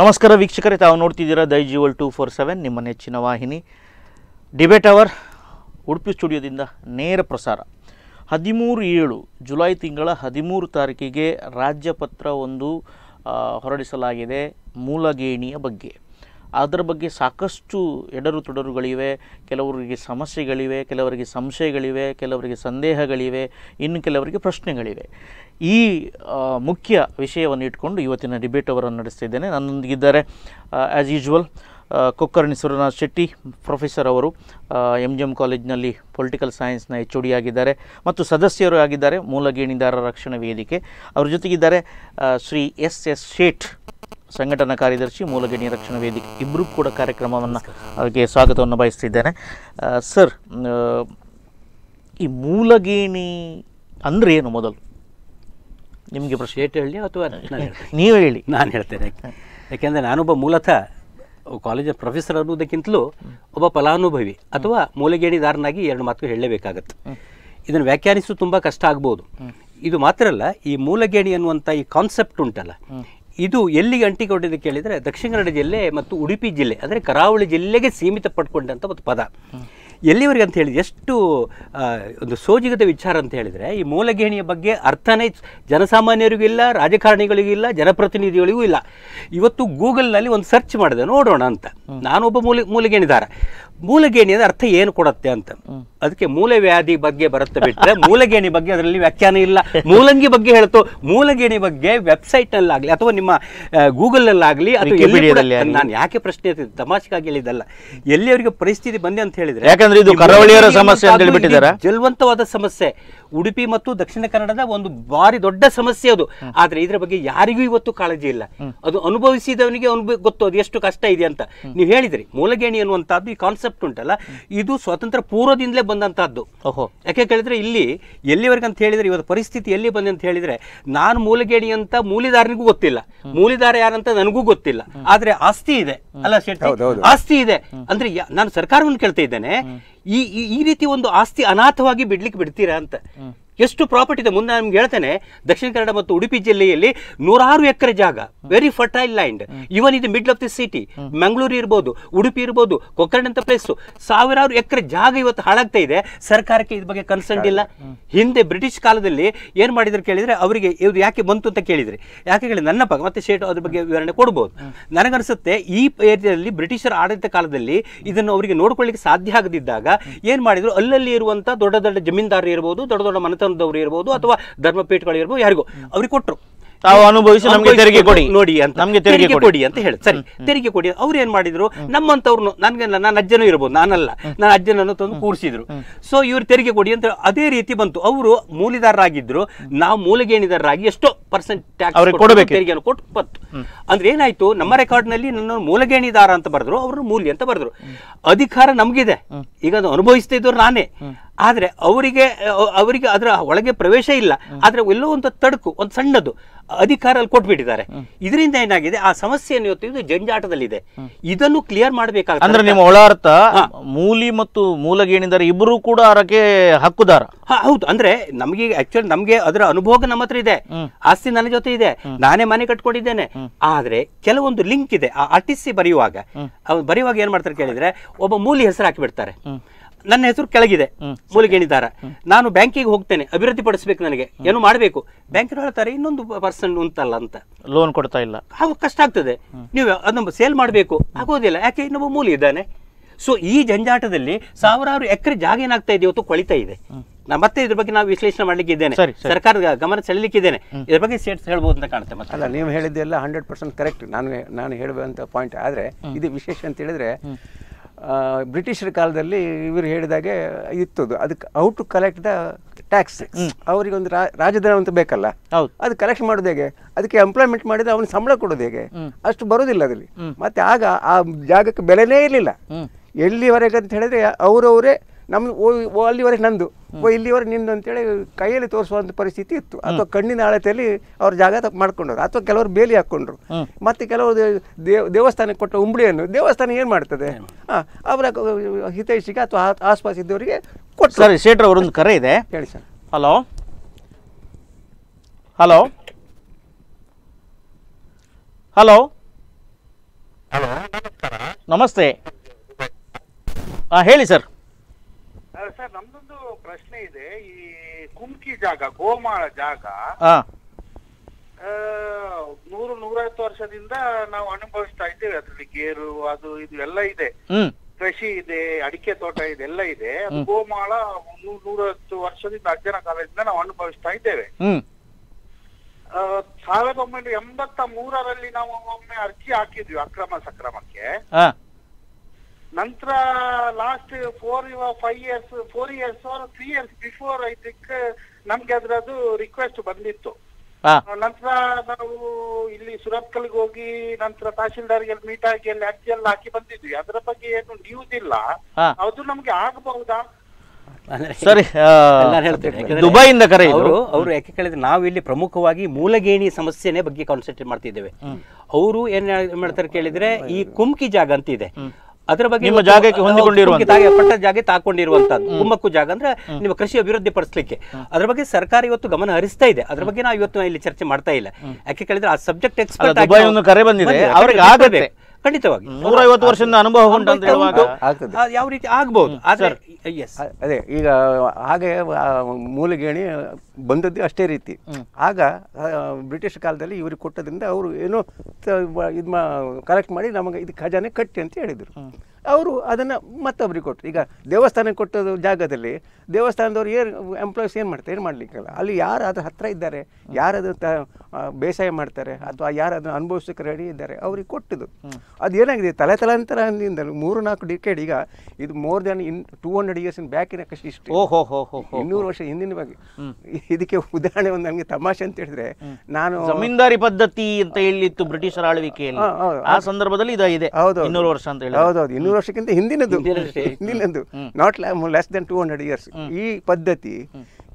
ನಮಸ್ಕಾರ ವೀಕ್ಷಕರೇ, ತಾವು ನೋಡ್ತಿದ್ದೀರಾ ದೈ ಜಿವಲ್ ಟು ಫೋರ್ ಸೆವೆನ್, ನಿಮ್ಮ ನೆಚ್ಚಿನ ವಾಹಿನಿ. ಡಿಬೇಟ್ ಅವರ್, ಉಡುಪಿ ಸ್ಟುಡಿಯೋದಿಂದ ನೇರ ಪ್ರಸಾರ. ಹದಿಮೂರು ಏಳು, ಜುಲೈ ತಿಂಗಳ ಹದಿಮೂರು ತಾರೀಕಿಗೆ ರಾಜ್ಯಪತ್ರ ಒಂದು ಹೊರಡಿಸಲಾಗಿದೆ ಮೂಲಗೇಣಿಯ ಬಗ್ಗೆ. ಅದರ ಬಗ್ಗೆ ಸಾಕಷ್ಟು ಎಡರು ತೊಡರುಗಳಿವೆ, ಕೆಲವರಿಗೆ ಸಮಸ್ಯೆಗಳಿವೆ, ಕೆಲವರಿಗೆ ಸಂಶಯಗಳಿವೆ, ಕೆಲವರಿಗೆ ಸಂದೇಹಗಳಿವೆ, ಇನ್ನು ಕೆಲವರಿಗೆ ಪ್ರಶ್ನೆಗಳಿವೆ. ಈ ಮುಖ್ಯ ವಿಷಯವನ್ನು ಇಟ್ಕೊಂಡು ಇವತ್ತಿನ ಡಿಬೇಟ್ ಅವರನ್ನು ನಡೆಸ್ತಿದ್ದೇನೆ. ನನ್ನೊಂದಿಗಿದ್ದಾರೆ as usual Kokkarni Suranath Shetty professor ಅವರು ಎಂ ಜಿ ಎಂ ಕಾಲೇಜ್ನಲ್ಲಿ ಪೊಲಿಟಿಕಲ್ ಸೈನ್ಸ್ನ ಎಚ್ ಡಿ ಆಗಿದ್ದಾರೆ ಮತ್ತು ಸದಸ್ಯರು ಆಗಿದ್ದಾರೆ, ಮೂಲಗೇಣಿದಾರ ರಕ್ಷಣಾ ವೇದಿಕೆ. ಅವ್ರ ಜೊತೆಗಿದ್ದಾರೆ ಶ್ರೀ ಎಸ್ ಎಸ್ ಶೇಟ್, ಸಂಘಟನಾ ಕಾರ್ಯದರ್ಶಿ, ಮೂಲಗೇಣಿ ರಕ್ಷಣಾ ವೇದಿಕೆ. ಇಬ್ಬರೂ ಕೂಡ ಕಾರ್ಯಕ್ರಮವನ್ನು ಅವರಿಗೆ ಸ್ವಾಗತವನ್ನು ಬಯಸ್ತಿದ್ದೇನೆ. ಸರ್ ಈ ಮೂಲಗೇಣಿ ಅಂದರೆ ಏನು ಮೊದಲು? ನಿಮಗೆ ಪ್ರಶ್ನೆ ಶೇಟ್ ಹೇಳಿ ಅಥವಾ ನೀವು ಹೇಳಿ. ನಾನು ಹೇಳ್ತೇನೆ. ಯಾಕೆಂದರೆ ನಾನೊಬ್ಬ ಮೂಲತಃ ಕಾಲೇಜಿನ ಪ್ರೊಫೆಸರ್ ಅನ್ನೋದಕ್ಕಿಂತಲೂ ಒಬ್ಬ ಫಲಾನುಭವಿ ಅಥವಾ ಮೂಲಗೇಣಿದಾರನಾಗಿ ಎರಡು ಮಾತು ಹೇಳಲೇಬೇಕಾಗತ್ತೆ. ಇದನ್ನು ವ್ಯಾಖ್ಯಾನಿಸು ತುಂಬ ಕಷ್ಟ ಆಗ್ಬೋದು. ಇದು ಮಾತ್ರ ಅಲ್ಲ ಈ ಮೂಲಗೇಣಿ ಅನ್ನುವಂಥ ಈ ಕಾನ್ಸೆಪ್ಟ್ ಉಂಟಲ್ಲ ಇದು ಎಲ್ಲಿಗೆ ಅಂಟಿಕೊಂಡಿದೆ ಕೇಳಿದರೆ ದಕ್ಷಿಣ ಕನ್ನಡ ಜಿಲ್ಲೆ ಮತ್ತು ಉಡುಪಿ ಜಿಲ್ಲೆ ಅಂದರೆ ಕರಾವಳಿ ಜಿಲ್ಲೆಗೆ ಸೀಮಿತ ಪಡ್ಕೊಂಡಂಥ ಒಂದು ಪದ. ಎಲ್ಲಿವರೆಗೆ ಅಂತ ಹೇಳಿದ್ರೆ ಎಷ್ಟು ಒಂದು ಸೋಜಿಗದ ವಿಚಾರ ಅಂತ ಹೇಳಿದರೆ ಈ ಮೂಲಗೇಣಿಯ ಬಗ್ಗೆ ಅರ್ಥನೇ ಜನಸಾಮಾನ್ಯರಿಗೂ ಇಲ್ಲ ರಾಜಕಾರಣಿಗಳಿಗೂ ಇಲ್ಲ ಜನಪ್ರತಿನಿಧಿಗಳಿಗೂ ಇಲ್ಲ. ಇವತ್ತು ಗೂಗಲ್ನಲ್ಲಿ ಒಂದು ಸರ್ಚ್ ಮಾಡಿದೆ ನೋಡೋಣ ಅಂತ. ನಾನೊಬ್ಬ ಮೂಲ ಮೂಲಗೇಣಿದಾರ. ಮೂಲಗೇಣಿ ಅಂದ್ರೆ ಅರ್ಥ ಏನು ಕೊಡತ್ತೆ ಅಂತ. ಅದಕ್ಕೆ ಮೂಲ ವ್ಯಾಧಿ ಬಗ್ಗೆ ಬರುತ್ತೆ ಬಿಟ್ಟರೆ ಮೂಲಗೇಣಿ ಬಗ್ಗೆ ಅದರಲ್ಲಿ ವ್ಯಾಖ್ಯಾನ ಇಲ್ಲ. ಮೂಲಂಗಿ ಬಗ್ಗೆ ಹೇಳ್ತು ಮೂಲಗೇಣಿ ಬಗ್ಗೆ ವೆಬ್ಸೈಟ್ ನಲ್ಲಾಗ್ಲಿ ಅಥವಾ ನಿಮ್ಮ ಗೂಗಲ್ ನಲ್ಲಾಗ್ಲಿ ಅಥವಾ ನಾನು ಯಾಕೆ ಪ್ರಶ್ನೆ ತಮಾಷೆಗಾಗಿ ಹೇಳಿದ್ದಲ್ಲ. ಎಲ್ಲಿಯವರಿಗೆ ಪರಿಸ್ಥಿತಿ ಬಂದೆ ಅಂತ ಹೇಳಿದ್ರೆ ಯಾಕಂದ್ರೆ ಇದು ಕರಾವಳಿಯರ ಸಮಸ್ಯೆ ಅಂತ ಅನ್ನುವಂಥದ್ದು ಹೇಳ್ಬಿಟ್ಟಿದ್ದಾರಾ? ಜಲ್ವಂತವಾದ ಸಮಸ್ಯೆ. ಉಡುಪಿ ಮತ್ತು ದಕ್ಷಿಣ ಕನ್ನಡದ ಒಂದು ಭಾರಿ ದೊಡ್ಡ ಸಮಸ್ಯೆ ಅದು. ಆದ್ರೆ ಇದರ ಬಗ್ಗೆ ಯಾರಿಗೂ ಇವತ್ತು ಕಾಳಜಿ ಇಲ್ಲ. ಅದು ಅನುಭವಿಸಿದವನಿಗೆ ಅನುಭವ ಗೊತ್ತು ಅದು ಎಷ್ಟು ಕಷ್ಟ ಇದೆ ಅಂತ. ನೀವು ಹೇಳಿದ್ರಿ ಮೂಲಗೇಣಿ ಅನ್ನುವಂತಹದ್ದು ಈ ಕಾನ್ಸೆಪ್ಟ್ ಉಂಟಲ್ಲ ಇದು ಸ್ವತಂತ್ರ ಪೂರ್ವದಿಂದಲೇ ಬಂದಂತಹದ್ದು. ಓಹೋ. ಯಾಕೆ ಕೇಳಿದ್ರೆ ಇಲ್ಲಿ ಎಲ್ಲಿವರೆಗೆ ಅಂತ ಹೇಳಿದ್ರೆ ಇವತ್ತು ಪರಿಸ್ಥಿತಿ ಎಲ್ಲಿ ಬಂದೆ ಅಂತ ಹೇಳಿದ್ರೆ ನಾನು ಮೂಲಗೇಣಿ ಅಂತ ಮೂಲಿದಾರನಿಗೂ ಗೊತ್ತಿಲ್ಲ. ಮೂಲಿದಾರ ಯಾರಂತ ನನಗೂ ಗೊತ್ತಿಲ್ಲ. ಆದ್ರೆ ಆಸ್ತಿ ಇದೆ. ಅಲ್ಲ ಶೆಟ್ಟಿ? ಆಸ್ತಿ ಇದೆ. ಅಂದ್ರೆ ನಾನು ಸರ್ಕಾರವನ್ನು ಕೇಳ್ತಾ ಇದ್ದೇನೆ ಈ ಈ- ರೀತಿ ಒಂದು ಆಸ್ತಿ ಅನಾಥವಾಗಿ ಬಿಡ್ಲಿಕ್ಕೆ ಬಿಡ್ತೀರಾ ಅಂತ. ಎಷ್ಟು ಪ್ರಾಪರ್ಟಿ ಇದೆ? ಮುಂದೆ ನಮ್ಗೆ ಹೇಳ್ತೇನೆ. ದಕ್ಷಿಣ ಕನ್ನಡ ಮತ್ತು ಉಡುಪಿ ಜಿಲ್ಲೆಯಲ್ಲಿ ನೂರಾರು ಎಕರೆ ಜಾಗ. ವೆರಿ ಫರ್ಟೈಲ್ ಲ್ಯಾಂಡ್ ಇವನ್ ಇದು middle of the city Mangaluru ಇರ್ಬೋದು, ಉಡುಪಿ ಇರ್ಬೋದು ಕೊಕ್ಕರ್ಣ ಅಂತ ಪ್ಲೇಸ್ ಸಾವಿರಾರು ಎಕರೆ ಜಾಗ ಇವತ್ತು ಹಾಳಾಗ್ತಾ ಇದೆ. ಸರ್ಕಾರಕ್ಕೆ ಇದ್ರ ಬಗ್ಗೆ ಕನ್ಸರ್ನ್ ಇಲ್ಲ. ಹಿಂದೆ ಬ್ರಿಟಿಷ್ ಕಾಲದಲ್ಲಿ ಏನ್ ಮಾಡಿದ್ರು ಕೇಳಿದ್ರೆ ಅವರಿಗೆ ಇದು ಯಾಕೆ ಬಂತು ಅಂತ ಕೇಳಿದ್ರೆ. ಯಾಕೆ ಕೇಳಿ ನನ್ನ ಪಕ್ಕ, ಮತ್ತೆ ಶೇಟ್ ಅದ್ರ ಬಗ್ಗೆ ವಿವರಣೆ ಕೊಡ್ಬೋದು. ನನಗನ್ಸುತ್ತೆ ಈ ಏರಿಯಾದಲ್ಲಿ ಬ್ರಿಟಿಷರ ಆಡಳಿತ ಕಾಲದಲ್ಲಿ ಇದನ್ನು ಅವರಿಗೆ ನೋಡ್ಕೊಳ್ಳಿಕ್ಕೆ ಸಾಧ್ಯ ಆಗದಿದ್ದಾಗ ಏನ್ ಮಾಡಿದ್ರು? ಅಲ್ಲಲ್ಲಿ ಇರುವಂತ ದೊಡ್ಡ ದೊಡ್ಡ ಜಮೀನ್ದಾರರು ಇರ್ಬೋದು, ದೊಡ್ಡ ದೊಡ್ಡ ಮನೆತನದವರು ಇರ್ಬೋದು ಅಥವಾ ಧರ್ಮಪೀಠಗಳು ಇರ್ಬೋದು ಯಾರಿಗೂ. ಅವ್ರಿಗೆ ಕೊಟ್ಟರು ತಾವು ಅನುಭವಿಸಿ ನಮಗೆ ತೆರಿಗೆ ಕೊಡಿ. ನೋಡಿ ಅಂತ. ನಮಗೆ ತೆರಿಗೆ ಕೊಡಿ. ಅಂತ ಹೇಳಿ. ಸರಿ. ತೆರಿಗೆ ಕೊಡಿ. ಅವ್ರು ಏನ್ ಮಾಡಿದ್ರು? ನಮ್ಮಂತವ್ರು ನನ್ಗೆ ನನ್ನ ಅಜ್ಜನೂ ಇರ್ಬೋದು ನಾನಲ್ಲ. ನನ್ನ ಅಜ್ಜನನ್ನು ತಂದು ಕೂರಿಸಿದ್ರು. ಸೊ ಇವ್ರು ತೆರಿಗೆ ಕೊಡಿ ಅಂತ ಅದೇ ರೀತಿ ಬಂತು. ಅವರು ಮೂಲಿದಾರರಾಗಿದ್ರು. ನಾವು ಮೂಲಗೇಣಿದಾರರಾಗಿ ಎಷ್ಟೋ ಪರ್ಸೆಂಟ್ ಅವ್ರಿಗೆ ಟ್ಯಾಕ್ಸ್ ಕೊಡಬೇಕು. ತೆರಿಗೆಯನ್ನು ಕೊಟ್ಟು ಬಂತು. ಅಂದ್ರೆ ಏನಾಯ್ತು? ನಮ್ಮ ರೆಕಾರ್ಡ್ನಲ್ಲಿ ನನ್ನ ಮೂಲಗೇಣಿದಾರ ಅಂತ ಬರೆದ್ರು ಅವರು ಮೂಲ್ಯ ಅಂತ ಬರೆದ್ರು. ಅಧಿಕಾರ ನಮಗಿದೆ. ಈಗ ಅದು ಅನುಭವಿಸ್ತಾ ಇದ್ರು ನಾನೇ. ಆದ್ರೆ ಅವರಿಗೆ ಅವರಿಗೆ ಅದರ ಒಳಗೆ ಪ್ರವೇಶ ಇಲ್ಲ. ಆದ್ರೆ ಎಲ್ಲೋ ಒಂದು ತಡಕು ಒಂದು ಸಣ್ಣದು ಅಧಿಕಾರ ಅಲ್ಲಿ ಕೊಟ್ಬಿಟ್ಟಿದ್ದಾರೆ ಇದರಿಂದ ಏನಾಗಿದೆ ಆ ಸಮಸ್ಯೆ ಇವತ್ತು ಇದು ಜಂಜಾಟದಲ್ಲಿದೆ. ಇದನ್ನು ಕ್ಲಿಯರ್ ಅಂದ್ರೆ ಮಾಡಬೇಕಾಗುತ್ತೆ ನಿಮ್ಮ ಒಳಾರ್ಥ ಮೂಲಿ ಮತ್ತು ಮೂಲಗೇಣಿದಾರ ಇಬ್ಬರು ಕೂಡ ಅದಕ್ಕೆ ಹಕ್ಕುದಾರ? ಹಾ ಹೌದು. ಅಂದ್ರೆ ನಮಗೆ ಆಕ್ಚುಲಿ ನಮ್ಗೆ ಅದರ ಅನುಭೋಗ ನಮ್ಮ ಹತ್ರ ಇದೆ. ಆಸ್ತಿ ನನ್ನ ಜೊತೆ ಇದೆ. ನಾನೇ ಮನೆ ಕಟ್ಕೊಂಡಿದ್ದೇನೆ. ಆದ್ರೆ ಕೆಲವೊಂದು ಲಿಂಕ್ ಇದೆ. ಆ ಆರ್ ಟಿ ಸಿ ಬರೆಯುವಾಗ ಬರೆಯುವಾಗ ಏನ್ ಮಾಡ್ತಾರೆ ಕೇಳಿದ್ರೆ ಒಬ್ಬ ಮೂಲಿ ಹೆಸರು ಹಾಕಿಬಿಡ್ತಾರೆ. ನನ್ನ ಹೆಸರು ಕೆಳಗಿದೆ. ಮೂಲಿಗೆಣಿದಾರ ನಾನು ಬ್ಯಾಂಕಿಗೆ ಹೋಗ್ತೇನೆ. ಅಭಿವೃದ್ಧಿ ಪಡಿಸ್ಬೇಕು ನನಗೆ ಏನು ಮಾಡಬೇಕು? ಬ್ಯಾಂಕಿನ ಹೇಳ್ತಾರೆ ಇನ್ನೊಂದು ಪರ್ಸನ್ ಉಂಟಲ್ಲ ಅಂತ. ಲೋನ್ ಕೊಡ್ತಾ ಇಲ್ಲ. ಹಾಗೂ ಕಷ್ಟ ಆಗ್ತದೆ. ನೀವು ಅದನ್ನು ಸೇಲ್ ಮಾಡಬೇಕು. ಆಗೋದಿಲ್ಲ. ಯಾಕೆ? ಇನ್ನೊಬ್ಬ ಮೂಲಿ ಇದ್ದಾನೆ. ಸೊ ಈ ಜಂಜಾಟದಲ್ಲಿ ಸಾವಿರಾರು ಎಕರೆ ಜಾಗ ಏನಾಗ್ತಾ ಇದೆ ಇವತ್ತು ಕೊಳಿತಾ ಇದೆ. ನಾ ಮತ್ತೆ ಇದ್ರ ಬಗ್ಗೆ ನಾವು ವಿಶ್ಲೇಷಣೆ ಮಾಡ್ಲಿಕ್ಕೆ ಇದ್ದೇನೆ. ಸರಿ, ಸರಿ. ಸರ್ಕಾರದ ಗಮನ ಸೆಳೆಲಿಕ್ಕಿದ್ದೇನೆ ಇದ್ರ ಬಗ್ಗೆ ಸೇಟ್ ಹೇಳ್ಬೋದು ಅಂತ ಕಾಣುತ್ತೆ ಮತ್ತೆ. ಅಲ್ಲ ನೀವು ಹೇಳಿದ್ದೆಲ್ಲ ಹಂಡ್ರೆಡ್ ಪರ್ಸೆಂಟ್ ಕರೆಕ್ಟ್ ನಾನು ನಾನು ಹೇಳುವಂತ ಪಾಯಿಂಟ್ ಆದ್ರೆ ಇದು ವಿಶೇಷ ಅಂತ ಹೇಳಿದ್ರೆ ಬ್ರಿಟಿಷರ ಕಾಲದಲ್ಲಿ ಇವರು ಹೇಳಿದಾಗೆ ಇತ್ತದು. ಅದಕ್ಕೆ ಔ ಟು ಕಲೆಕ್ಟ್ ದ ಟ್ಯಾಕ್ಸ್ ಅವರಿಗೆ ಒಂದು ರಾಜಧನ ಅಂತ ಬೇಕಲ್ಲ? ಹೌದು. ಅದು ಕಲೆಕ್ಟ್ ಮಾಡೋದು ಹೇಗೆ? ಅದಕ್ಕೆ ಎಂಪ್ಲಾಯ್ಮೆಂಟ್ ಮಾಡಿದ್ರೆ ಅವನಿಗೆ ಸಂಬಳ ಕೊಡೋದು ಹೇಗೆ? ಅಷ್ಟು ಬರೋದಿಲ್ಲ ಅದರಲ್ಲಿ. ಮತ್ತೆ ಆಗ ಆ ಜಾಗಕ್ಕೆ ಬೆಲೆನೇ ಇರಲಿಲ್ಲ. ಎಲ್ಲಿವರೆಗೆ ಅಂತ ಹೇಳಿದ್ರೆ ಅವರವರೇ ನಮ್ಮ ಓ- ಓ ಅಲ್ಲಿವರೆಗೆ ನಂದು. ಓ ಇಲ್ಲಿವರೆಗೆ ನಿಂದು ಅಂತೇಳಿ ಕೈಯಲ್ಲಿ ತೋರಿಸುವಂಥ ಪರಿಸ್ಥಿತಿ ಇತ್ತು. ಅಥವಾ ಕಣ್ಣಿನ ಅಳತೆಯಲ್ಲಿ ಅವ್ರ ಜಾಗ ತ- ಮಾಡ್ಕೊಂಡವ್ರು. ಅಥವಾ ಕೆಲವರು ಬೇಲಿ ಹಾಕ್ಕೊಂಡ್ರು. ಮತ್ತೆ ಕೆಲವರು ದೇವ ದೇವಸ್ಥಾನಕ್ಕೆ ಕೊಟ್ಟ ಉಂಬಳಿಯನ್ನು. ದೇವಸ್ಥಾನ ಏನು ಮಾಡ್ತದೆ? ಹಾಂ ಅವರ ಹಿತೈಷಿಗೆ ಅಥವಾ ಆ- ಆಸ್ಪಾಸ್ ಇದ್ದವರಿಗೆ ಕೊಟ್ಟು ಸರಿ ಶೇಟ್ರ ಅವರೊಂದು ಕರೆ ಇದೆ. ಹೇಳಿ sir. Hello? Hello? Hello? Hello ನಮಸ್ಕಾರ. ನಮಸ್ತೆ. ಹಾಂ ಹೇಳಿ ಸರ್. ಸರ್ ನಮ್ದೊಂದು ಪ್ರಶ್ನೆ ಇದೆ. ಈ ಕುಮ್ಕಿ ಜಾಗ ಗೋಮಾಳ ಜಾಗ ಹಾಂ ಆ, ನೂರು ನೂರೈವತ್ತು ವರ್ಷದಿಂದ ನಾವು ಅನುಭವಿಸ್ತಾ ಇದ್ದೇವೆ. ಅದ್ರಲ್ಲಿ ಗೇರು ಅದು ಇದು ಎಲ್ಲ ಇದೆ. ಕೃಷಿ ಇದೆ ಅಡಿಕೆ ತೋಟ ಇದೆ ಎಲ್ಲ ಇದೆ. ಅದು ಗೋಮಾಳ ನೂರ ನೂರೈವತ್ತು ವರ್ಷದಿಂದ ಅಜ್ಜನ ಕಾಲದಿಂದ ನಾವು ಅನುಭವಿಸ್ತಾ ಇದ್ದೇವೆ. ಆ, ಸಾವಿರದ ಒಂಬೈನೂರ ಎಂಬತ್ತ ಮೂರರಲ್ಲಿ ನಾವು ಒಮ್ಮೆ ಅರ್ಜಿ ಹಾಕಿದ್ವಿ ಅಕ್ರಮ ಸಕ್ರಮಕ್ಕೆ. ಹಾಂ ನಂತರ last four five years four years three years before I think ನಮ್ಗೆ ಅದ್ರದ್ದು ರಿಕ್ವೆಸ್ಟ್ ಬಂದಿತ್ತು. ನಂತರ ನಾವು ಇಲ್ಲಿ ಸುರತ್ಕಲ್ಗೆ ಹೋಗಿ ನಂತರ ತಹಶೀಲ್ದಾರ್ಗೆ ಮೀಟ್ ಆಗಿ ಅಲ್ಲಿ ಅರ್ಜಿ ಎಲ್ಲ ಹಾಕಿ ಬಂದಿದ್ವಿ. ಅದರ ಬಗ್ಗೆ ಏನು ನ್ಯೂಸ್ ಇಲ್ಲ. ಅದು ನಮ್ಗೆ ಆಗಬಹುದಾ? ಸರಿ ದುಬೈಯಿಂದ ಕರೆ. ಅವರು ಅವರು ಯಾಕೆ ಕೇಳಿದ್ರೆ ನಾವು ಇಲ್ಲಿ ಪ್ರಮುಖವಾಗಿ ಮೂಲಗೇಣಿ ಸಮಸ್ಯೆನೇ ಬಗ್ಗೆ ಕಾನ್ಸಂಟ್ರೇಟ್ ಮಾಡ್ತಿದ್ದೇವೆ. ಅವರು ಏನ್ ಮಾಡ್ತಾರೆ ಕೇಳಿದ್ರೆ ಈ ಕುಮ್ಕಿ ಜಾಗ ಅಂತ ಇದೆ ಅದರ ಬಗ್ಗೆ ನಿಮ್ಮ ಜಾಗಕ್ಕೆ ಹೊಂದಿಕೊಂಡಿರುವಂತಹ ಜಾಗ ಪಟ್ಟ ಜಾಗ ತಾಕೊಂಡಿರುವಂತದ್ದು ಕುಮ್ಮಕ್ಕು ಜಾಗ ಅಂದ್ರೆ ನಿಮ್ಮ ಕೃಷಿ ಅಭಿವೃದ್ಧಿ ಪಡಿಸಲಿಕ್ಕೆ ಅದ್ರ ಬಗ್ಗೆ ಸರ್ಕಾರ ಇವತ್ತು ಗಮನ ಹರಿಸ್ತಾ ಇದೆ. ಅದ್ರ ಬಗ್ಗೆ ನಾವು ಇವತ್ತು ಇಲ್ಲಿ ಚರ್ಚೆ ಮಾಡ್ತಾ ಇಲ್ಲ. ಯಾಕೆ ಕೇಳಿದ್ರೆ ಆ ಸಬ್ಜೆಕ್ಟ್ ಎಕ್ಸ್ಪರ್ಟ್ ಕರೆ ಬಂದಿದೆ. ಅವ್ರಿಗೆ ಆಗತ್ತೆ. ಖಂಡಿತವಾಗಿ. ನೂರೈವತ್ತು ವರ್ಷದ ಅನುಭವ ಉಂಟು ಅಂತ ಹೇಳುವಾಗ. ಆಗ್ತದೆ. ಯಾವ ರೀತಿ ಆಗ್ಬಹುದು ಆದ್ರೆ ಎಸ್ ಅದೇ ಈಗ ಹಾಗೆ ಮೂಲಗೇಣಿ ಬಂದದ್ದು ಅಷ್ಟೇ ರೀತಿ. ಆಗ ಬ್ರಿಟಿಷ್ ಕಾಲದಲ್ಲಿ ಇವ್ರಿಗೆ ಕೊಟ್ಟದ್ರಿಂದ ಅವರು ಏನೋ ಇದು ಕಲೆಕ್ಟ್ ಮಾಡಿ ನಮಗೆ ಇದು ಖಜಾನೆ ಕಟ್ಟಿ ಅಂತ ಹೇಳಿದರು. ಅವರು ಅದನ್ನು ಮತ್ತೊಬ್ರಿಗೆ ಕೊಟ್ಟರು ಈಗ ದೇವಸ್ಥಾನಕ್ಕೆ ಕೊಟ್ಟದ್ದು ಜಾಗದಲ್ಲಿ ದೇವಸ್ಥಾನದವ್ರು ಏನು ಎಂಪ್ಲಾಯೀಸ್ ಏನು ಮಾಡ್ತಾರೆ ಏನು ಮಾಡಲಿಕ್ಕಲ್ಲ ಅಲ್ಲಿ ಯಾರು ಅದ್ರ ಹತ್ರ ಇದ್ದಾರೆ ತ ಆ, ಬೇಸಾಯ ಮಾಡ್ತಾರೆ ಅಥವಾ ಯಾರು ಅದನ್ನು ಅನುಭವಿಸೋಕೆ ರೆಡಿ ಇದ್ದಾರೆ ಅವ್ರಿಗೆ ಕೊಟ್ಟಿದ್ದು. ಅದು ಏನಾಗಿದೆ ತಲೆ ತಲಾಂತರದಿಂದ ಮೂರು ನಾಲ್ಕು ಡಿಕೆಡ್ ಈಗ ಇದು more than in two hundred years in ಬ್ಯಾಕಿನ ಕಷ್ಟ ಇಷ್ಟು ಓಹೋ ಹೋ ಇನ್ನೂರು ವರ್ಷ ಹಿಂದಿನ ಬಗ್ಗೆ. ಇದಕ್ಕೆ ಉದಾಹರಣೆ ಒಂದು ನನಗೆ ತಮಾಷೆ ಅಂತ ಹೇಳಿದ್ರೆ ನಾನು ಜಮೀನ್ದಾರಿ ಪದ್ಧತಿ ಅಂತ ಹೇಳಿತ್ತು ಬ್ರಿಟಿಷರ ಆಳ್ವಿಕೆಯಲ್ಲಿ. ಹೌದು. ಆ ಸಂದರ್ಭದಲ್ಲಿ ಇದು ಹೌದು. ಇನ್ನೂರು ವರ್ಷ ಅಂತ ಹೇಳಿ ಹೌದೌದು. ಇನ್ನೂರು ವರ್ಷಕ್ಕಿಂತ ಹಿಂದಿನದು. ಹಿಂದಿನದು. Not less than two hundred years ಈ ಪದ್ಧತಿ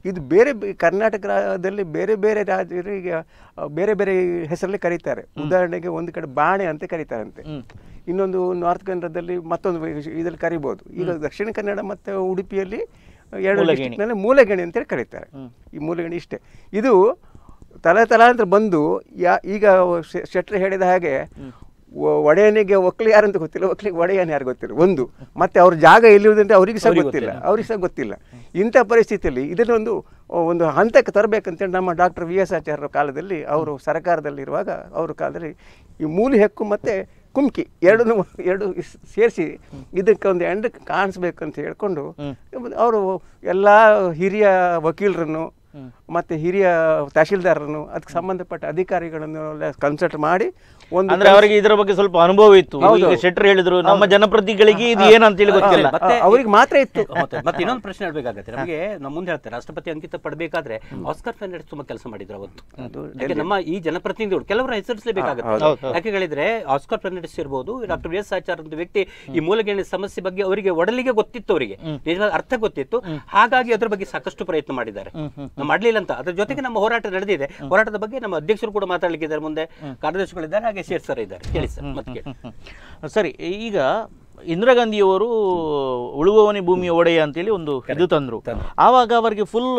ಇದು ಬೇರೆ ಕರ್ನಾಟಕದಲ್ಲಿ ಕರ್ನಾಟಕ ಬೇರೆ ಬೇರೆ ರಾಜ್ಯರಿಗೆ ಬೇರೆ ಬೇರೆ ಹೆಸರಲ್ಲಿ ಕರೀತಾರೆ. ಉದಾಹರಣೆಗೆ ಒಂದು ಕಡೆ ಬಾಣೆ ಅಂತ ಕರೀತಾರಂತೆ. ಇನ್ನೊಂದು ನಾರ್ತ್ ಕನ್ನಡದಲ್ಲಿ ಮತ್ತೊಂದು ಇದರಲ್ಲಿ ಕರಿಬೋದು. ಈಗ ದಕ್ಷಿಣ ಕನ್ನಡ ಮತ್ತು ಉಡುಪಿಯಲ್ಲಿ ಎರಡು ಮೂಲಗೇಣಿ. ಮೂಲೆಗಣಿ ಅಂತೇಳಿ ಕರೀತಾರೆ. ಈ ಮೂಲೆಗಣಿ ಇಷ್ಟೇ. ಇದು ತಲೆ ತಲಾಂತರ ಬಂದು ಯಾ ಈಗ ಶೆಟ್ರ್ ಹೇಳಿದ ಹಾಗೆ ಒಡೆಯನಿಗೆ ಒಕ್ಕಲು ಯಾರಂತ ಗೊತ್ತಿಲ್ಲ ಒಕ್ಕಲಿಗೆ ಒಡೆಯನ್ ಯಾರು ಗೊತ್ತಿಲ್ಲ? ಒಂದು. ಮತ್ತೆ ಅವ್ರ ಜಾಗ ಎಲ್ಲಿರುವುದಂತ ಅವರಿಗೆ ಸಹ ಗೊತ್ತಿಲ್ಲ. ಅವ್ರಿಗೆ ಸಹ ಗೊತ್ತಿಲ್ಲ. ಇಂಥ ಪರಿಸ್ಥಿತಿಯಲ್ಲಿ ಇದನ್ನೊಂದು ಒಂದು ಹಂತಕ್ಕೆ ತರಬೇಕಂತೇಳಿ ನಮ್ಮ ಡಾಕ್ಟರ್ ವಿ ಎಸ್ ಆಚಾರ್ಯರ ಕಾಲದಲ್ಲಿ ಅವರು ಸರ್ಕಾರದಲ್ಲಿರುವಾಗ ಅವ್ರ ಕಾಲದಲ್ಲಿ ಈ ಮೂಲಿ ಹೆಕ್ಕು ಮತ್ತು ಕುಮ್ಕಿ ಎರಡನ್ನೂ ಎರಡು ಸೇರಿಸಿ ಇದಕ್ಕೆ ಒಂದು ಎಂಡ್ ಕಾಣಿಸ್ಬೇಕಂತ ಹೇಳ್ಕೊಂಡು ಅವರು ಎಲ್ಲ ಹಿರಿಯ ವಕೀಲರನ್ನು ಮತ್ತು ಹಿರಿಯ ತಹಶೀಲ್ದಾರರನ್ನು ಅದಕ್ಕೆ ಸಂಬಂಧಪಟ್ಟ ಅಧಿಕಾರಿಗಳನ್ನು ಕನ್ಸಲ್ಟ್ ಮಾಡಿ ಅಂದ್ರೆ ಅವರಿಗೆ ಇದರ ಬಗ್ಗೆ ಸ್ವಲ್ಪ ಅನುಭವ ಇತ್ತು. ಈಗ ಶೆಟ್ರು ಹೇಳಿದ್ರು ನಮ್ಮ ಜನಪ್ರತಿಗಳಿಗೆ ಇದು ಏನಂತ ಹೇಳಿ ಗೊತ್ತಿಲ್ಲ. ಮತ್ತೆ ಅವ್ರಿಗೆ ಮಾತ್ರ ಇತ್ತು. ಮತ್ತೆ ಇನ್ನೊಂದು ಪ್ರಶ್ನೆ ಹೇಳ್ಬೇಕಾಗತ್ತೆ. ನಮಗೆ ನಮ್ಮ ಮುಂದೆ ಹೇಳ್ತಾರೆ ರಾಷ್ಟ್ರಪತಿ ಅಂಕಿತ ಪಡಬೇಕಾದ್ರೆ ಆಸ್ಕರ್ ಫೆರ್ನಾಂಡಿಸ್ ತುಂಬಾ ಕೆಲಸ ಮಾಡಿದ್ರು ಅವತ್ತು. ಯಾಕೆ ನಮ್ಮ ಈ ಜನಪ್ರತಿನಿಧಿಗಳು ಕೆಲವರ ಹೆಸರಿಸಲೇಬೇಕಾಗುತ್ತೆ. ಯಾಕೆ ಹೇಳಿದ್ರೆ ಆಸ್ಕರ್ ಫೆರ್ನಾಂಡಿಸ್ ಇರ್ಬೋದು ಡಾಕ್ಟರ್ ವಿ ಎಸ್ ಆಚಾರ್ ಅಂತ ವ್ಯಕ್ತಿ ಈ ಮೂಲಗೇಣಿ ಸಮಸ್ಯೆ ಬಗ್ಗೆ ಅವರಿಗೆ ಒಡಲಿಗೆ ಗೊತ್ತಿತ್ತು ಅವರಿಗೆ. ನಿಜವಾದ ಅರ್ಥ ಗೊತ್ತಿತ್ತು. ಹಾಗಾಗಿ ಅದ್ರ ಬಗ್ಗೆ ಸಾಕಷ್ಟು ಪ್ರಯತ್ನ ಮಾಡಿದ್ದಾರೆ. ನಾವು ಮಾಡ್ಲಿಲ್ಲ ಅಂತ. ಅದ್ರ ಜೊತೆಗೆ ನಮ್ಮ ಹೋರಾಟ ನಡೆದಿದೆ. ಹೋರಾಟದ ಬಗ್ಗೆ ನಮ್ಮ ಅಧ್ಯಕ್ಷರು ಕೂಡ ಮಾತಾಡಲಿಕ್ಕಿದ್ದಾರೆ ಮುಂದೆ. ಕಾರ್ಯದರ್ಶಿಗಳಿದ್ದಾರೆ. ಹಾಗೆ ಶೇರ್ ಸರ್ ಇದ್ದಾರೆ. ಕೇಳಿ ಸರ್ ಮತ್ತೆ ಸರಿ ಈಗ ಇಂದಿರಾ ಗಾಂಧಿಯವರು ಉಳುವವನೇ ಭೂಮಿಯ ಒಡೆಯ ಅಂತೇಳಿ ಒಂದು ಇದು ತಂದ್ರು. ಆವಾಗ ಅವರಿಗೆ ಫುಲ್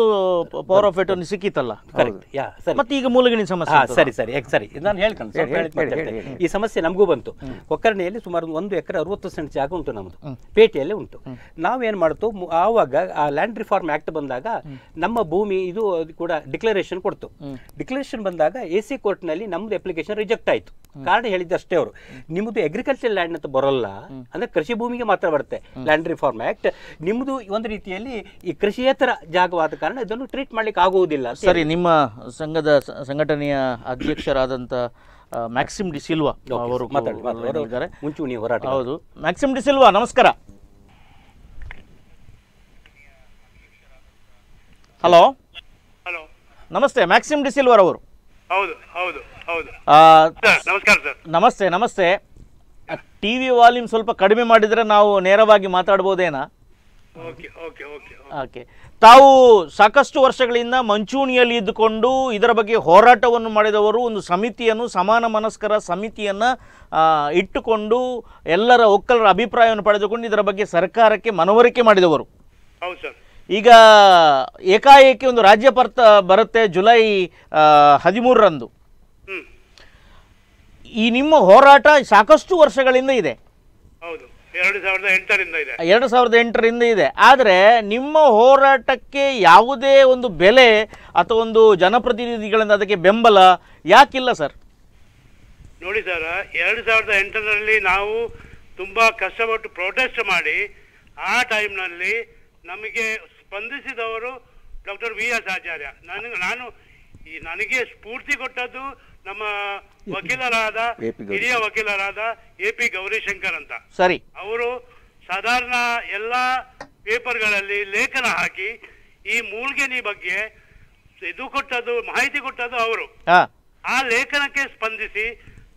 ಪವರ್ ಆಫ್ ಅಟರ್ನಿ ಸಿಕ್ಕಿತ್ತಲ್ಲ. ಕರೆಕ್ಟ್ ಯಾ ಸರಿ. ಮತ್ತೆ ಈಗ ಮೂಲಗಿಣಿ ಸಮಸ್ಯೆ ಸರಿ ಸರಿ. ಸರಿ. ನಾನು ಹೇಳ್ಕೊಂಡು ಈ ಸಮಸ್ಯೆ ನಮಗೂ ಬಂತು. ಒಕ್ಕರಣೆಯಲ್ಲಿ ಸುಮಾರು ಒಂದು ಎಕರೆ ಅರವತ್ತು ಸೆಂಟ್ ಜಾಗ ಉಂಟು ನಮ್ಮದು ಪೇಟೆಯಲ್ಲಿ ಉಂಟು. ನಾವೇನ್ ಮಾಡ್ತು? ಆವಾಗ ಆ ಲ್ಯಾಂಡ್ ರಿಫಾರ್ಮ್ ಆಕ್ಟ್ ಬಂದಾಗ ನಮ್ಮ ಭೂಮಿ ಇದು ಕೂಡ ಡಿಕ್ಲರೇಷನ್ ಕೊಡ್ತು. ಡಿಕ್ಲರೇಷನ್ ಬಂದಾಗ ಎ ಸಿ ಕೋರ್ಟ್ನಲ್ಲಿ ನಮ್ದು ಅಪ್ಲಿಕೇಶನ್ ರಿಜೆಕ್ಟ್ ಆಯ್ತು. ಕಾರಣ ಹೇಳಿದ್ದಷ್ಟೇ ಅವರು. ನಿಮ್ಮದು ಅಗ್ರಿಕಲ್ಚರ್ ಲ್ಯಾಂಡ್ ಅಂತ ಬರೋಲ್ಲ. ಅಂದ್ರೆ ಕೃಷಿ ಭೂಮಿಗೆ ಮಾತ್ರ ಬರುತ್ತೆ. ಲ್ಯಾಂಡ್ ರಿಫಾರ್ಮ್ ಆಕ್ಟ್ ನಿಮ್ಮದು ಒಂದು ರೀತಿಯಲ್ಲಿ ಈ ಕೃಷಿಯೇತರ ಜಾಗವಾದ ಕಾರಣ ಇದನ್ನು ಟ್ರೀಟ್ ಮಾಡ್ಲಿಕ್ಕೆ ಆಗುವುದಿಲ್ಲ ಸರಿ ನಿಮ್ಮ ಸಂಘದ ಸಂಘಟನೆಯ ಅಧ್ಯಕ್ಷರಾದಂತ ಮ್ಯಾಕ್ಸಿಮ್ ಡಿ ಸಿಲ್ವಾ ಅವರು ಮಾತಾಡಿ, ಮಾತಾಡಿ. ಅವರು ಮುಂಚೂಣಿ ಹೋರಾಟ ಹೌದು. ಮ್ಯಾಕ್ಸಿಮ್ ಡಿ ಸಿಲ್ವಾ ನಮಸ್ಕಾರ. ಹಲೋ ಹಲೋ ನಮಸ್ತೆ ಮ್ಯಾಕ್ಸಿಮ್ ಡಿ ಸಿಲ್ವರ್ ಅವರು ಹೌದು ಹೌದು ಹೌದು. ಆ, ನಮಸ್ಕಾರ ಸರ್. ನಮಸ್ತೆ ನಮಸ್ತೆ. ಟಿ ವಿ ವಾಲ್ಯೂಮ್ ಸ್ವಲ್ಪ ಕಡಿಮೆ ಮಾಡಿದರೆ ನಾವು ನೇರವಾಗಿ ಮಾತಾಡ್ಬೋದೇನಾ? ಓಕೆ ಓಕೆ ಓಕೆ ಓಕೆ ತಾವು ಸಾಕಷ್ಟು ವರ್ಷಗಳಿಂದ ಮಂಚೂಣಿಯಲ್ಲಿ ಇದ್ದುಕೊಂಡು ಇದರ ಬಗ್ಗೆ ಹೋರಾಟವನ್ನು ಮಾಡಿದವರು ಒಂದು ಸಮಿತಿಯನ್ನು ಸಮಾನ ಮನಸ್ಕರ ಸಮಿತಿಯನ್ನು ಇಟ್ಟುಕೊಂಡು ಎಲ್ಲರ ಒಕ್ಕಲರ ಅಭಿಪ್ರಾಯವನ್ನು ಪಡೆದುಕೊಂಡು ಇದರ ಬಗ್ಗೆ ಸರ್ಕಾರಕ್ಕೆ ಮನವರಿಕೆ ಮಾಡಿದವರು. ಈಗ ಏಕಾಏಕಿ ಒಂದು ರಾಜ್ಯ ಬರುತ್ತೆ ಜುಲೈ ಹದಿಮೂರರಂದು. ಈ ನಿಮ್ಮ ಹೋರಾಟ ಸಾಕಷ್ಟು ವರ್ಷಗಳಿಂದ ಇದೆ. ಹೌದು. ಎರಡು ಸಾವಿರದ ಎಂಟರಿಂದ ಇದೆ. ಎರಡು ಸಾವಿರದ ಎಂಟರಿಂದ ಇದೆ. ಆದರೆ ನಿಮ್ಮ ಹೋರಾಟಕ್ಕೆ ಯಾವುದೇ ಒಂದು ಬೆಲೆ ಅಥವಾ ಒಂದು ಜನಪ್ರತಿನಿಧಿಗಳಿಂದ ಅದಕ್ಕೆ ಬೆಂಬಲ ಯಾಕಿಲ್ಲ ಸರ್? ನೋಡಿ ಸರ್ ಎರಡು ಸಾವಿರದ ಎಂಟರಲ್ಲಿ ನಾವು ತುಂಬ ಕಷ್ಟಪಟ್ಟು ಪ್ರೊಟೆಸ್ಟ್ ಮಾಡಿ ಆ ಟೈಮ್ನಲ್ಲಿ ನಮಗೆ ಸ್ಪಂದಿಸಿದವರು ಡಾಕ್ಟರ್ ವಿ ಎಸ್ ಆಚಾರ್ಯ ನನಗೆ ನಾನು ಈ ನನಗೆ ಸ್ಫೂರ್ತಿ ಕೊಟ್ಟದ್ದು ನಮ್ಮ ವಕೀಲರಾದ ಹಿರಿಯ ವಕೀಲರಾದ ಎ ಪಿ ಗೌರಿಶಂಕರ್ ಅಂತ. ಸರಿ. ಅವರು ಸಾಧಾರಣ ಎಲ್ಲ ಪೇಪರ್ಗಳಲ್ಲಿ ಲೇಖನ ಹಾಕಿ ಈ ಮೂಲ್ಗೆನಿ ಬಗ್ಗೆ ಇದು ಕೊಟ್ಟದ್ದು ಮಾಹಿತಿ ಕೊಟ್ಟದ್ದು ಅವರು. ಆ ಲೇಖನಕ್ಕೆ ಸ್ಪಂದಿಸಿ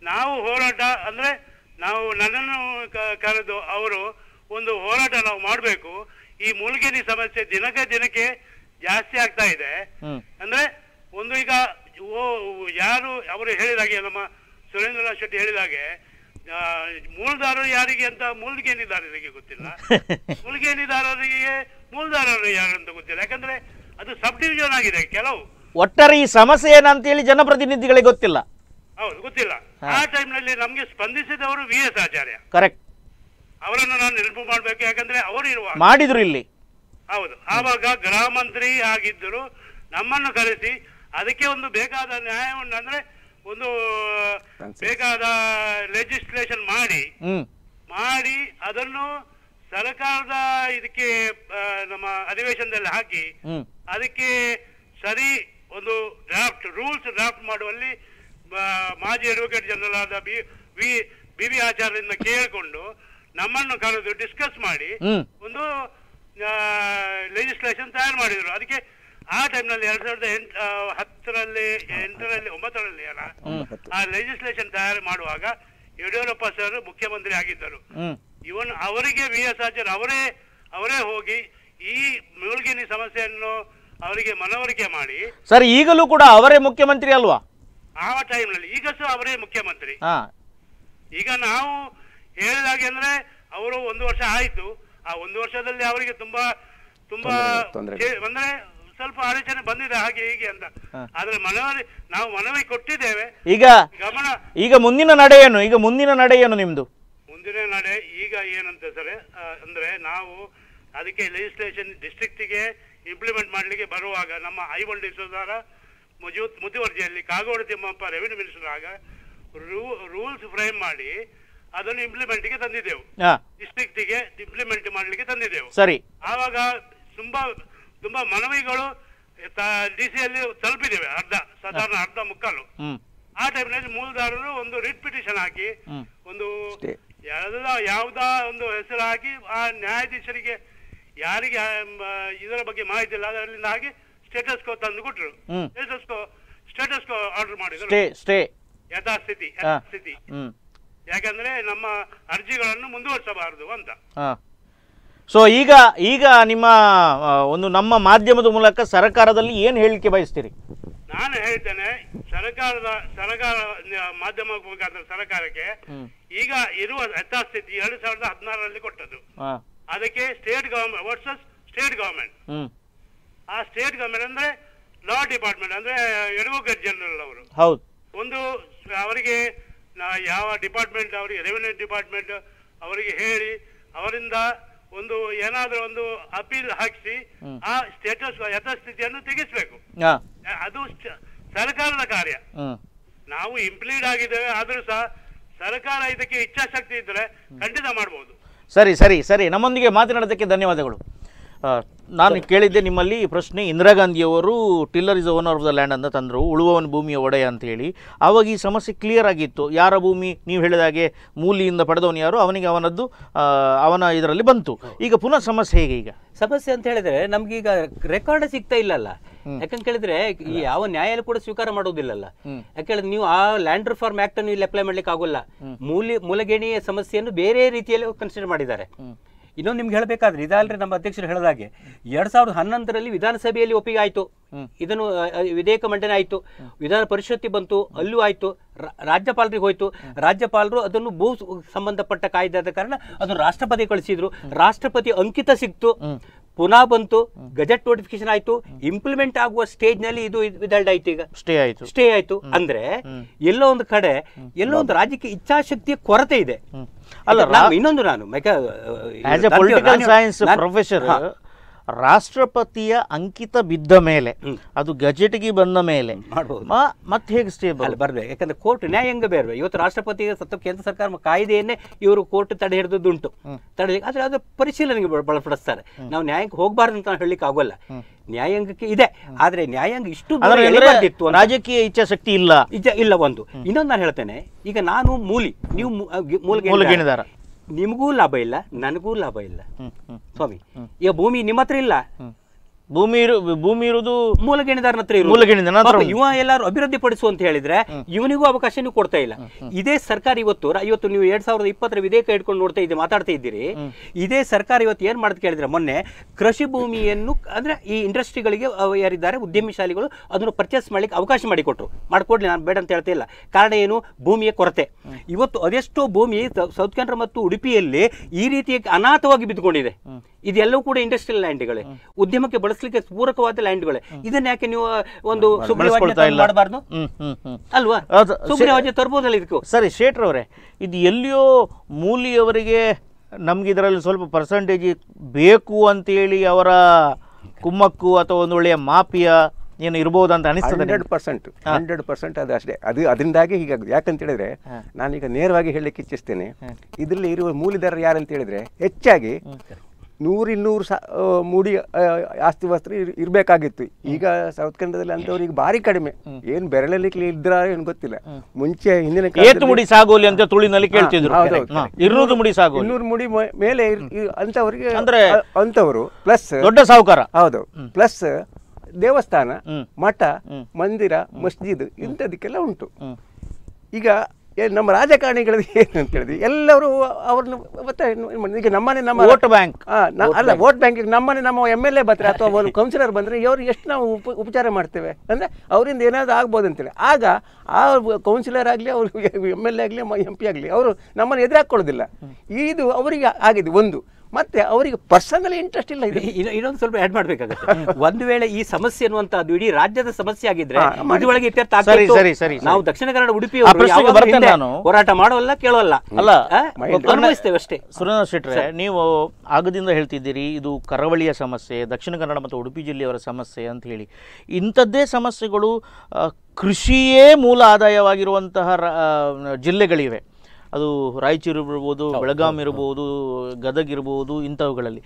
ನಾವು ಹೋರಾಟ ಅಂದ್ರೆ ನಾವು ನನ್ನನ್ನು ಕರೆದು ಅವರು ಒಂದು ಹೋರಾಟ ನಾವು ಮಾಡಬೇಕು. ಈ ಮೂಲ್ಗೆನಿ ಸಮಸ್ಯೆ ದಿನಕ್ಕೆ ದಿನಕ್ಕೆ ಜಾಸ್ತಿ ಆಗ್ತಾ ಇದೆ. ಅಂದ್ರೆ ಒಂದು ಈಗ ಓ ಯಾರು ಅವರು ಹೇಳಿದಾಗೆ ನಮ್ಮ ಸುರೇಂದ್ರನಾಥ್ ಶೆಟ್ಟಿ ಹೇಳಿದಾಗೆ ಮೂಲದಾರರು ಯಾರಿಗೆ ಅಂತ ಮೂಲ್ಗೇನಿದಾರರಿಗೆ ಗೊತ್ತಿಲ್ಲ. ಮೂಲ್ಗೇನಿದಾರರಿಗೆ ಮೂಲದಾರರು ಯಾರು ಅಂತ ಗೊತ್ತಿಲ್ಲ. ಯಾಕಂದ್ರೆ ಅದು ಸಬ್ ಡಿವಿಷನ್ ಆಗಿದೆ ಕೆಲವು. ಒಟ್ಟಾರೆ ಈ ಸಮಸ್ಯೆ ಏನಂತೇಳಿ ಜನಪ್ರತಿನಿಧಿಗಳಿಗೆ ಗೊತ್ತಿಲ್ಲ. ಹೌದು ಗೊತ್ತಿಲ್ಲ. ಆ ಟೈಮ್ನಲ್ಲಿ ನಮಗೆ ಸ್ಪಂದಿಸಿದವರು ವಿ ಎಸ್ ಆಚಾರ್ಯ. ಕರೆಕ್ಟ್. ಅವರನ್ನು ನಾನು ನೆನಪು ಮಾಡ್ಬೇಕು ಯಾಕಂದ್ರೆ ಅವರು ಇರುವ ಮಾಡಿದ್ರು ಇಲ್ಲಿ. ಹೌದು ಆವಾಗ ಗೃಹ ಮಂತ್ರಿ ಆಗಿದ್ದರು. ನಮ್ಮನ್ನು ಕರೆಸಿ ಅದಕ್ಕೆ ಒಂದು ಬೇಕಾದ ನ್ಯಾಯವನ್ನು ಅಂದ್ರೆ ಒಂದು ಬೇಕಾದ ಲೆಜಿಸ್ಲೇಷನ್ ಮಾಡಿ ಮಾಡಿ ಅದನ್ನು ಸರ್ಕಾರದ ಇದಕ್ಕೆ ನಮ್ಮ ಅಧಿವೇಶನದಲ್ಲಿ ಹಾಕಿ ಅದಕ್ಕೆ ಸರಿ ಒಂದು ಡ್ರಾಫ್ಟ್ ರೂಲ್ಸ್ ಡ್ರಾಫ್ಟ್ ಮಾಡುವಲ್ಲಿ ಮಾಜಿ ಅಡ್ವೊಕೇಟ್ ಜನರಲ್ ಆದ ಬಿ ವಿ ಬಿ ವಿ ಆಚಾರ್ಯರಿಂದ ಕೇಳಿಕೊಂಡು ನಮ್ಮನ್ನು ಕರೆದು ಡಿಸ್ಕಸ್ ಮಾಡಿ ಒಂದು ಲೆಜಿಸ್ಲೇಷನ್ ತಯಾರು ಮಾಡಿದ್ರು. ಅದಕ್ಕೆ ಆ ಟೈಮ್ನಲ್ಲಿ ಎರಡ್ ಸಾವಿರದ ಎಂಟ್ ಹತ್ತರಲ್ಲಿ ಎಂಟರಲ್ಲಿ ಒಂಬತ್ತರಲ್ಲಿ ಅಲ್ಲ? ಆ ಲೆಜಿಸ್ಲೇಷನ್ ತಯಾರು ಮಾಡುವಾಗ ಯಡಿಯೂರಪ್ಪ ಸರ್ ಮುಖ್ಯಮಂತ್ರಿ ಆಗಿದ್ದರು. ಇವನ್ ಅವರಿಗೆ ವಿ ಎಸ್ ಆಚಾರ್ ಅವರೇ ಅವರೇ ಹೋಗಿ ಈ ಮುಳುಗಿನಿ ಸಮಸ್ಯೆಯನ್ನು ಅವರಿಗೆ ಮನವರಿಕೆ ಮಾಡಿ. ಸರ್ ಈಗಲೂ ಕೂಡ ಅವರೇ ಮುಖ್ಯಮಂತ್ರಿ ಅಲ್ವಾ? ಆ ಟೈಮ್ನಲ್ಲಿ ಈಗ ಸಹ ಅವರೇ ಮುಖ್ಯಮಂತ್ರಿ. ಈಗ ನಾವು ಹೇಳಿದಾಗೆ ಅಂದ್ರೆ ಅವರು ಒಂದು ವರ್ಷ ಆಯ್ತು. ಆ ಒಂದು ವರ್ಷದಲ್ಲಿ ಅವರಿಗೆ ತುಂಬಾ ತುಂಬಾ ಅಂದ್ರೆ ಸ್ವಲ್ಪ ಆಲೋಚನೆ ಬಂದಿದೆ ಹಾಗೆ ಹೀಗೆ ಅಂತ. ಆದ್ರೆ ಮನವಿ ನಾವು ಮನವಿ ಕೊಟ್ಟಿದ್ದೇವೆ. ಈಗ ಗಮನ ಈಗ ಮುಂದಿನ ನಡೆ ಏನು ಈಗ ಮುಂದಿನ ನಡೆ ಏನು ನಿಮ್ದು? ಮುಂದಿನ ನಡೆ ಈಗ ಏನಂತ ಸರ್ ಅಂದ್ರೆ ನಾವು ಅದಕ್ಕೆ ಲೆಜಿಸ್ಲೇಷನ್ ಡಿಸ್ಟ್ರಿಕ್ಟಿಗೆ ಇಂಪ್ಲಿಮೆಂಟ್ ಮಾಡ್ಲಿಕ್ಕೆ ಬರುವಾಗ ನಮ್ಮ ಐವನ್ ಡಿಸೋದಾರ ಮುಜು ಮುತುವರ್ಜಿಯಲ್ಲಿ ಕಾಗೋಡು ತಿಮ್ಮಪ್ಪ ರೆವಿನ್ಯೂ ಮಿನಿಸ್ಟರ್ ಆಗ ರೂಲ್ಸ್ ಫ್ರೇಮ್ ಮಾಡಿ ಅದನ್ನು ಇಂಪ್ಲಿಮೆಂಟ್ಗೆ ತಂದಿದ್ದೆವು. ಡಿಸ್ಟ್ರಿಕ್ಟಿಗೆ ಇಂಪ್ಲಿಮೆಂಟ್ ಮಾಡ್ಲಿಕ್ಕೆ ತಂದಿದ್ದೆವು. ಸರಿ. ಆವಾಗ ತುಂಬಾ ತುಂಬಾ ಮನವಿಗಳು ಡಿ ಸಿಯಲ್ಲಿ ತಲುಪಿದ್ದೇವೆ ಅರ್ಧ ಸಾಧಾರಣ ಅರ್ಧ ಮುಕ್ಕಾಲು. ಆ ಟೈಮ್ನಲ್ಲಿ ಮೂಲದಾರರು ಒಂದು ರಿಟ್ ಪಿಟಿಷನ್ ಹಾಕಿ ಒಂದು ಎಲ್ಲ ಯಾವ್ದ ಒಂದು ಹೆಸರು ಹಾಕಿ ಆ ನ್ಯಾಯಾಧೀಶರಿಗೆ ಯಾರಿಗೆ ಇದರ ಬಗ್ಗೆ ಮಾಹಿತಿ ಇಲ್ಲ ಅದರಿಂದ ಹಾಕಿ ಸ್ಟೇಟಸ್ ಕೋ ತಂದು ಕೊಟ್ರು. Status quo status quo order ಮಾಡಿದ್ರು. Stay stay. ಯಥಾಸ್ಥಿತಿ. ಯಥಾಸ್ಥಿತಿ. ಯಾಕಂದ್ರೆ ನಮ್ಮ ಅರ್ಜಿಗಳನ್ನು ಮುಂದುವರಿಸಬಾರದು ಅಂತ. ಹಾಂ. ಸೊ ಈಗ ಈಗ ನಿಮ್ಮ ಒಂದು ನಮ್ಮ ಮಾಧ್ಯಮದ ಮೂಲಕ ಸರ್ಕಾರದಲ್ಲಿ ಏನು ಹೇಳಿಕೆ ಬಯಸ್ತೀರಿ? ನಾನು ಹೇಳ್ತೇನೆ ಸರ್ಕಾರದ ಸರ್ಕಾರ ಮಾಧ್ಯಮ ಮುಖಾಂತರ ಸರ್ಕಾರಕ್ಕೆ ಈಗ ಇರುವ ಯಥಾಸ್ಥಿತಿ ಎರಡು ಸಾವಿರದ ಹದಿನಾರರಲ್ಲಿ ಕೊಟ್ಟದ್ದು. ಅದಕ್ಕೆ state government versus state government ಆ ಸ್ಟೇಟ್ ಗವರ್ಮೆಂಟ್ ಅಂದ್ರೆ ಲಾ ಡಿಪಾರ್ಟ್ಮೆಂಟ್ ಅಂದ್ರೆ ಅಡ್ವೊಕೇಟ್ ಜನರಲ್ ಅವರು. ಹೌದು. ಒಂದು ಅವರಿಗೆ ಯಾವ ಡಿಪಾರ್ಟ್ಮೆಂಟ್ ಅವರಿಗೆ ರೆವಿನ್ಯೂ ಡಿಪಾರ್ಟ್ಮೆಂಟ್ ಅವರಿಗೆ ಹೇಳಿ ಅವರಿಂದ ಒಂದು ಏನಾದ್ರೂ ಒಂದು ಅಪೀಲ್ ಹಾಕಿಸಿ ಆ ಸ್ಟೇಟಸ್ ಯಥಾಸ್ಥಿತಿಯನ್ನು ತೆಗೆಸಬೇಕು. ಅದು ಸರ್ಕಾರದ ಕಾರ್ಯ. ನಾವು ಇಂಪ್ಲೀಡ್ ಆಗಿದ್ದೇವೆ ಆದ್ರೂ ಸಹ ಸರ್ಕಾರ ಇದಕ್ಕೆ ಇಚ್ಛಾಶಕ್ತಿ ಇದ್ರೆ ಖಂಡಿತ ಮಾಡಬಹುದು ಸರಿ ಸರಿ ಸರಿ. ನಮ್ಮೊಂದಿಗೆ ಮಾತನಾಡೋದಕ್ಕೆ ಧನ್ಯವಾದಗಳು. ನಾನು ಕೇಳಿದ್ದೆ ನಿಮ್ಮಲ್ಲಿ ಪ್ರಶ್ನೆ ಇಂದಿರಾ ಗಾಂಧಿಯವರು tiller is owner of the land ಅಂತ ತಂದರು ಉಳುವವನ ಭೂಮಿಯ ಒಡೆಯ ಅಂತ ಹೇಳಿ. ಆವಾಗ ಈ ಸಮಸ್ಯೆ ಕ್ಲಿಯರ್ ಆಗಿತ್ತು. ಯಾರ ಭೂಮಿ? ನೀವು ಹೇಳಿದ ಹಾಗೆ ಮೂಲಿಯಿಂದ ಪಡೆದವನು ಯಾರು? ಅವನಿಗೆ ಅವನದ್ದು ಅವನ ಇದರಲ್ಲಿ ಬಂತು. ಈಗ ಪುನಃ ಸಮಸ್ಯೆ ಹೇಗೆ ಈಗ? ಸಮಸ್ಯೆ ಅಂತ ಹೇಳಿದ್ರೆ ನಮ್ಗೀಗ ರೆಕಾರ್ಡ್ ಸಿಗ್ತಾ ಇಲ್ಲಲ್ಲ. ಯಾಕಂತ ಕೇಳಿದ್ರೆ ಈ ಯಾವ ನ್ಯಾಯಾಲಯ ಕೂಡ ಸ್ವೀಕಾರ ಮಾಡೋದಿಲ್ಲಲ್ಲ. ಯಾಕೆ ಹೇಳಿದ್ರೆ ನೀವು ಆ ಲ್ಯಾಂಡ್ ರಿಫಾರ್ಮ್ ಆಕ್ಟ್ ಅನ್ನು ಇಲ್ಲಿ ಅಪ್ಲೈ ಮಾಡ್ಲಿಕ್ಕೆ ಆಗೋಲ್ಲ. ಮೂಲಿ ಮೂಲಗೇಣಿಯ ಸಮಸ್ಯೆಯನ್ನು ಬೇರೆ ರೀತಿಯಲ್ಲಿ ಕನ್ಸಿಡರ್ ಮಾಡಿದ್ದಾರೆ. ಇನ್ನೊಂದು ನಿಮ್ಗೆ ಹೇಳಬೇಕಾದ್ರೆ ಇದಲ್ರಿ ನಮ್ಮ ಅಧ್ಯಕ್ಷರು ಹೇಳಿದಾಗೆ ಎರಡ್ ಸಾವಿರದ ಹನ್ನೊಂದರಲ್ಲಿ ವಿಧಾನಸಭೆಯಲ್ಲಿ ಒಪ್ಪಿಗೆ ಆಯ್ತು. ಇದನ್ನು ವಿಧೇಯಕ ಮಂಡನೆ ಆಯ್ತು. ವಿಧಾನ ಪರಿಷತ್ತಿ ಬಂತು ಅಲ್ಲೂ ಆಯ್ತು. ರಾಜ್ಯಪಾಲರಿಗೆ ಹೋಯ್ತು. ರಾಜ್ಯಪಾಲರು ಅದನ್ನು ಭೂ ಸಂಬಂಧಪಟ್ಟ ಕಾಯ್ದೆ ಆದ ಕಾರಣ ಅದನ್ನು ರಾಷ್ಟ್ರಪತಿ ಕಳಿಸಿದ್ರು. ರಾಷ್ಟ್ರಪತಿ ಅಂಕಿತ ಸಿಕ್ತು. ಪುನಃ ಬಂತು. ಗಜೆಟ್ ನೋಟಿಫಿಕೇಶನ್ ಆಯ್ತು. ಇಂಪ್ಲಿಮೆಂಟ್ ಆಗುವ ಸ್ಟೇಜ್ನಲ್ಲಿ ಇದು ವಿದಲ್ಡ್ ಆಯ್ತು ಈಗ. ಸ್ಟೇ ಆಯ್ತು. ಸ್ಟೇ ಆಯ್ತು. ಅಂದ್ರೆ ಎಲ್ಲೋ ಒಂದು ಕಡೆ ಎಲ್ಲೋ ಒಂದು ರಾಜ್ಯಕ್ಕೆ ಇಚ್ಛಾಶಕ್ತಿಯ ಕೊರತೆ ಇದೆ. ಅಲ್ಲ, ಇನ್ನೊಂದು ನಾನು ಇನ್ನೊಂದು ನಾನು ರಾಷ್ಟ್ರಪತಿಯ ಅಂಕಿತ ಬಿದ್ದ ಮೇಲೆ. ಅದು ಗಜೆಟ್ಗೆ ಬಂದ ಮೇಲೆ ಮತ್ತೆ ಹೇಗೆ ಸ್ಟೇಬಲ್ ಬರ್ಬೇಕು. ಯಾಕಂದ್ರೆ ಕೋರ್ಟ್ ನ್ಯಾಯಾಂಗ ಬೇರೆ ಇವತ್ತು ರಾಷ್ಟ್ರಪತಿ ಸತ್ತ ಕೇಂದ್ರ ಸರ್ಕಾರ ಕಾಯ್ದೆಯನ್ನೇ ಇವರು ಕೋರ್ಟ್ ತಡೆ ಹಿಡಿದುಂಟು ತಡೆ ಆದ್ರೆ ಅದು ಪರಿಶೀಲನೆಗೆ ಬಳ- ಬಳಪಡಿಸ್ತಾರೆ ನಾವು ನ್ಯಾಯಕ್ಕೆ ಹೋಗ್ಬಾರ್ದು ಅಂತ ಹೇಳಲಿಕ್ಕೆ ಆಗೋಲ್ಲ. ನ್ಯಾಯಾಂಗಕ್ಕೆ ಇದೆ. ಆದ್ರೆ ನ್ಯಾಯಾಂಗ ಇಷ್ಟು. ರಾಜಕೀಯ ಇಚ್ಛಾಶಕ್ತಿ ಇಲ್ಲ. ಇಲ್ಲ ಒಂದು. ಇನ್ನೊಂದು ನಾನು ಹೇಳ್ತೇನೆ. ಈಗ ನಾನು ಮೂಲಿ ನೀವು ಮೂಲ. ನಿಮಗೂ ಲಾಭ ಇಲ್ಲ ನನಗೂ ಲಾಭ ಇಲ್ಲ. ಸ್ವಾಮಿ ಈಗ ಭೂಮಿ ನಿಮ್ಮ ಹತ್ರ ಇಲ್ಲ. ಭೂಮಿ ಇರು ಭೂಮಿ ಇರುವುದು ಮೂಲ ಗಣಿದಾರನ ಹತ್ರ ಯುವ ಮೂಲ ಗಣಿದಾರನ ಹತ್ರ ಪಾಪ ಉಂಟು. ಇವ ಎಲ್ಲಾರು ಅಭಿವೃದ್ಧಿ ಪಡಿಸು ಅಂತ ಹೇಳಿದ್ರೆ ಇವನಿಗೂ ಅವಕಾಶ ನೀವು ಕೊಡ್ತಾ ಇಲ್ಲ. ಇದೇ ಸರ್ಕಾರ ಇವತ್ತು ಇವತ್ತು ನೀವು ಎರಡ್ ಸಾವಿರದ ಇಪ್ಪತ್ತರ ವಿಧೇಯಕ ಇಟ್ಕೊಂಡು ನೋಡ್ತಾ ಇದ್ದೀವಿ ಮಾತಾಡ್ತಾ ಇದ್ದೀರಿ. ಇದೇ ಸರ್ಕಾರ ಇವತ್ತು ಏನ್ ಮಾಡುತ್ತೆ ಕೇಳಿದ್ರೆ ಮೊನ್ನೆ ಕೃಷಿ ಭೂಮಿಯನ್ನು ಅಂದ್ರೆ ಈ ಇಂಡಸ್ಟ್ರಿಗಳಿಗೆ ಯಾರಿದ್ದಾರೆ ಉದ್ಯಮಿಶಾಲಿಗಳು ಅದನ್ನು ಪರ್ಚೇಸ್ ಮಾಡ್ಲಿಕ್ಕೆ ಅವಕಾಶ ಮಾಡಿಕೊಟ್ರು. ಮಾಡ್ಕೊಡ್ಲಿ ನಾನು ಬೇಡ ಅಂತ ಹೇಳ್ತಾ ಇಲ್ಲ. ಕಾರಣ ಏನು? ಭೂಮಿಯ ಕೊರತೆ. ಇವತ್ತು ಅದೆಷ್ಟೋ ಭೂಮಿ ಸೌತ್ ಕನ್ನಡ ಮತ್ತು ಉಡುಪಿಯಲ್ಲಿ ಈ ರೀತಿ ಅನಾಥವಾಗಿ ಬಿದ್ದುಕೊಂಡಿದೆ. ಇದೆಲ್ಲವೂ ಕೂಡ ಇಂಡಸ್ಟ್ರಿಯಲ್ ಲ್ಯಾಂಡ್ಗಳೇ ಉದ್ಯಮಕ್ಕೆ ಬಳಸಲಿಕ್ಕೆ ಪೂರಕವಾದ ಲ್ಯಾಂಡ್ಗಳೇ ಇದನ್ನ ಯಾಕೆ ನೀವು ಒಂದು. ಮಾಡಬಾರ್ದು. ಅಲ್ವಾ? ಸುಗ್ರೀವಾಜ್ಞೆ ತರ್ಬೋದಲ್ಲ ಇದಕ್ಕೂ? ಸರಿ ಶೇಟ್ರವರೇ ಇದು ಎಲ್ಲಿಯೋ ಮೂಲಿಯವರಿಗೆ ನಮ್ಗೆ ಇದರಲ್ಲಿ ಸ್ವಲ್ಪ ಪರ್ಸೆಂಟೇಜ್ ಬೇಕು ಅಂತೇಳಿ ಅವರ ಕುಮ್ಮಕ್ಕು ಅಥವಾ ಒಂದು ಒಳ್ಳೆಯ ಮಾಪಿಯ ಏನು ಇರ್ಬೋದು ಅಂತ ಅನಿಸ್ತದೆ ಹಂಡ್ರೆಡ್? ಪರ್ಸೆಂಟ್ ಹಂಡ್ರೆಡ್ ಪರ್ಸೆಂಟ್ ಅದು ಅಷ್ಟೇ. ಅದು ಅದರಿಂದಾಗಿ ಹೀಗಾಗುದು ಯಾಕಂತ ಹೇಳಿದ್ರೆ ನಾನೀಗ ನೇರವಾಗಿ ಹೇಳಲಿಕ್ಕೆ ಇಚ್ಛಿಸ್ತೇನೆ. ಇದರಲ್ಲಿ ಇರುವ ಮೂಲಿದಾರರು ಯಾರಂತ ಹೇಳಿದ್ರೆ ಹೆಚ್ಚಾಗಿ ನೂರಿನ್ನೂರು ಸಾ ಮೂಡಿ ಆಸ್ತಿ ವಸ್ತ್ರ ಇರಬೇಕಾಗಿತ್ತು. ಈಗ ಸೌತ್ ಕನ್ನಡದಲ್ಲಿ ಅಂತವ್ರು ಈಗ ಭಾರಿ ಕಡಿಮೆ. ಏನ್ ಬೆರಳಲ್ಲಿ ಇದ್ರ ಏನು ಗೊತ್ತಿಲ್ಲ. ಮುಂಚೆ ಹಿಂದಿನ ಏತು ಮುಡಿ ಸಾಗೋಲಿ ಅಂತ ತುಳಿನಲ್ಲಿ ಕೇಳ್ತಿದ್ರು ಇನ್ನೂರು ಮುಡಿ ಸಾಗು ಇನ್ನೂರು ಮುಡಿ ಮೇಲೆ ಅಂತವರಿಗೆ ಅಂದ್ರೆ- ಅಂತವರು ಪ್ಲಸ್ ದೊಡ್ಡ ಸಾಹುಕಾರ. ಹೌದು. ಪ್ಲಸ್ ದೇವಸ್ಥಾನ ಮಠ. ಮಂದಿರ ಮಸ್ಜಿದ್ ಇಂಥದಕ್ಕೆಲ್ಲ ಉಂಟು. ಈಗ ನಮ್ಮ ರಾಜಕಾರಣಿಗಳಿಗೆ ಏನು ಅಂತ ಹೇಳಿದ್ರೆ? ಎಲ್ಲರೂ ಅವ್ರನ್ನ ಮತ್ತೆ ಈಗ ನಮ್ಮನೆ ನಮ್ಮ ವೋಟ್ ಬ್ಯಾಂಕ್ ಅಲ್ಲ ವೋಟ್ ಬ್ಯಾಂಕ್ ನಮ್ಮನೆ ನಮ್ಮ ಎಂ ಎಲ್ ಎ ಬಂದರೆ ಅಥವಾ ಒಂದು ಕೌನ್ಸಿಲರ್ ಬಂದ್ರೆ ಇವ್ರು ಎಷ್ಟು ನಾವು ಉಪ ಉಪಚಾರ ಮಾಡ್ತೇವೆ? ಅಂದ್ರೆ ಅವರಿಂದ ಏನಾದರೂ ಆಗ್ಬೋದು ಅಂತೇಳಿ ಆಗ ಆ ಕೌನ್ಸಿಲರ್ ಆಗಲಿ ಅವರು ಎಂ ಎಲ್ ಎ ಆಗಲಿ ಎಂ ಪಿ ಆಗಲಿ ಅವರು ನಮ್ಮನ್ನು ಎದುರಾಕೊಳ್ಳೋದಿಲ್ಲ ಇದು ಅವರಿಗೆ ಆಗಿದೆ ಒಂದು. ಮತ್ತೆ ಅವರಿಗೆ ಪರ್ಸನಲ್ ಇಂಟ್ರೆಸ್ಟ್ ಇಲ್ಲ ಇದೆ. ಇನ್ನ- ಇನ್ನೊಂದು ಸ್ವಲ್ಪ ಆಡ್ ಮಾಡ್ಬೇಕಾಗುತ್ತೆ. ಒಂದು ವೇಳೆ ಈ ಸಮಸ್ಯೆ ಅನ್ನುವಂತದ್ದು ಇಡೀ ರಾಜ್ಯದ ಸಮಸ್ಯೆ ಆಗಿದ್ರೆ ಇದೊಳಗೆ ಇತ್ಯರ್ಥ ಸರಿ, ಸರಿ, ಸರಿ, ಸರಿ. ನಾವು ದಕ್ಷಿಣ ಕನ್ನಡ ಉಡುಪಿ. ಹೋರಾಟ ಮಾಡೋಲ್ಲ ಕೇಳೋಲ್ಲ ಅಲ್ಲ? ಅನುಭವಿಸ್ತೇವೆ ಅಷ್ಟೇ. ಸುರೇಂದ್ರ ಶೆಟ್ರೆ ನೀವು ಆಗದಿಂದ ಹೇಳ್ತಿದ್ದೀರಿ ಇದು ಕರಾವಳಿಯ ಸಮಸ್ಯೆ ದಕ್ಷಿಣ ಕನ್ನಡ ಮತ್ತು ಉಡುಪಿ ಜಿಲ್ಲೆಯವರ ಸಮಸ್ಯೆ ಅಂತ ಹೇಳಿ. ಇಂಥದ್ದೇ ಸಮಸ್ಯೆಗಳು ಕೃಷಿಯೇ ಮೂಲ ಆದಾಯವಾಗಿರುವಂತಹ ರ- ಜಿಲ್ಲೆಗಳಿವೆ. ಅದು ರಾಯಚೂರು ಇರ್ಬೋದು ಬೆಳಗಾಂ ಇರ್ಬೋದು ಗದಗ ಇರ್ಬೋದು ಇಂಥವುಗಳಲ್ಲಿ.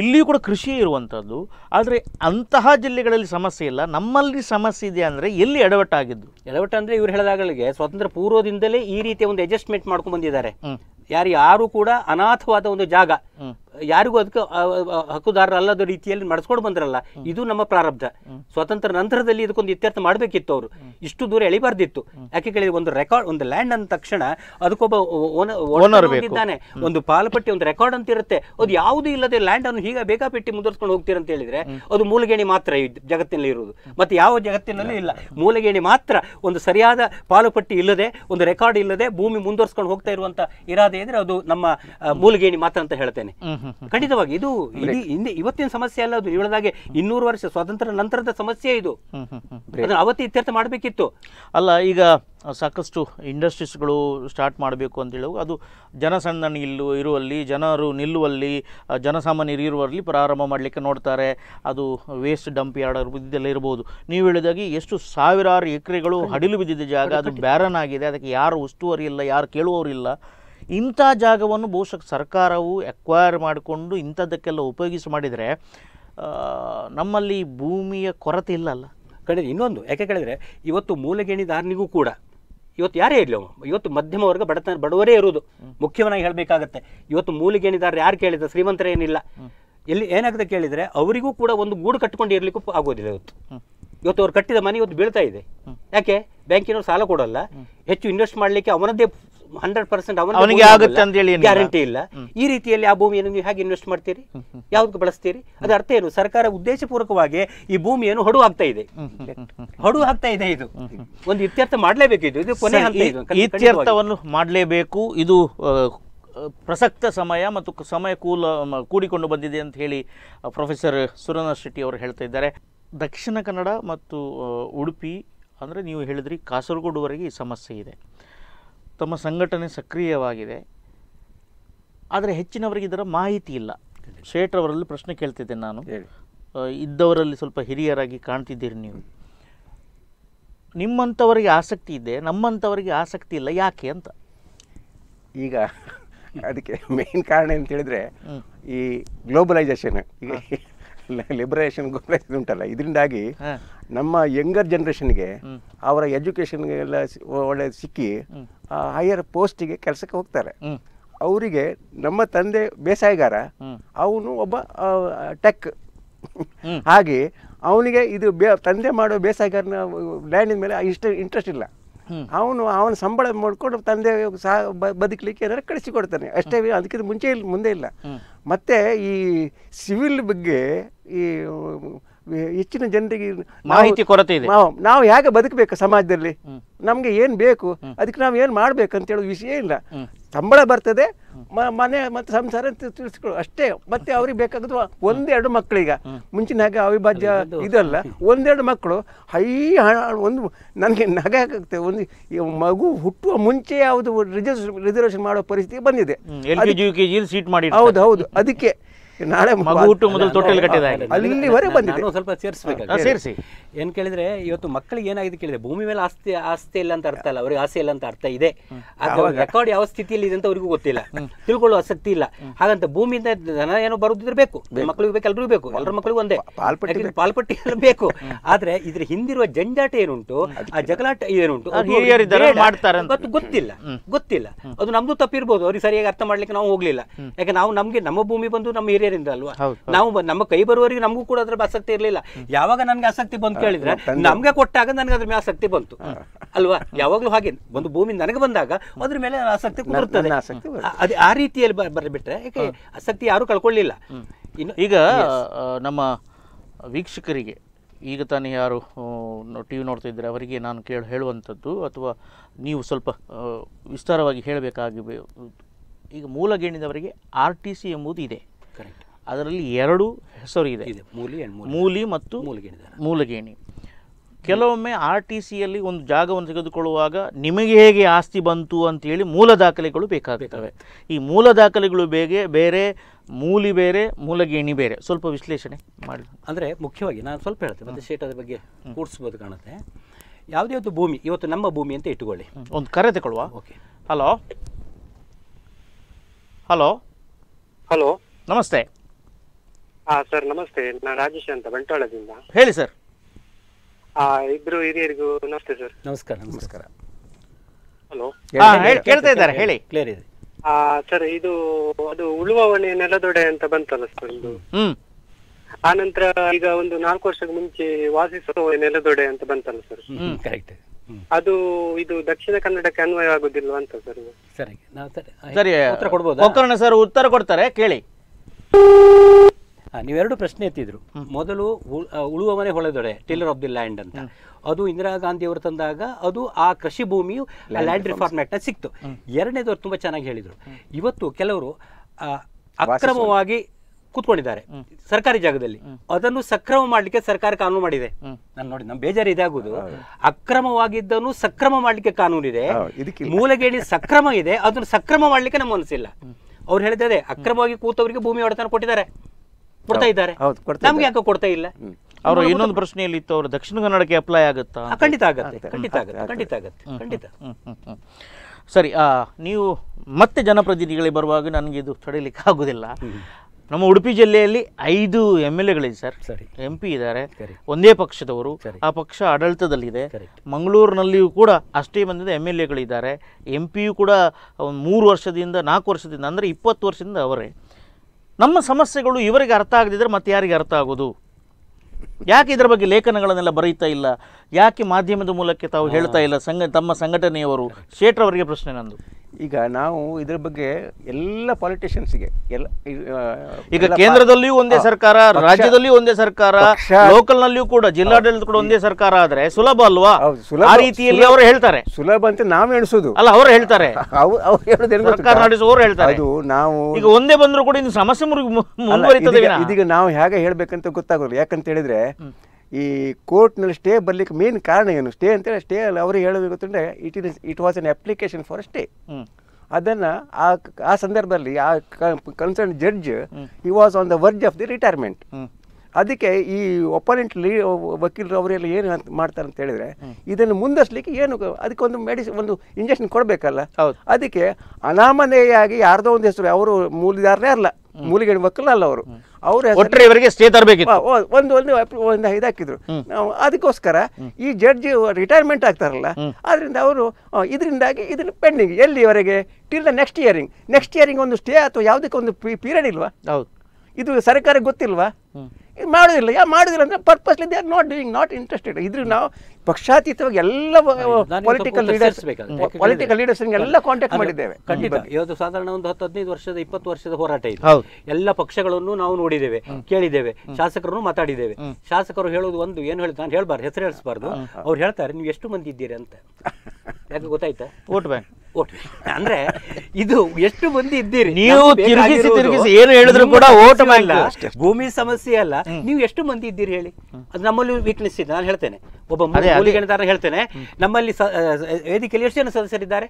ಇಲ್ಲಿಯೂ ಕೂಡ ಕೃಷಿ ಇರುವಂಥದ್ದು. ಆದರೆ ಅಂತಹ ಜಿಲ್ಲೆಗಳಲ್ಲಿ ಸಮಸ್ಯೆ ಇಲ್ಲ. ನಮ್ಮಲ್ಲಿ ಸಮಸ್ಯೆ ಇದೆ ಅಂದರೆ ಎಲ್ಲಿ ಎಡವಟ್ಟಾಗಿದ್ದು? ಎಡವಟ್ಟು ಅಂದರೆ ಇವ್ರು ಹೇಳಿದಾಗಲಿಗೆ ಸ್ವಾತಂತ್ರ್ಯ ಪೂರ್ವದಿಂದಲೇ ಈ ರೀತಿಯ ಒಂದು ಅಡ್ಜಸ್ಟ್ಮೆಂಟ್ ಮಾಡ್ಕೊಂಡು ಬಂದಿದ್ದಾರೆ. ಯಾರು ಯಾರು ಕೂಡ ಅನಾಥವಾದ ಒಂದು ಜಾಗ. ಯಾರಿಗೂ ಅದಕ್ಕೆ ಹಕ್ಕುದಾರರಲ್ಲದ ರೀತಿಯಲ್ಲಿ ನಡೆಸ್ಕೊಂಡು ಬಂದ್ರಲ್ಲ ಇದು ನಮ್ಮ ಪ್ರಾರಬ್ಧ. ಸ್ವಾತಂತ್ರ್ಯ ನಂತರದಲ್ಲಿ ಇದಕ್ಕೊಂದು ಇತ್ಯರ್ಥ ಮಾಡಬೇಕಿತ್ತು ಅವರು. ಇಷ್ಟು ದೂರ ಎಳಿಬಾರ್ದಿತ್ತು. ಯಾಕೆ ಕೇಳಿದ್ರೆ ಒಂದು ರೆಕಾರ್ಡ್ ಒಂದು ಲ್ಯಾಂಡ್ ಅಂದ ತಕ್ಷಣ ಅದಕ್ಕೊಬ್ಬ. ಇದ್ದಾನೆ ಒಂದು ಪಾಲ್ಪಟ್ಟಿ ಒಂದು ರೆಕಾರ್ಡ್ ಅಂತ ಇರುತ್ತೆ. ಅದು ಯಾವುದೂ ಇಲ್ಲದೆ ಲ್ಯಾಂಡ್ ಅನ್ನು ಹೀಗೆ ಬೇಕಾಪೆಟ್ಟಿ ಮುಂದುವರ್ಸ್ಕೊಂಡು ಹೋಗ್ತೀರ ಅಂತ ಹೇಳಿದ್ರೆ ಅದು ಮೂಲಗೇಣಿ ಮಾತ್ರ ಜಗತ್ತಿನಲ್ಲಿ ಇರುವುದು. ಮತ್ತೆ ಯಾವ ಜಗತ್ತಿನಲ್ಲಿ ಇಲ್ಲ. ಮೂಲಗೇಣಿ ಮಾತ್ರ ಒಂದು ಸರಿಯಾದ ಪಾಲುಪಟ್ಟಿ ಇಲ್ಲದೆ ಒಂದು ರೆಕಾರ್ಡ್ ಇಲ್ಲದೆ ಭೂಮಿ ಮುಂದುವರ್ಸ್ಕೊಂಡು ಹೋಗ್ತಾ ಇರುವಂತ ಇರಾದೆ ಇದ್ರೆ ಅದು ನಮ್ಮ ಮೂಲಗೇಣಿ ಮಾತ್ರ ಅಂತ ಹೇಳ್ತೇನೆ. ಹ್ಮ್ ಹ್ಮ್ ಹ್ಮ್. ಖಂಡಿತವಾಗಿ ಇದು ಹಿಂದೆ ಇವತ್ತಿನ ಸಮಸ್ಯೆ ಅಲ್ಲ ಅದು. ಹೇಳಿದಾಗೆ ಇನ್ನೂರು ವರ್ಷ ಸ್ವಾತಂತ್ರ್ಯ ನಂತರದ ಸಮಸ್ಯೆ ಇದು. ಹ್ಮ್ ಹ್ಮ್ ಹ್ಮ್. ಅದನ್ನ ಅವತ್ತೇ ಇತ್ಯರ್ಥ ಮಾಡಬೇಕಿತ್ತು. ಅಲ್ಲ ಈಗ ಸಾಕಷ್ಟು ಇಂಡಸ್ಟ್ರೀಸ್ಗಳು ಸ್ಟಾರ್ಟ್ ಮಾಡಬೇಕು ಅಂತ ಹೇಳುವಾಗ ಅದು ಜನಸಂದಣಿ ಇಲ್ಲು ಇರುವಲ್ಲಿ ಜನರು ನಿಲ್ಲುವಲ್ಲಿ ಜನಸಾಮಾನ್ಯರು ಇರುವಲ್ಲಿ ಪ್ರಾರಂಭ ಮಾಡಲಿಕ್ಕೆ ನೋಡ್ತಾರೆ. ಅದು ವೇಸ್ಟ್ ಡಂಪ್ ಯಾರ್ಡ್ ಇದೆಲ್ಲ ಇರ್ಬೋದು. ನೀವು ಹೇಳಿದಾಗೆ ಎಷ್ಟು ಸಾವಿರಾರು ಎಕರೆಗಳು ಹಡಿಲು ಬಿದ್ದಿದ್ದ ಜಾಗ ಅದು ಬ್ಯಾರನ್ ಆಗಿದೆ. ಅದಕ್ಕೆ ಯಾರು ಉಸ್ತುವಾರಿ ಇಲ್ಲ ಯಾರು ಕೇಳುವವರು ಇಲ್ಲ ಇಂಥ ಜಾಗವನ್ನು ಬಹುಶಃ ಸರ್ಕಾರವು ಎಕ್ವೈರ್ ಮಾಡಿಕೊಂಡು ಇಂಥದ್ದಕ್ಕೆಲ್ಲ ಉಪಯೋಗಿಸಿ ಮಾಡಿದರೆ ನಮ್ಮಲ್ಲಿ ಭೂಮಿಯ ಕೊರತೆ ಇಲ್ಲ ಅಲ್ಲ ಖಂಡಿತ ಇನ್ನೊಂದು ಯಾಕೆ ಕೇಳಿದ್ರೆ ಇವತ್ತು ಮೂಲಗೇಣಿದಾರನಿಗೂ ಕೂಡ ಇವತ್ತು ಯಾರೇ ಇರಲಿ ಅವನು ಇವತ್ತು ಮಧ್ಯಮ ವರ್ಗ ಬಡತನ ಬಡವರೇ ಇರುವುದು ಮುಖ್ಯವಾಗಿ ಹೇಳಬೇಕಾಗತ್ತೆ. ಇವತ್ತು ಮೂಲಿಗೇಣಿದಾರರು ಯಾರು ಕೇಳಿದ ಶ್ರೀಮಂತರ ಏನಿಲ್ಲ. ಎಲ್ಲಿ ಏನಾಗುತ್ತೆ ಕೇಳಿದರೆ ಅವರಿಗೂ ಕೂಡ ಒಂದು ಗೂಡು ಕಟ್ಟಿಕೊಂಡು ಇರಲಿಕ್ಕೂ ಆಗೋದಿಲ್ಲ ಇವತ್ತು. ಇವತ್ತು ಅವ್ರು ಕಟ್ಟಿದ ಮನೆ ಇವತ್ತು ಬೀಳ್ತಾ ಇದೆ. ಯಾಕೆ? ಬ್ಯಾಂಕಿನವ್ರು ಸಾಲ ಕೊಡಲ್ಲ. ಹೆಚ್ಚು ಇನ್ವೆಸ್ಟ್ ಮಾಡಲಿಕ್ಕೆ ಅವನದ್ದೇ ಹಂಡ್ರೆಡ್ ಪರ್ಸೆಂಟ್ ಅವನಿಗೆ ಆಗುತ್ತೆ ಅಂತ ಹೇಳಿ ಗ್ಯಾರಂಟಿ ಇಲ್ಲ. ಈ ರೀತಿಯಲ್ಲಿ ಆ ಭೂಮಿಯನ್ನು ನೀವು ಹೇಗೆ ಇನ್ವೆಸ್ಟ್ ಮಾಡ್ತೀರಿ? ಯಾವ್ದಕ್ಕೆ ಬಳಸ್ತೀರಿ? ಅದು ಅರ್ಥ ಏನು? ಸರ್ಕಾರ ಉದ್ದೇಶಪೂರ್ವಕವಾಗಿ ಈ ಭೂಮಿಯನ್ನು ಹೊಡು ಆಗ್ತಾ ಇದೆ. ಹೊಡು ಆಗ್ತಾ ಇದೆ ಇದು. ಒಂದು ಇತ್ಯರ್ಥ ಮಾಡಲೇಬೇಕು ಇದು. ಇದು ಕೊನೆ ಹಂತ ಇತ್ಯರ್ಥವನ್ನು ಮಾಡಲೇಬೇಕು. ಇದು ಪ್ರಸಕ್ತ ಸಮಯ ಮತ್ತು ಸಮಯ ಕೂಲ ಕೂಡಿಕೊಂಡು ಬಂದಿದೆ ಅಂತ ಹೇಳಿ ಪ್ರೊಫೆಸರ್ ಸುರನ ಶೆಟ್ಟಿ ಅವರು ಹೇಳ್ತಾ ಇದ್ದಾರೆ. ದಕ್ಷಿಣ ಕನ್ನಡ ಮತ್ತು ಉಡುಪಿ ಅಂದರೆ ನೀವು ಹೇಳಿದ್ರಿ ಕಾಸರಗೋಡುವರೆಗೆ ಈ ಸಮಸ್ಯೆ ಇದೆ. ತಮ್ಮ ಸಂಘಟನೆ ಸಕ್ರಿಯವಾಗಿದೆ. ಆದರೆ ಹೆಚ್ಚಿನವರಿಗೆ ಇದರ ಮಾಹಿತಿ ಇಲ್ಲ. ಶೇಟ್ ಅವರಲ್ಲಿ ಪ್ರಶ್ನೆ ಕೇಳ್ತಿದ್ದೆ ನಾನು. ಇದ್ದವರಲ್ಲಿ ಸ್ವಲ್ಪ ಹಿರಿಯರಾಗಿ ಕಾಣ್ತಿದ್ದೀರಿ ನೀವು. ನಿಮ್ಮಂಥವರಿಗೆ ಆಸಕ್ತಿ ಇದೆ ನಮ್ಮಂಥವರಿಗೆ ಆಸಕ್ತಿ ಇಲ್ಲ ಯಾಕೆ ಅಂತ? ಈಗ ಅದಕ್ಕೆ ಮೇನ್ ಕಾರಣ ಅಂತ ಹೇಳಿದ್ರೆ ಈ ಗ್ಲೋಬಲೈಸೇಷನ್ ಈಗ ಲಿಬರೇಷನ್ ಉಂಟಲ್ಲ. ಇದರಿಂದಾಗಿ. ನಮ್ಮ ಯಂಗರ್ ಜನ್ರೇಷನ್ಗೆ ಅವರ ಎಜುಕೇಷನ್ಗೆಲ್ಲ ಒಳ್ಳೆ ಸಿಕ್ಕಿ ಹೈಯರ್ ಪೋಸ್ಟಿಗೆ ಕೆಲಸಕ್ಕೆ ಹೋಗ್ತಾರೆ. ಅವರಿಗೆ ನಮ್ಮ ತಂದೆ ಬೇಸಾಯಗಾರ ಅವನು ಒಬ್ಬ ಟೆಕ್. ಹಾಗೆ ಅವನಿಗೆ ಇದು ಬೇ ತಂದೆ ಮಾಡೋ ಬೇಸಾಯಗಾರನ ಲ್ಯಾಂಡಿನ ಮೇಲೆ ಇಷ್ಟ ಇಂಟ್ರೆಸ್ಟ್ ಇಲ್ಲ. ಅವನು ಅವನ ಸಂಬಳ ಮಾಡಿಕೊಂಡು ತಂದೆ ಸಹ ಬದುಕಲಿಕ್ಕೆ ಏನಾದ್ರು ಕಳಿಸಿಕೊಡ್ತಾನೆ. ಅಷ್ಟೇ ಅದಕ್ಕಿಂತ ಮುಂಚೆ ಇಲ್ಲ ಮುಂದೆ ಇಲ್ಲ. ಮತ್ತೆ ಈ ಸಿವಿಲ್ ಬಗ್ಗೆ ಈ ಹೆಚ್ಚಿನ ಜನರಿಗೆ ಮಾಹಿತಿ ಕೊರತೆ ಇದೆ. ನಾವು ಹೇಗೆ ಬದುಕಬೇಕು ಸಮಾಜದಲ್ಲಿ. ನಮಗೆ ಏನು ಬೇಕು? ಅದಕ್ಕೆ ನಾವು ಏನು ಮಾಡಬೇಕು ಅಂತ ಹೇಳೋ ವಿಷಯ ಇಲ್ಲ. ಸಂಬಳ ಬರ್ತದೆ ಮನೆ ಮತ್ತು ಸಂಸಾರ ಅಂತ ತಿಳಿಸ್ಕೊಳ್ಳೋ ಅಷ್ಟೇ. ಮತ್ತೆ ಅವ್ರಿಗೆ ಬೇಕಾಗದು ಒಂದೆರಡು ಮಕ್ಕಳೀಗ. ಮುಂಚಿನ ಹಾಗೆ ಅವಿಭಾಜ್ಯ ಇದಲ್ಲ ಒಂದೆರಡು ಮಕ್ಕಳು ಹೈ ಒಂದು ನನಗೆ ನಗೆ ಆಗುತ್ತೆ ಒಂದು ಮಗು ಹುಟ್ಟುವ ಮುಂಚೆ ಯಾವುದು ರಿಸರ್ವೇಷನ್ ಮಾಡೋ ಪರಿಸ್ಥಿತಿ ಬಂದಿದೆ. ಹೌದು ಹೌದು. ಅದಕ್ಕೆ ನಾಳೆ ಮಗು ಹುಟ್ಟು ಮೊದಲು ತೊಟ್ಟಲ್ಲಿ ಕಟ್ಟಿದ ಹಾಗೆ ಅಲ್ಲಿವರೆಗೆ ಬಂದಿದೆ. ನಾನು ಸ್ವಲ್ಪ ಸೇರಿಸ್ಬೇಕು ಸೇರಿಸಿ. ಏನ್ ಕೇಳಿದ್ರೆ ಇವತ್ತು ಮಕ್ಕಳಿಗೆ ಏನಾಗಿದೆ ಕೇಳಿದ್ರೆ ಭೂಮಿ ಮೇಲೆ ಆಸ್ತಿ ಆಸ್ತಿ ಇಲ್ಲ ಅಂತ ಅರ್ಥ ಅಲ್ಲ ಅವ್ರಿಗೆ ಆಸೆ ಇಲ್ಲ ಅಂತ ಅರ್ಥ ಇದೆ. ರೆಕಾರ್ಡ್ ಯಾವ ಸ್ಥಿತಿಯಲ್ಲಿ ಇದೆ ಅಂತ ಅವ್ರಿಗೂ ಗೊತ್ತಿಲ್ಲ. ತಿಳ್ಕೊಳ್ಳೋ ಆಸಕ್ತಿ ಇಲ್ಲ. ಹಾಗಂತ ಭೂಮಿಯಿಂದ ಧನ ಏನೋ ಬರುದಿದ್ರೆ ಬೇಕು. ಮಕ್ಕಳಿಗೆ ಬೇಕು ಎಲ್ಲರಿಗೂ ಬೇಕು. ಎಲ್ಲರ ಮಕ್ಕಳಿಗೂ ಒಂದೇ. ಪಾಲ್ಪಟ್ಟಿ ಪಾಲ್ಪಟ್ಟಿ ಎಲ್ಲ ಬೇಕು. ಆದ್ರೆ ಇದ್ರ ಹಿಂದಿರುವ ಜಂಜಾಟ ಏನುಂಟು ಆ ಜಗಳಾಟ ಏನುಂಟು. ಮಾಡ್ತಾರೆ ಗೊತ್ತು- ಗೊತ್ತಿಲ್ಲ. ಗೊತ್ತಿಲ್ಲ. ಅದು ನಮ್ದು ತಪ್ಪಿರ್ಬೋದು. ಅವ್ರಿಗೆ ಸರಿಯಾಗಿ ಅರ್ಥ ಮಾಡ್ಲಿಕ್ಕೆ ನಾವು ಹೋಗ್ಲಿಲ್ಲ. ಯಾಕೆ ನಾವು ನಮ್ಗೆ ನಮ್ಮ ಭೂಮಿ ಬಂದು ನಮ್ಮ ಹಿರಿಯರಿಂದ ಅಲ್ವಾ? ನಾವು ನಮ್ಮ ಕೈ ಬರುವವರಿಗೆ ನಮಗೂ ಕೂಡ ಅದ್ರ ಆಸಕ್ತಿ ಇರಲಿಲ್ಲ. ಯಾವಾಗ ನನ್ಗೆ ಆಸಕ್ತಿ ಬಂತು ಕೇಳಿದ್ರೆ ನಮ್ಗೆ ಕೊಟ್ಟಾಗ ನನಗೆ ಅದ್ರ ಮೇಲೆ ಆಸಕ್ತಿ ಬಂತು. ಅಲ್ವಾ? ಯಾವಾಗ್ಲೂ ಹಾಗೆ. ಒಂದು ಭೂಮಿ ನನಗೆ ಬಂದಾಗ ಅದ್ರ ಮೇಲೆ ಆಸಕ್ತಿ ಬರುತ್ತದೆ ಅದೇ ಆ ರೀತಿಯಲ್ಲಿ ಬರಬಿಟ್ರೆ ಯಾಕೆ ಆಸಕ್ತಿ ಯಾರು ಕಳ್ಕೊಳ್ಳಿಲ್ಲ. ಇನ್ನು ಈಗ ನಮ್ಮ ವೀಕ್ಷಕರಿಗೆ ಈಗ ತಾನೇ ಯಾರು ಟಿ ವಿ ನೋಡ್ತಾ ಇದ್ದಾರೆ ಅವರಿಗೆ ನಾನು ಕೇಳಿ ಹೇಳುವಂಥದ್ದು ಅಥವಾ ನೀವು ಸ್ವಲ್ಪ ವಿಸ್ತಾರವಾಗಿ ಹೇಳಬೇಕಾಗಿ ಈಗ ಮೂಲಗೇಣಿದವರಿಗೆ ಆರ್ ಟಿ ಸಿ ಎಂಬುದು ಇದೆ. ಕರೆಕ್ಟ್ ಅದರಲ್ಲಿ ಎರಡು ಹೆಸರು ಇದೆ. ಇದೆ. ಮೂಲಿ ಮೂಲಿ ಮೂಲಿ ಮತ್ತು ಮೂಲಗೇಣಿ ಮೂಲಗೇಣಿ. ಕೆಲವೊಮ್ಮೆ ಆರ್ ಟಿ ಸಿಯಲ್ಲಿ ಒಂದು ಜಾಗವನ್ನು ತೆಗೆದುಕೊಳ್ಳುವಾಗ ನಿಮಗೆ ಹೇಗೆ ಆಸ್ತಿ ಬಂತು ಅಂತೇಳಿ ಮೂಲ ದಾಖಲೆಗಳು ಬೇಕಾಗುತ್ತವೆ ಈ ಮೂಲ ದಾಖಲೆಗಳು ಬೇಗೆ ಬೇರೆ ಮೂಲಿ ಬೇರೆ ಮೂಲಗೇಣಿ ಬೇರೆ. ಸ್ವಲ್ಪ ವಿಶ್ಲೇಷಣೆ ಮಾಡಿ. ಅಂದರೆ ಮುಖ್ಯವಾಗಿ ನಾನು ಸ್ವಲ್ಪ ಹೇಳ್ತೇನೆ. ಮತ್ತೆ ಶೇಟ್ ಅದರ ಬಗ್ಗೆ ಕೂಡಿಸ್ಬೋದು ಕಾಣುತ್ತೆ. ಯಾವುದೇ ಒಂದು ಭೂಮಿ? ಇವತ್ತು ನಮ್ಮ ಭೂಮಿ ಅಂತ ಇಟ್ಟುಕೊಳ್ಳಿ ಒಂದು ಕರೆ ತಗೊಳ್ಳುವ ಓಕೆ ಹಲೋ ಹಲೋ ಹಲೋ ನಮಸ್ತೆ. ಹಾ ಸರ್ ನಮಸ್ತೆ. ನಾನು ರಾಜೇಶ್ ಅಂತ ಬಂಟ್ವಾಳದಿಂದ. ಹೇಳಿ ಸರ್. ಆ ಇಬ್ರು ಹಿರಿಯರಿಗೂ ನಮಸ್ತೆ ಸರ್. ನಮಸ್ಕಾರ ನಮಸ್ಕಾರ. ಹಲೋ. ಹಾ ಹೇಳಿ ಕೇಳ್ತಾ ಇದ್ದಾರೆ ಹೇಳಿ. ಕ್ಲಿಯರ್ ಇದೆ. ಆ ಸರ್ ಇದು ಅದು ಉಳುವವಣೆ ನೆಲದೊಡೆ ಅಂತ ಬಂತಲ್ಲ ಸರ್ ಇದು? ಹ್ಮ್. ನಂತರ ಈಗ ಒಂದು ನಾಲ್ಕು ವರ್ಷದ ಮುಂಚೆ ವಾಸಿಸುವ ನೆಲದೊಡೆ ಅಂತ ಬಂತಲ್ಲ ಸರ್? ಹ್ಮ್ ಕರೆಕ್ಟ್ ಅದು ಇದು ದಕ್ಷಿಣ ಕನ್ನಡಕ್ಕೆ ಅನ್ವಯ ಆಗುದಿಲ್ವಾ ಅಂತ ಸರ್? ಸರಿ ನಾವು ಸರಿ ಸರಿ ಉತ್ತರ ಕೊಡ್ಬೋದಾ? ಸರ್ ಉತ್ತರ ಕೊಡ್ತಾರೆ ಕೇಳಿ. ನೀವೆರಡು ಪ್ರಶ್ನೆ ಎತ್ತಿದ್ರು. ಮೊದಲು ಉಳುವ ಮನೆ ಹೊಳೆದೊಡೆ ಟೇಲರ್ ಆಫ್ ದಿ ಲ್ಯಾಂಡ್ ಅಂತ. ಅದು ಇಂದಿರಾ ಗಾಂಧಿ ಅವರು ತಂದಾಗ ಅದು ಆ ಕೃಷಿ ಭೂಮಿಯು ಲ್ಯಾಂಡ್ ರಿಫಾರ್ಮ್ ಆಕ್ಟ್ ಸಿಕ್ತು. ಎರಡನೇದು ಅವ್ರು ತುಂಬಾ ಚೆನ್ನಾಗಿ ಹೇಳಿದ್ರು. ಇವತ್ತು ಕೆಲವರು ಅಕ್ರಮವಾಗಿ ಕೂತ್ಕೊಂಡಿದ್ದಾರೆ. ಸರ್ಕಾರಿ ಜಾಗದಲ್ಲಿ. ಅದನ್ನು ಸಕ್ರಮ ಮಾಡ್ಲಿಕ್ಕೆ ಸರ್ಕಾರ ಕಾನೂನು ಮಾಡಿದೆ. ನಾನು ನೋಡಿ ನಮ್ಮ ಬೇಜಾರು ಇದಾಗುದು ಅಕ್ರಮವಾಗಿದ್ದನ್ನು ಸಕ್ರಮ ಮಾಡ್ಲಿಕ್ಕೆ ಕಾನೂನಿದೆ. ಮೂಲಗೇಣಿ ಸಕ್ರಮ ಇದೆ ಅದನ್ನು ಸಕ್ರಮ ಮಾಡ್ಲಿಕ್ಕೆ ನಮ್ಮ ಮನಸ್ಸಿಲ್ಲ. ಅವ್ರು ಹೇಳಿದ್ರೆ ಅಕ್ರಮವಾಗಿ ಕೂತವರಿಗೆ ಭೂಮಿ ಒಡೆತನ ಕೊಟ್ಟಿದ್ದಾರೆ. ಕೊಡ್ತಾ ಇದ್ದಾರೆ. ನಮ್ಗೆ ಯಾಕೆ ಕೊಡ್ತಾ ಇಲ್ಲ? ಅವರು ಇನ್ನೊಂದು ಪ್ರಶ್ನೆಯಲ್ಲಿ ಇತ್ತು ಅವರು ದಕ್ಷಿಣ ಕನ್ನಡಕ್ಕೆ ಅಪ್ಲೈ ಆಗುತ್ತಾ? ಖಂಡಿತ ಆಗುತ್ತೆ ಖಂಡಿತ ಆಗುತ್ತೆ ಖಂಡಿತ ಆಗತ್ತೆ ಖಂಡಿತ. ಸರಿ ಆ, ನೀವು ಮತ್ತೆ ಜನಪ್ರತಿನಿಧಿಗಳಿಗೆ ಬರುವಾಗ ನನಗೆ ಇದು ತಡೆಯಲಿಕ್ಕೆ ಆಗುದಿಲ್ಲ. ನಮ್ಮ ಉಡುಪಿ ಜಿಲ್ಲೆಯಲ್ಲಿ ಐದು ಎಂ ಎಲ್ ಎಗಳಿದೆ ಸರ್. ಸರಿ. ಎಂ ಪಿ ಇದ್ದಾರೆ. ಒಂದೇ ಪಕ್ಷದವರು. ಆ ಪಕ್ಷ ಆಡಳಿತದಲ್ಲಿದೆ. ಮಂಗಳೂರಿನಲ್ಲಿಯೂ ಕೂಡ ಅಷ್ಟೇ ಬಂದಿದೆ ಎಂ ಎಲ್ ಎಗಳಿದ್ದಾರೆ. ಎಂ ಪಿಯು ಕೂಡ ಒಂದು ಮೂರು ವರ್ಷದಿಂದ ನಾಲ್ಕು ವರ್ಷದಿಂದ ಅಂದರೆ ಇಪ್ಪತ್ತು ವರ್ಷದಿಂದ ಅವರೇ. ನಮ್ಮ ಸಮಸ್ಯೆಗಳು ಇವರಿಗೆ ಅರ್ಥ ಆಗದಿದ್ದರೆ ಮತ್ತೆ ಯಾರಿಗೆ ಅರ್ಥ ಆಗೋದು? ಯಾಕೆ ಇದರ ಬಗ್ಗೆ ಲೇಖನಗಳನ್ನೆಲ್ಲ ಬರೀತಾ ಇಲ್ಲ? ಯಾಕೆ ಮಾಧ್ಯಮದ ಮೂಲಕ ತಾವು ಹೇಳ್ತಾ ಇಲ್ಲ? ಸಂಘ ತಮ್ಮ ಸಂಘಟನೆಯವರು ಶೇಟ್ರವರಿಗೆ ಪ್ರಶ್ನೆ ನಂದು. ಈಗ ನಾವು ಇದ್ರ ಬಗ್ಗೆ ಎಲ್ಲ ಪಾಲಿಟಿಷಿಯನ್ಸ್ಗೆ ಎಲ್ಲ ಈಗ ಕೇಂದ್ರದಲ್ಲಿಯೂ ಒಂದೇ ಸರ್ಕಾರ ರಾಜ್ಯದಲ್ಲಿಯೂ ಒಂದೇ ಸರ್ಕಾರ ಲೋಕಲ್ ನಲ್ಲಿಯೂ ಕೂಡ ಜಿಲ್ಲಾಡಳಿತ ಕೂಡ ಒಂದೇ ಸರ್ಕಾರ ಆದ್ರೆ ಸುಲಭ ಅಲ್ವಾ? ಸುಲಭ- ಆ ರೀತಿಯಲ್ಲಿ ಅವರು ಹೇಳ್ತಾರೆ. ಸುಲಭ ಅಂತ ನಾವು ಎಣಿಸೋದು. ಅಲ್ಲ ಅವರು ಹೇಳ್ತಾರೆ. ಸರ್ಕಾರ? ನಡೆಸುವವರು ಹೇಳ್ತಾರೆ. ಅದು ನಾವು ಈಗ ಒಂದೇ ಬಂದ್ರು ಕೂಡ ಇನ್ನು ಸಮಸ್ಯೆ ಮುಂದುವರಿತದೆ. ಇದೀಗ ನಾವು ಹೇಗೆ ಹೇಳ್ಬೇಕಂತ ಗೊತ್ತಾಗೋದು ಯಾಕಂತ ಹೇಳಿದ್ರೆ ಈ ಕೋರ್ಟ್ನಲ್ಲಿ ಸ್ಟೇ ಬರ್ಲಿಕ್ಕೆ ಮೇನ್ ಕಾರಣ ಏನು? ಸ್ಟೇ ಅಂತೇಳಿ ಸ್ಟೇ ಅಲ್ಲಿ ಅವ್ರಿಗೆ ಹೇಳೋದು ಅಂತಂದ್ರೆ it is it was an application for stay ಅದನ್ನು ಆ ಆ ಸಂದರ್ಭದಲ್ಲಿ ಆ ಕನ್ಸರ್ನ್ ಜಡ್ಜ್ ಈ was on the verge of the retirement ಅದಕ್ಕೆ ಈ ಒಪೋನೆಂಟ್ ಲೀ ವಕೀಲರು ಅವರೆಲ್ಲ ಏನು ಅಂತ ಮಾಡ್ತಾರೆ ಅಂತ ಹೇಳಿದ್ರೆ ಇದನ್ನು ಮುಂದರ್ಸ್ಲಿಕ್ಕೆ ಏನು ಅದಕ್ಕೆ ಒಂದು ಮೆಡಿಸಿನ್ ಒಂದು ಇಂಜೆಕ್ಷನ್ ಕೊಡಬೇಕಲ್ಲ. ಅದಕ್ಕೆ ಅನಾಮಧೇಯಾಗಿ ಯಾರ್ದೋ ಒಂದು ಹೆಸರು ಅವರು ಮೂಲಿದಾರನೇ ಅಲ್ಲ. ಮೂಲಿಗೆ ವಕೀಲ ಅಲ್ಲ ಅವರು. ಅವ್ರ ಒಟ್ಟರೆ ಇವರಿಗೆ ಸ್ಟೇ ತರಬೇಕಿತ್ತು. ಒಂದು ಒಂದು ಒಂದು ಇದಾಕಿದ್ರು. ಅದಕ್ಕೋಸ್ಕರ ಈ ಜಡ್ಜ್ ರಿಟೈರ್ಮೆಂಟ್ ಆಗ್ತಾರಲ್ಲ ಆದ್ರಿಂದ ಅವರು ಇದರಿಂದಾಗಿ ಇದನ್ನ ಪೆಂಡಿಂಗ್ ಎಲ್ಲಿವರೆಗೆ? Till the next hearing next hearing ಒಂದು ಸ್ಟೇ ಅಥವಾ ಯಾವುದಕ್ಕೆ ಒಂದು ಪೀರಿಯಡ್ ಇಲ್ವಾ? ಹೌದು. ಇದು ಸರ್ಕಾರಕ್ಕೆ ಗೊತ್ತಿಲ್ವಾ? ಇದು ಮಾಡೋದಿಲ್ಲ. ಯಾ ಮಾಡೋದಿಲ್ಲ ಅಂದ್ರೆ purposely they are not doing not interested ಇದ್ರ ನಾವು ಪಕ್ಷಾತೀತವಾಗಿ ಎಲ್ಲ ಪೊಲಿಟಿಕಲ್ ಲೀಡರ್ಸ್. ಪೊಲಿಟಿಕಲ್ ಲೀಡರ್ಸ್ ಎಲ್ಲ ಕಾಂಟ್ಯಾಕ್ಟ್ ಮಾಡಿದ್ದೇವೆ. ಖಂಡಿತ. ಇವತ್ತು ಸಾಧಾರಣ ಒಂದು ಹತ್ತು ಹದಿನೈದು ವರ್ಷದ ಇಪ್ಪತ್ತು ವರ್ಷದ ಹೋರಾಟ ಇದೆ. ಎಲ್ಲ ಪಕ್ಷಗಳನ್ನು ನಾವು ನೋಡಿದ್ದೇವೆ ಕೇಳಿದ್ದೇವೆ ಶಾಸಕರನ್ನು ಮಾತಾಡಿದ್ದೇವೆ. ಶಾಸಕರು ಹೇಳೋದು ಒಂದು ಏನು ಹೇಳಿ ನಾನು ಹೇಳ್ಬಾರ್ದು ಹೆಸರು ಹೇಳಿಸ್ಬಾರ್ದು. ಅವ್ರು ಹೇಳ್ತಾರೆ ನೀವು ಎಷ್ಟು ಮಂದಿ ಇದ್ದೀರಿ ಅಂತ. ಯಾಕೆ ಗೊತ್ತಾಯ್ತಾ? Vote bank. ಓಟ್ ಅಂದ್ರೆ ಇದು ಎಷ್ಟು ಮಂದಿ ಇದ್ದೀರಿ? ನೀವು ತಿರುಗಿಸಿ ತಿರುಗಿಸಿ ಏನು ಹೇಳಿದ್ರು ಕೂಡ ಓಟ್ ಮಾಡಿಲ್ಲ ಭೂಮಿ ಸಮಸ್ಯೆ ಅಲ್ಲ. ನೀವು ಎಷ್ಟು ಮಂದಿ ಇದ್ದೀರಿ ಹೇಳಿ? ಅದು ನಮ್ಮಲ್ಲಿ ವೀಕ್ನೆಸ್ ಇದೆ ನಾನು ಹೇಳ್ತೇನೆ. ಒಬ್ಬ. ಮೂಲಿಗೆಣದಾರ ಹೇಳ್ತೇನೆ ನಮ್ಮಲ್ಲಿ ವೇದಿಕೆಯಲ್ಲಿ ಎಷ್ಟು ಜನ ಸದಸ್ಯರಿದ್ದಾರೆ?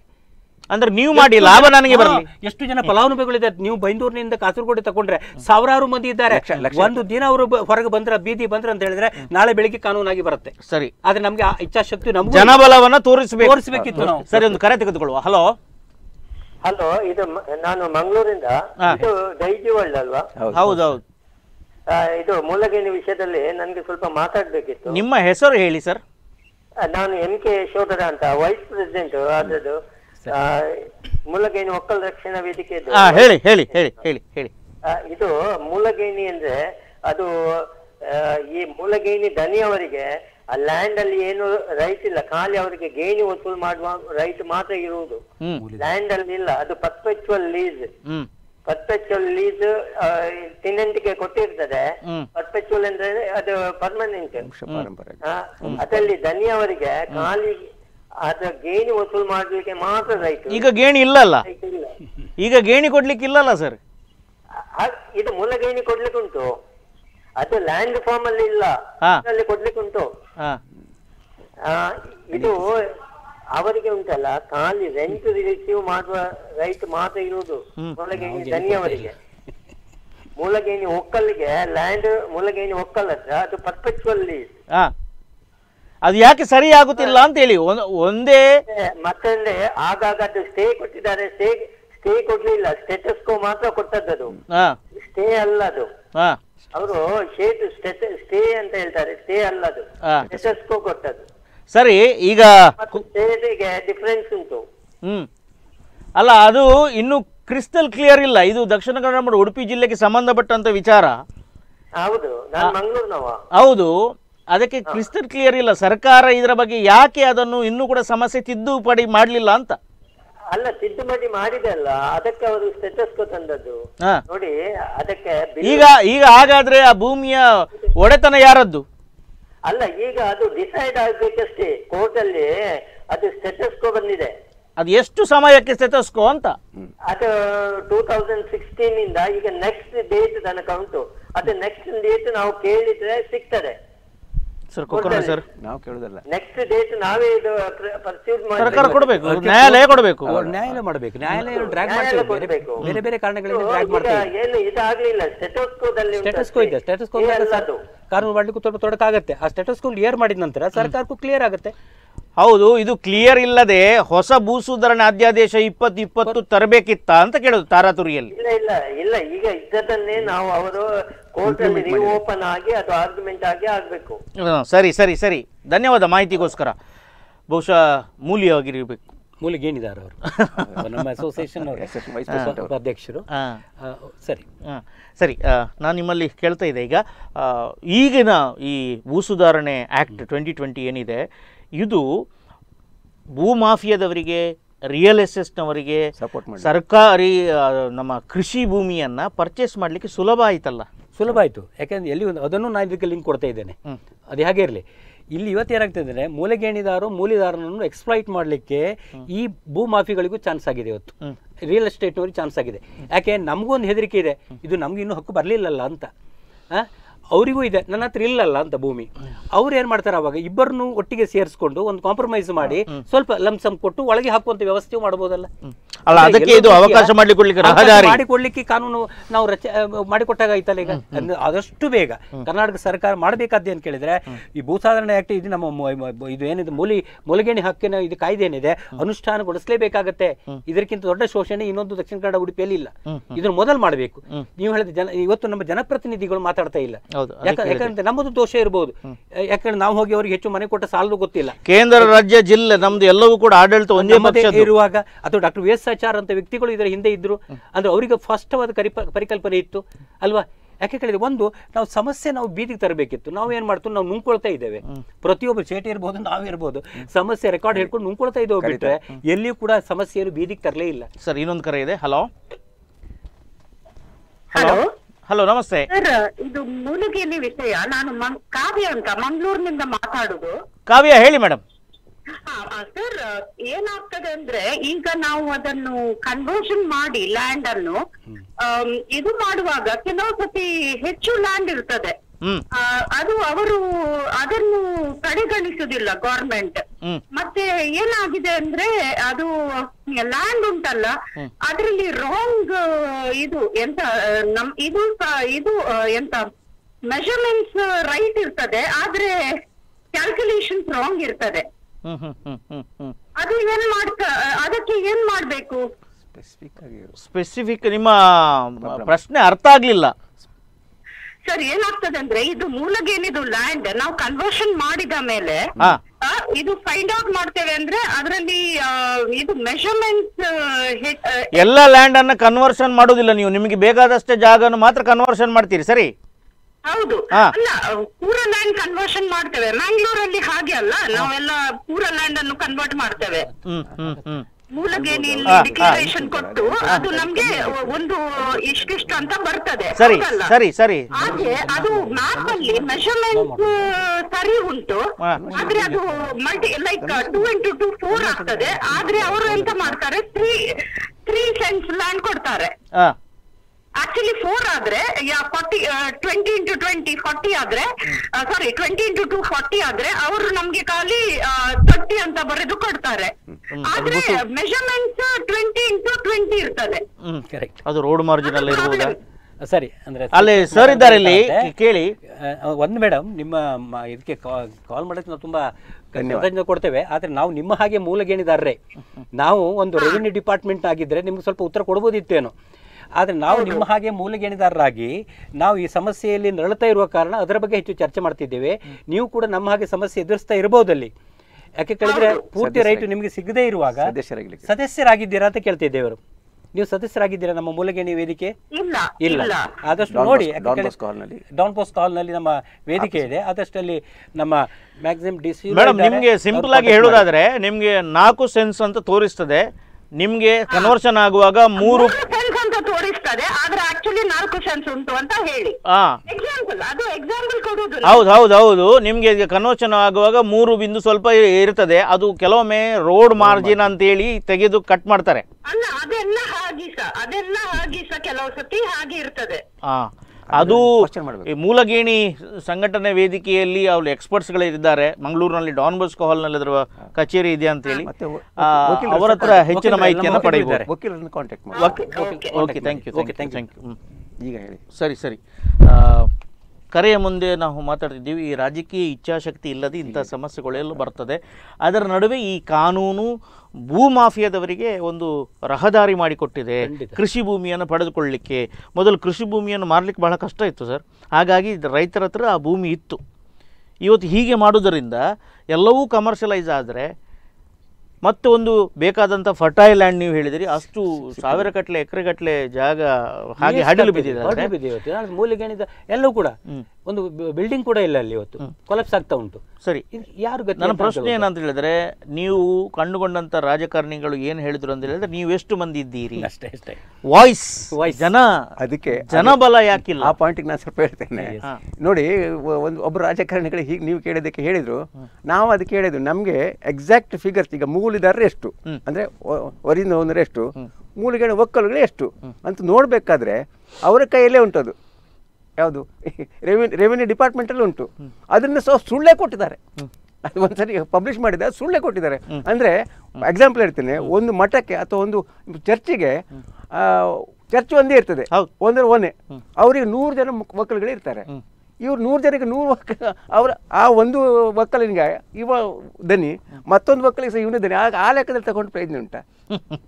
ಅಂದ್ರೆ ನೀವು ಮಾಡಿ ಲಾಭ ನನಗೆ ಬರಲಿ. ಎಷ್ಟು ಜನ ಫಲಾನುಭವಿಗಳಿದ್ದಾರೆ? ನೀವು ಬೈಂದೂರಿನಿಂದ ಕಾಸರಗೋಡು ತಗೊಂಡ್ರೆ ಸಾವಿರಾರು ಮಂದಿ ಇದ್ದಾರೆ. ಒಂದು ದಿನ ಅವರು ಹೊರಗೆ ಬಂದ್ರ ಬೀದಿ ಬಂದ್ರ ಅಂತ ಹೇಳಿದ್ರೆ ನಾಳೆ ಬೆಳಿಗ್ಗೆ ಕಾನೂನಾಗಿ ಬರುತ್ತೆ. ಸರಿ. ಆದ್ರೆ ನಮ್ಗೆ ಆ ಇಚ್ಛಾಶಕ್ತಿ ನಮ್ಗೆ ಜನಬಲವನ್ನ ತೋರಿಸಬೇಕು. ತೋರಿಸಬೇಕಿತ್ತು ನಾವು. ಸರಿ ಒಂದು ಕರೆ ತೆಗೆದುಕೊಳ್ಳುವ. ಹಲೋ ಹಲೋ ಇದು ನಾನು ಮಂಗಳೂರಿಂದ. ಇದು ಡೈಜಿ ವರ್ಲ್ಡ್ ಅಲ್ವಾ? ಹೌದೌದು ಇದು ಮೂಲಗೇಣಿ ವಿಷಯದಲ್ಲಿ ನನಗೆ ಸ್ವಲ್ಪ ಮಾತಾಡ್ಬೇಕಿತ್ತು. ನಿಮ್ಮ ಹೆಸರು ಹೇಳಿ ಸರ್. ನಾನು ಎಂ ಕೆ ಶೋಧರ ಅಂತ ವೈಸ್ ಪ್ರೆಸಿಡೆಂಟ್ ಆದದ್ದು. ಆ, ಮೂಲಗೇಣಿ ಒಕ್ಕಲ್ ರಕ್ಷಣಾ ವೇದಿಕೆ ಹೇಳಿ ಹೇಳಿ ಹೇಳಿ ಹೇಳಿ ಹೇಳಿ. ಇದು ಮೂಲಗೇಣಿ ಅಂದ್ರೆ ಅದು ಈ ಮೂಲಗೇಣಿ ದನಿಯವರಿಗೆ ಆ ಲ್ಯಾಂಡ್ ಅಲ್ಲಿ ಏನು ರೈಟ್ ಇಲ್ಲ ಖಾಲಿ ಅವರಿಗೆ ಗೇಣಿ ವಸೂಲು ಮಾಡುವ ರೈಟ್ ಮಾತ್ರ ಇರುವುದು. ಲ್ಯಾಂಡ್ ಅಲ್ಲಿ ಇಲ್ಲ ಅದು ಪರ್ಪೆಚುವಲ್ ಲೀಸ್ ಪರ್ಪೆಚುವಲ್ ಟೆನೆಂಟ್ಗೆ ಕೊಟ್ಟಿರ್ತದೆ. ಪರ್ಪೆಚುವಲ್ ಅಂದ್ರೆ ಅದು ಪರ್ಮನೆಂಟ್ ಅದರಲ್ಲಿ ದನಿಯವರಿಗೆ ಖಾಲಿ ಅದ ಗೇಣಿ ವಸೂಲು ಮಾಡ್ಲಿಕ್ಕೆ ಮಾತ್ರ ರೈಟ್ ಈಗ ಗೇಣಿ ಇಲ್ಲಲ್ಲ? ಇಲ್ಲ. ಈಗ ಗೇಣಿ ಕೊಡ್ಲಿಕ್ಕೆ ಇಲ್ಲಲ್ಲ ಸರ್ ಇದು ಮೂಲ ಗೇಣಿ ಕೊಡ್ಲಿಕ್ಕೆ ಉಂಟು. ಅದು ಲ್ಯಾಂಡ್ ಫಾರ್ಮ್ ಅಲ್ಲಿ ಇಲ್ಲ. ಕೊಡ್ಲಿಕ್ಕೆ ಉಂಟು. ಇದು ಅವರಿಗೆ ಉಂಟಲ್ಲ ಖಾಲಿ ರೆಂಟ್ ರಿಲೇಟಿವ್ ಮಾಡುವ ರೈಟ್ ಮಾತ್ರ ಇರುವುದು. ಮೂಲಗೇಣಿ ದನಿಯವರಿಗೆ ಮೂಲಗೇಣಿ ಒಕ್ಕಲಿಗೆ ಲ್ಯಾಂಡ್ ಮೂಲಗೇಣಿ ಒಕ್ಕಲ್ ಹತ್ರ ಅದು ಪರ್ಪೆಚುವಲ್ ಲೀಸ್ ಅದು ಯಾಕೆ ಸರಿ ಆಗುತ್ತಿಲ್ಲ ಅಂತ ಹೇಳಿ ಒಂದೇ ಮತ್ತೊಂದೆ ಆಗಾಗ ಅದು ಸ್ಟೇ ಕೊಟ್ಟಿದ್ದಾರೆ ಸ್ಟೇ ಸ್ಟೇ ಕೊಡ್ಲಿಲ್ಲ ಸ್ಟೇಟಸ್ಕೋ ಮಾತ್ರ ಕೊಟ್ಟದ್ದು ಸ್ಟೇ ಅಲ್ಲ ಅದು. ಅವರು ಸ್ಟೇ ಸ್ಟೇ ಅಂತ ಹೇಳ್ತಾರೆ ಸ್ಟೇ ಅಲ್ಲ ಅದು. ಸ್ಟೇಟಸ್ ಕೋ ಕೊಟ್ಟದ್ದು. ಸರಿ ಈಗ ಡಿಫರೆನ್ಸ್ ಉಂಟು. ಹ್ಮ್. ಅಲ್ಲ ಅದು ಇನ್ನು ಕ್ರಿಸ್ಟಲ್ ಕ್ಲಿಯರ್ ಇಲ್ಲ. ಇದು ದಕ್ಷಿಣ ಕನ್ನಡ ಮತ್ತು ಉಡುಪಿ ಜಿಲ್ಲೆಗೆ ಸಂಬಂಧಪಟ್ಟಂತ ವಿಚಾರ. ಹೌದು ಅದಕ್ಕೆ ಕ್ರಿಸ್ಟಲ್ ಕ್ಲಿಯರ್ ಇಲ್ಲ. ಸರ್ಕಾರ ಇದರ ಬಗ್ಗೆ ಯಾಕೆ ಅದನ್ನು ಇನ್ನೂ ಕೂಡ ಸಮಸ್ಯೆ ತಿದ್ದುಪಡಿ ಮಾಡಲಿಲ್ಲ ಅಂತ? ಅಲ್ಲ ತಿದ್ದುಪಡಿ ಮಾಡಿದೆ ಅಲ್ಲ. ಅದಕ್ಕೆ ಅವರು ಸ್ಟೇಟಸ್ ತಂದದ್ದು. ನೋಡಿ ಅದಕ್ಕೆ ಈಗ ಈಗ ಹಾಗಾದ್ರೆ ಆ ಭೂಮಿಯ ಒಡೆತನ ಯಾರದ್ದು? ಅಲ್ಲ ಈಗ ಅದು ಡಿಸೈಡ್ ಆಗ್ಬೇಕಷ್ಟೇ ಕೋರ್ಟ್ ಅಲ್ಲಿ ಅದು ಸ್ಟೆಟಸ್ಕೋ ಬಂದಿದೆ. ಅದು ಎಷ್ಟು ಸಮಯಕ್ಕೆ ಸ್ಟೆಟಸ್ಕೋ ಅಂತ? ಅದು ಟೂ ತೌಸಂಡ್ ಸಿಕ್ಸ್ಟೀನ್ ಇಂದ ಈಗ ನೆಕ್ಸ್ಟ್ ಡೇಟ್ ತನಕ ಉಂಟು. ಅದು ನೆಕ್ಸ್ಟ್ ಡೇಟ್ ನಾವು ಕೇಳಿದ್ರೆ ಸಿಗ್ತದೆ. ಸರ್ ಕೊಕ್ಕನ ಸರ್ ನಾವು ಕೇಳೋದಲ್ಲ. ನೆಕ್ಸ್ಟ್ ಡೇಟ್ ನಾವೇ ಇದು ಪರ್ಸ್ಯೂಟ್ ಸರ್ಕಾರ ಕೊಡಬೇಕು ನ್ಯಾಯಾಲಯ ಕೊಡಬೇಕು. ನ್ಯಾಯಾಲಯ ಮಾಡಬೇಕು. ನ್ಯಾಯಾಲಯ ಡ್ರ್ಯಾಗ್ ನ್ಯಾಯಾಲಯ ಬೇರೆ. ಬೇರೆ ಕಾರಣಗಳಿಂದ ಡ್ರ್ಯಾಗ್ ಮಾಡ್ತೀವಿ. ಏನು ಇದಾಗ್ಲಿಲ್ಲ. ಸ್ಟೆಟೋಸ್ಕೋದಲ್ಲಿ ಇದೆ. ಕಾನೂನು ಮಾಡ್ಲಿಕ್ಕೂ ತೊಡ ತೊಡಕಾಗತ್ತೆ. ಆ ಸ್ಟೇಟಸ್ ಕೋ ಕ್ಲಿಯರ್ ಮಾಡಿದ ನಂತರ ಸರ್ಕಾರಕ್ಕೂ ಕ್ಲಿಯರ್ ಆಗುತ್ತೆ. ಹೌದು ಇದು ಕ್ಲಿಯರ್ ಇಲ್ಲದೆ ಹೊಸ ಭೂ ಸುಧಾರಣೆ ಅಧ್ಯಾದೇಶ ಇಪ್ಪತ್ತು ಇಪ್ಪತ್ತು ತರಬೇಕಿತ್ತ ಅಂತ ಕೇಳೋದು ತಾರಾತುರಿಯಲ್ಲಿ. ಇಲ್ಲ ಇಲ್ಲ ಇಲ್ಲ ಈಗ ಇದ್ದದನ್ನೇ ನಾವು ಅವರು ಕೋರ್ಟ್ ಅಲ್ಲಿ ಓಪನ್ ಆಗಿ ಅದು ಆರ್ಗ್ಯುಮೆಂಟ್ ಆಗಿ ಆಗ್ಬೇಕು. ಸರಿ ಸರಿ ಸರಿ. ಧನ್ಯವಾದ ಮಾಹಿತಿಗೋಸ್ಕರ. ಬಹುಶಃ ಮೂಲಿಯಾಗಿರಬೇಕು ಮೂಲಿಗೇಣಿದಾರ ಅವರು? ನಮ್ಮ ಅಸೋಸಿಯೇಷನ್ ಅವರು ಅಧ್ಯಕ್ಷರು ಸರಿ. ಹಾ, ಸರಿ ನಾನು ನಿಮ್ಮಲ್ಲಿ ಕೇಳ್ತಾ ಇದ್ದೆ ಈಗ. ಈಗಿನ ಈ ಭೂ ಸುಧಾರಣೆ ಆ್ಯಕ್ಟ್ ಟ್ವೆಂಟಿ ಟ್ವೆಂಟಿ ಏನಿದೆ ಇದು ಭೂ ಮಾಫಿಯಾದವರಿಗೆ ರಿಯಲ್ ಎಸ್ಟೇಟ್ನವರಿಗೆ ಸಪೋರ್ಟ್ ಮಾಡಿ ಸರ್ಕಾರಿ ನಮ್ಮ ಕೃಷಿ ಭೂಮಿಯನ್ನು ಪರ್ಚೇಸ್ ಮಾಡಲಿಕ್ಕೆ ಸುಲಭ ಆಯ್ತಲ್ಲ? ಸುಲಭ ಆಯಿತು. ಯಾಕೆಂದರೆ ಎಲ್ಲಿ ಒಂದು ಅದನ್ನು ನಾನು ಇದಕ್ಕೆ ಲಿಂಕ್ ಕೊಡ್ತಾ ಇದ್ದೇನೆ. ಅದು ಹಾಗೆ ಇರಲಿ. ಇಲ್ಲಿ ಇವತ್ತು ಏನಾಗ್ತದೆ ಅಂದರೆ ಮೂಲೆಗೇಣಿದಾರು ಮೂಲೆದಾರನನ್ನು ಎಕ್ಸ್ಪ್ಲೈಟ್ ಮಾಡಲಿಕ್ಕೆ ಈ ಭೂ ಮಾಫಿಗಳಿಗೂ ಚಾನ್ಸ್ ಆಗಿದೆ ಇವತ್ತು. ರಿಯಲ್ ಎಸ್ಟೇಟ್ನವ್ರಿಗೆ ಚಾನ್ಸ್ ಆಗಿದೆ. ಯಾಕೆ? ನಮಗೂ ಒಂದು ಹೆದರಿಕೆ ಇದೆ. ಇದು ನಮ್ಗೆ ಇನ್ನೂ ಹಕ್ಕು ಬರಲಿಲ್ಲಲ್ಲ ಅಂತ. ಆ? ಅವರಿಗೂ ಇದೆ. ನನ್ನ ಹತ್ರ ಇಲ್ಲಲ್ಲ ಅಂತ ಭೂಮಿ. ಅವ್ರು ಏನು ಮಾಡ್ತಾರೆ ಅವಾಗ? ಇಬ್ಬರನ್ನು ಒಟ್ಟಿಗೆ ಸೇರಿಸ್ಕೊಂಡು ಒಂದು ಕಾಂಪ್ರಮೈಸ್ ಮಾಡಿ ಸ್ವಲ್ಪ ಲಂಸಮ್ ಕೊಟ್ಟು ಒಳಗೆ ಹಾಕುವಂತ ವ್ಯವಸ್ಥೆ ಮಾಡಬಹುದಲ್ಲ ಅಲ್ಲ, ಅದಕ್ಕೆ ಇದು ಅವಕಾಶ. ಮಾಡಿಕೊಡ್ಲಿಕ್ಕೆ ಕಾನೂನು ನಾವು ರಚ ಮಾಡಿಕೊಟ್ಟಾಗ ಆಯ್ತಲ್ಲ ಈಗ? ಆದಷ್ಟು ಬೇಗ. ಕರ್ನಾಟಕ ಸರ್ಕಾರ ಮಾಡಬೇಕಾದ್ದು ಅಂತ ಕೇಳಿದ್ರೆ ಈ ಭೂಸಾಧಾರಣೆ ಆಕ್ಟ್ ಇದು ನಮ್ಮ ಇದು ಏನಿದೆ ಮೂಲಿ ಮೂಲಿಗೆಣಿ ಹಕ್ಕಿನ ಇದು ಕಾಯ್ದೆ ಏನಿದೆ ಅನುಷ್ಠಾನಗೊಳಿಸಲೇಬೇಕಾಗತ್ತೆ. ಇದಕ್ಕಿಂತ ದೊಡ್ಡ ಶೋಷಣೆ ಇನ್ನೊಂದು ದಕ್ಷಿಣ ಕನ್ನಡ ಉಡುಪಿಯಲ್ಲಿ ಇಲ್ಲ. ಇದನ್ನು ಮೊದಲು ಮಾಡಬೇಕು. ನೀವು ಹೇಳಿದ ಜನ ಇವತ್ತು ನಮ್ಮ ಜನಪ್ರತಿನಿಧಿಗಳು ಮಾತಾಡ್ತಾ ಇಲ್ಲ. ಯಾಕಂದ್ರೆ ನಮ್ಮದು ದೋಷ ಇರಬಹುದು ಯಾಕಂದ್ರೆ ನಾವು ಹೋಗಿ ಅವರಿಗೆ ಹೆಚ್ಚು ಮನೆ ಕೊಟ್ಟ ಸಾಲದು ಗೊತ್ತಿಲ್ಲ. ಕೇಂದ್ರ ರಾಜ್ಯ ಜಿಲ್ಲೆ ನಮ್ದು ಎಲ್ಲವೂ ಕೂಡ ಆಡಳಿತ ಒಂದೇ ಇರುವಾಗ ಅಥವಾ ಡಾಕ್ಟರ್ ವಿ ಎಸ್ ಆಚಾರ್ ಅಂತ ವ್ಯಕ್ತಿಗಳು ಇದರ ಹಿಂದೆ ಇದ್ರು. ಅಂದ್ರೆ ಅವರಿಗೆ ಸ್ಪಷ್ಟವಾದ ಪರಿಕಲ್ಪನೆ ಇತ್ತು. ಅಲ್ವಾ? ಯಾಕೆ ಕೇಳಿದ್ರೆ ಒಂದು ನಾವು ಸಮಸ್ಯೆ ನಾವು ಬೀದಿಗೆ ತರಬೇಕಿತ್ತು. ನಾವು ಏನ್ ಮಾಡ್ತೀವಿ? ನಾವು ನುಂಗ್ಕೊಳ್ತಾ ಇದ್ದೇವೆ. ಪ್ರತಿಯೊಬ್ಬರು ಚೇಟಿ ಇರ್ಬೋದು ನಾವು ಇರ್ಬೋದು. ಸಮಸ್ಯೆ ರೆಕಾರ್ಡ್ ಹೇಳ್ಕೊಂಡು ನುಂಗ್ಕೊಳ್ತಾ ಇದ್ದೇವೆ ಬಿಟ್ಟರೆ ಎಲ್ಲಿಯೂ ಕೂಡ ಸಮಸ್ಯೆಯನ್ನು ಬೀದಿಗೆ ತರಲೇ ಇಲ್ಲ. ಸರ್ ಇನ್ನೊಂದು ಕರೆ ಇದೆ. ಹಲೋ? ಹಲೋ? ಹಲೋ ನಮಸ್ತೆ. ಸರ್ ಇದು ಮೂಲಿಗೆಯಲ್ಲಿ ವಿಷಯ. ನಾನು ಕಾವ್ಯ ಅಂತ ಮಂಗಳೂರಿನಿಂದ ಮಾತಾಡುದು. ಕಾವ್ಯ ಹೇಳಿ ಮೇಡಮ್ ಸರ್ ಏನಾಗ್ತದೆ ಅಂದ್ರೆ ಈಗ ನಾವು ಅದನ್ನು ಕನ್ವರ್ಷನ್ ಮಾಡಿ ಲ್ಯಾಂಡ್ ಅನ್ನು ಇದು ಮಾಡುವಾಗ ಕೆಲವು ಸತಿ ಹೆಚ್ಚು ಲ್ಯಾಂಡ್ ಇರ್ತದೆ. ಅದು ಅವರು ಅದನ್ನು ಕಡೆಗಣಿಸುದಿಲ್ಲ ಗೌರ್ಮೆಂಟ್ ಮತ್ತೆ ಏನಾಗಿದೆ ಅಂದ್ರೆ ಅದು ಲ್ಯಾಂಡ್ ಉಂಟಲ್ಲ ಅದರಲ್ಲಿ ರಾಂಗ್ ಇದು ಎಂತ ನಮ್ ಇದು ಇದು ಎಂತ ಮೆಷರ್ಮೆಂಟ್ಸ್ ರೈಟ್ ಇರ್ತದೆ ಆದ್ರೆ ಕ್ಯಾಲ್ಕುಲೇಷನ್ ರಾಂಗ್ ಇರ್ತದೆ. ಹ್ಮ್ ಹ್ಮ್ ಹ್ಮ್ ಹ್ಮ್ ಹ್ಮ್. ಅದು ಏನ್ ಮಾಡ್ತಾ ಅದಕ್ಕೆ ಏನ್ ಮಾಡ್ಬೇಕು? ಸ್ಪೆಸಿಫಿಕ್ ಆಗಿ ಸ್ಪೆಸಿಫಿಕ್ ನಿಮ್ಮ ಪ್ರಶ್ನೆ ಅರ್ಥ ಆಗ್ಲಿಲ್ಲ. ಸರ್ ಏನಾಗ್ತದೆ ಅಂದ್ರೆ ಇದು ಮೂಲಗೇನಿದು ಲ್ಯಾಂಡ್ ನಾವು ಕನ್ವರ್ಷನ್ ಮಾಡಿದ ಮೇಲೆ ಇದು ಫೈಂಡ್ ಔಟ್ ಮಾಡ್ತೇವೆ ಅಂದ್ರೆ ಅದರಲ್ಲಿ ಇದು ಮೆಷರ್ಮೆಂಟ್ ಎಲ್ಲ ಲ್ಯಾಂಡ್ ಅನ್ನ ಕನ್ವರ್ಷನ್ ಮಾಡೋದಿಲ್ಲ ನೀವು. ನಿಮಗೆ ಬೇಕಾದಷ್ಟೇ ಜಾಗನ ಮಾತ್ರ ಕನ್ವರ್ಷನ್ ಮಾಡ್ತೀರಿ ಸರಿ? ಹೌದು. ಅಲ್ಲ ಪೂರ ಲ್ಯಾಂಡ್ ಕನ್ವರ್ಷನ್ ಮಾಡ್ತೇವೆ. ಮ್ಯಾಂಗ್ಳೂರಲ್ಲಿ ಹಾಗೆ ಅಲ್ಲ ನಾವೆಲ್ಲ ಪೂರ ಲ್ಯಾಂಡ್ ಅನ್ನು ಕನ್ವರ್ಟ್ ಮಾಡ್ತೇವೆ. ಡಿಕ್ಲರೇಷನ್ ಕೊಟ್ಟು ಅದು ನಮ್ಗೆ ಒಂದು ಇಷ್ಟಿಷ್ಟು ಅಂತ ಬರ್ತದೆ. ಸರಿ? ಸರಿ ಸರಿ. ಆದ್ರೆ ಅದು ಮ್ಯಾಪ್ ಅಲ್ಲಿ ಮೆಷರ್ಮೆಂಟ್ ಸರಿ ಉಂಟು. ಆದ್ರೆ ಅದು multiply two into two four ಆಗ್ತದೆ. ಆದ್ರೆ ಅವರು ಎಂತ ಮಾಡ್ತಾರೆ? ತ್ರೀ ತ್ರೀ ಸೆನ್ಸ್ ಲ್ಯಾಂಡ್ ಕೊಡ್ತಾರೆ. ಹಾ ಆಕ್ಚುಲಿ ಫೋರ್ ಆದ್ರೆ forty twenty into twenty forty ಆದ್ರೆ sorry twenty into two forty ಆದ್ರೆ ಅವರು ನಮ್ಗೆ ಖಾಲಿ ತರ್ಟಿ ಅಂತ ಬರೆದು ಕೊಡ್ತಾರೆ. ಆದ್ರೆ ಮೆಷರ್ಮೆಂಟ್ಸ್ ಟ್ವೆಂಟಿ ಇಂಟು ಟ್ವೆಂಟಿ ಇರ್ತದೆ. ಕರೆಕ್ಟ್ ಅದು ರೋಡ್ ಮಾರ್ಜಿನ್ ಅಲ್ಲಿ ಇರ್ಬೋದಾ ಸರಿ ಅಂದ್ರೆ ಅಲ್ಲಿ ಸರ್ ಇದ್ದಾರೆ ಇಲ್ಲಿ ಕೇಳಿ. ಒಂದು ಮೇಡಮ್ ನಿಮ್ಮ ಇದಕ್ಕೆ ಕಾಲ್ ಮಾಡೋಕ್ಕೆ ನಾವು ತುಂಬಾ ಕೃತಜ್ಞತೆ ಕೊಡ್ತೇವೆ. ಆದ್ರೆ ನಾವು ನಿಮ್ಮ ಹಾಗೆ ಮೂಲಗೇಣಿದಾರರೇ ನಾವು ಒಂದು ರೆವಿನ್ಯೂ ಡಿಪಾರ್ಟ್ಮೆಂಟ್ ಆಗಿದ್ರೆ ನಿಮ್ಗೆ ಸ್ವಲ್ಪ ಉತ್ತರ ಕೊಡ್ಬೋದಿತ್ತೇನೋ. ಆದ್ರೆ ನಾವು ನಿಮ್ಮ ಹಾಗೆ ಮೂಲಗೇಣಿದಾರರಾಗಿ ನಾವು ಈ ಸಮಸ್ಯೆಯಲ್ಲಿ ನರಳುತ್ತಾ ಇರುವ ಕಾರಣ ಅದರ ಬಗ್ಗೆ ಹೆಚ್ಚು ಚರ್ಚೆ ಮಾಡ್ತಿದ್ದೇವೆ. ನೀವು ಕೂಡ ನಮ್ಮ ಹಾಗೆ ಸಮಸ್ಯೆ ಎದುರಿಸ್ತಾ ಇರಬಹುದಲ್ಲಿ ಯಾಕೆ ಕೇಳಿದ್ರೆ ಪೂರ್ತಿ ರೈಟ್ ನಿಮಗೆ ಸಿಗದೇ ಇರುವಾಗ. ಸದಸ್ಯರಾಗಿದ್ದೀರಾ ಅಂತ ಕೇಳ್ತಿದ್ದೇವೆ ಅವರು ನೀವು ಸದಸ್ಯರಾಗಿದ್ದೀರಾ ನಮ್ಮ ಮೂಲಗೇಣಿ ವೇದಿಕೆ? ಇಲ್ಲ ಆದಷ್ಟು ನೋಡಿ ಡೌನ್ ಡಾನ್ ಕಾಲ್ನಲ್ಲಿ. ನಮ್ಮ ವೇದಿಕೆ ಇದೆ. ಆದಷ್ಟು ಅಲ್ಲಿ ನಮ್ಮ ಮ್ಯಾಕ್ಸಿಮಮ್ ಡಿಸಿ ಮೇಡಮ್ ನಿಮಗೆ ಸಿಂಪಲ್ ಆಗಿ ಹೇಳೋದಾದ್ರೆ ನಿಮಗೆ ನಾಲ್ಕು ಸೆನ್ಸ್ ಅಂತ ತೋರಿಸ್ತದೆ. ನಿಮಗೆ ಕನ್ವರ್ಷನ್ ಆಗುವಾಗ ಮೂರು ತೋರಿಸ್ತದೆ ಆದ್ರೆ ಆಕ್ಚುಲಿ ನಾಲ್ಕು ಕ್ವಶನ್ಸ್ ಉಂಟು ಅಂತ ಹೇಳಿ. ಹಾ ಎಕ್ಸಾಂಪಲ್ ಅದು ಎಕ್ಸಾಂಪಲ್ ಕೊಡುದು ಹೌದು ಹೌದು ಹೌದು. ನಿಮ್ಗೆ ಕನ್ವರ್ಷನ್ ಆಗುವಾಗ ಮೂರು ಬಿಂದು ಸ್ವಲ್ಪ ಇರ್ತದೆ. ಅದು ಕೆಲವೊಮ್ಮೆ ರೋಡ್ ಮಾರ್ಜಿನ್ ಅಂತ ಹೇಳಿ ತೆಗೆದು ಕಟ್ ಮಾಡ್ತಾರೆ. ಅಲ್ಲ ಅದೆಲ್ಲ ಹಾಗಿಸ ಅದೆಲ್ಲ ಹಾಗಿಸ ಕೆಲವು ಸತಿ ಹಾಗೆ ಇರ್ತದೆ. ಆ, ಅದು ಈ ಮೂಲಗೇಣಿ ಸಂಘಟನೆ ವೇದಿಕೆಯಲ್ಲಿ ಅವ್ರು ಎಕ್ಸ್ಪರ್ಟ್ಸ್ಗಳಿದ್ದಾರೆ ಮಂಗಳೂರಿನಲ್ಲಿ ಡಾನ್ ಬಸ್ಕೋ ಹಾಲ್ನಲ್ಲಿ ಅದರ ಕಚೇರಿ ಇದೆ ಅಂತ ಹೇಳಿ ಅವರ ಹತ್ರ ಹೆಚ್ಚಿನ ಮಾಹಿತಿಯನ್ನು ಪಡೆಯುತ್ತಾರೆ okay okay thank you thank you ಈಗ ಹೇಳಿ. ಸರಿ ಸರಿ. ಆ, ಕರೆಯ ಮುಂದೆ ನಾವು ಮಾತಾಡ್ತಿದ್ದೀವಿ ಈ ರಾಜಕೀಯ ಇಚ್ಛಾಶಕ್ತಿ ಇಲ್ಲದೆ ಇಂಥ ಸಮಸ್ಯೆಗಳೆಲ್ಲ ಬರ್ತದೆ. ಅದರ ನಡುವೆ ಈ ಕಾನೂನು ಭೂಮಾಫಿಯಾದವರಿಗೆ ಒಂದು ರಹದಾರಿ ಮಾಡಿಕೊಟ್ಟಿದೆ. ಕೃಷಿ ಭೂಮಿಯನ್ನು ಪಡೆದುಕೊಳ್ಳಲಿಕ್ಕೆ ಮೊದಲು ಕೃಷಿ ಭೂಮಿಯನ್ನು ಮಾರಲಿಕ್ಕೆ ಬಹಳ ಕಷ್ಟ ಇತ್ತು ಸರ್. ಹಾಗಾಗಿ ರೈತರ ಹತ್ರ ಆ ಭೂಮಿ ಇತ್ತು. ಇವತ್ತು ಹೀಗೆ ಮಾಡೋದರಿಂದ ಎಲ್ಲವೂ ಕಮರ್ಷಿಯಲೈಸ್ ಆದರೆ ಮತ್ತೆ ಒಂದು ಬೇಕಾದಂಥ ಫರ್ಟೈಲ್ ಲ್ಯಾಂಡ್ ನೀವು ಹೇಳಿದಿರಿ ಅಷ್ಟು ಸಾವಿರ ಕಟ್ಲೆ ಎಕರೆ ಗಟ್ಟಲೆ ಜಾಗ ಹಾಗೆ ಹಡಲು ಬಿದ್ದಿದೆ ಮೂಲಿಗೆ ಎಲ್ಲವೂ ಕೂಡ ಒಂದು ಬಿಲ್ಡಿಂಗ್ ಕೂಡ ಇಲ್ಲ ಅಲ್ಲಿ ಇವತ್ತು. ಕೊಲಾಪ್ಸ್ ಆಗ್ತಾ ಉಂಟು. ಸರಿ. ಯಾರು ಗತಿ ನನ್ನ ಪ್ರಶ್ನೆ? ಏನಂತ ಹೇಳಿದ್ರೆ ನೀವು ಕಂಡುಕೊಂಡಂತ ರಾಜಕಾರಣಿಗಳು ಏನು ಹೇಳಿದ್ರು ಅಂತ ಹೇಳಿದ್ರೆ ನೀವು ಎಷ್ಟು ಮಂದಿ ಇದ್ದೀರಿ? ಅಷ್ಟೇ ಅಷ್ಟೇ. ವಾಯ್ಸ್ ವಾಯ್ಸ್ ಜನ. ಅದಕ್ಕೆ ಜನಬಲ ಯಾಕಿಲ್ಲ? ಆ ಪಾಯಿಂಟಿಗೆ ನಾನು ಸ್ವಲ್ಪ ಹೇಳ್ತೇನೆ. ನೋಡಿ ಒಂದು ಒಬ್ಬರು ರಾಜಕಾರಣಿಗಳು ಹೀಗೆ ನೀವು ಕೇಳಿದ್ದಕ್ಕೆ ಹೇಳಿದ್ರು. ನಾವು ಅದಕ್ಕೆ ಹೇಳಿದ್ರು ನಮಗೆ ಎಕ್ಸಾಕ್ಟ್ ಫಿಗರ್ಸ್ ಈಗ ಮೂಲಿದಾರರು ಎಷ್ಟು? ಅಂದ್ರೆ ಒ- ವರಿಂದ ಒಂದ್ರೆ ಎಷ್ಟು? ಮೂಲಿಗೆ ಒಕ್ಕಲುಗಳು ಎಷ್ಟು? ಅಂತ ನೋಡ್ಬೇಕಾದ್ರೆ ಅವರ ಕೈಯಲ್ಲೇ ಉಂಟದು. ಯಾವುದು? ರೆವಿನ್ಯೂ ರೆವಿನ್ಯೂ ಡಿಪಾರ್ಟ್ಮೆಂಟಲ್ಲಿ ಉಂಟು. ಅದನ್ನು ಸೊ ಸುಳ್ಳೇ ಕೊಟ್ಟಿದ್ದಾರೆ. ಅದು ಒಂದ್ಸರಿ ಪಬ್ಲಿಷ್ ಮಾಡಿದ ಸುಳ್ಳೇ ಕೊಟ್ಟಿದ್ದಾರೆ. ಅಂದರೆ ಎಕ್ಸಾಂಪಲ್ ಹೇಳ್ತೇನೆ. ಒಂದು ಮಠಕ್ಕೆ ಅಥವಾ ಒಂದು ಚರ್ಚಿಗೆ ಚರ್ಚ್ ಒಂದೇ ಇರ್ತದೆ. ಒಂದರ ಒನೆ ಅವರಿಗೆ ನೂರು ಜನ ಮಕ್ಕಳುಗಳು ಇರ್ತಾರೆ. ಇವ್ರು ನೂರು ಜನಕ್ಕೆ ನೂರು ಒಕ್ಕ ಅವ್ರ ಆ ಒಂದು ಒಕ್ಕಲಿನಿಗೆ ಇವ ದನಿ ಮತ್ತೊಂದು ಒಕ್ಕಲಿಗೆ ಸಹ ಇವನು ದನಿ. ಆಗ ಆ ಲೆಕ್ಕದಲ್ಲಿ ತಗೊಂಡು ಪ್ರಯೋಜನ ಉಂಟ.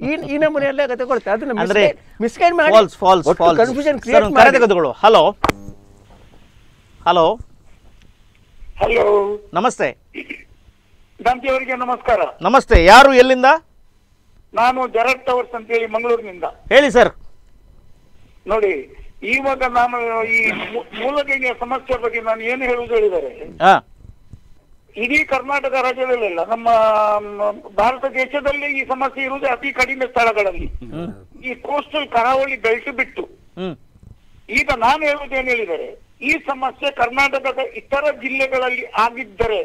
ಈ ಈ ನಮೂನೆ ಎಲ್ಲ ತಗೊಳ್ತಾರೆ ಅದನ್ನ ಅಂದ್ರೆ ಮಿಸ್ಗೈಡ್ ಮಾಡಿ false false false confusion create ಮಾಡಿ. ತೆಗೆದುಕೊಳ್ಳು ಹಲೋ ಹಲೋ ಹಲೋ ನಮಸ್ತೆ. ಗಾಂಧಿ ಅವರಿಗೆ ನಮಸ್ಕಾರ. ನಮಸ್ತೆ. ಯಾರು ಎಲ್ಲಿಂದ? ನಾನು ಜರಟ್ ಟವರ್ಸ್ ಅಂತ ಹೇಳಿ ಮಂಗಳೂರಿನಿಂದ. ಹೇಳಿ ಸರ್. ನೋಡಿ ಇವಾಗ ನಾನು ಈ ಮೂ- ಸಮಸ್ಯೆ ಬಗ್ಗೆ ನಾನು ಏನು ಹೇಳುವುದು ಹೇಳಿದರೆ ಇಡೀ ಕರ್ನಾಟಕ ರಾಜ್ಯದಲ್ಲೆಲ್ಲ ನಮ್ಮ ಭಾರತ ದೇಶದಲ್ಲಿ ಈ ಸಮಸ್ಯೆ ಇರುವುದು ಅತಿ ಕಡಿಮೆ ಸ್ಥಳಗಳಲ್ಲಿ. ಈ ಕೋಸ್ಟಲ್ ಕರಾವಳಿ ಬೆಳೆಸಿ ಬಿಟ್ಟು ಈಗ ನಾನು ಹೇಳುವುದೇನು ಹೇಳಿದರೆ ಈ ಸಮಸ್ಯೆ ಕರ್ನಾಟಕದ ಇತರ ಜಿಲ್ಲೆಗಳಲ್ಲಿ ಆಗಿದ್ದರೆ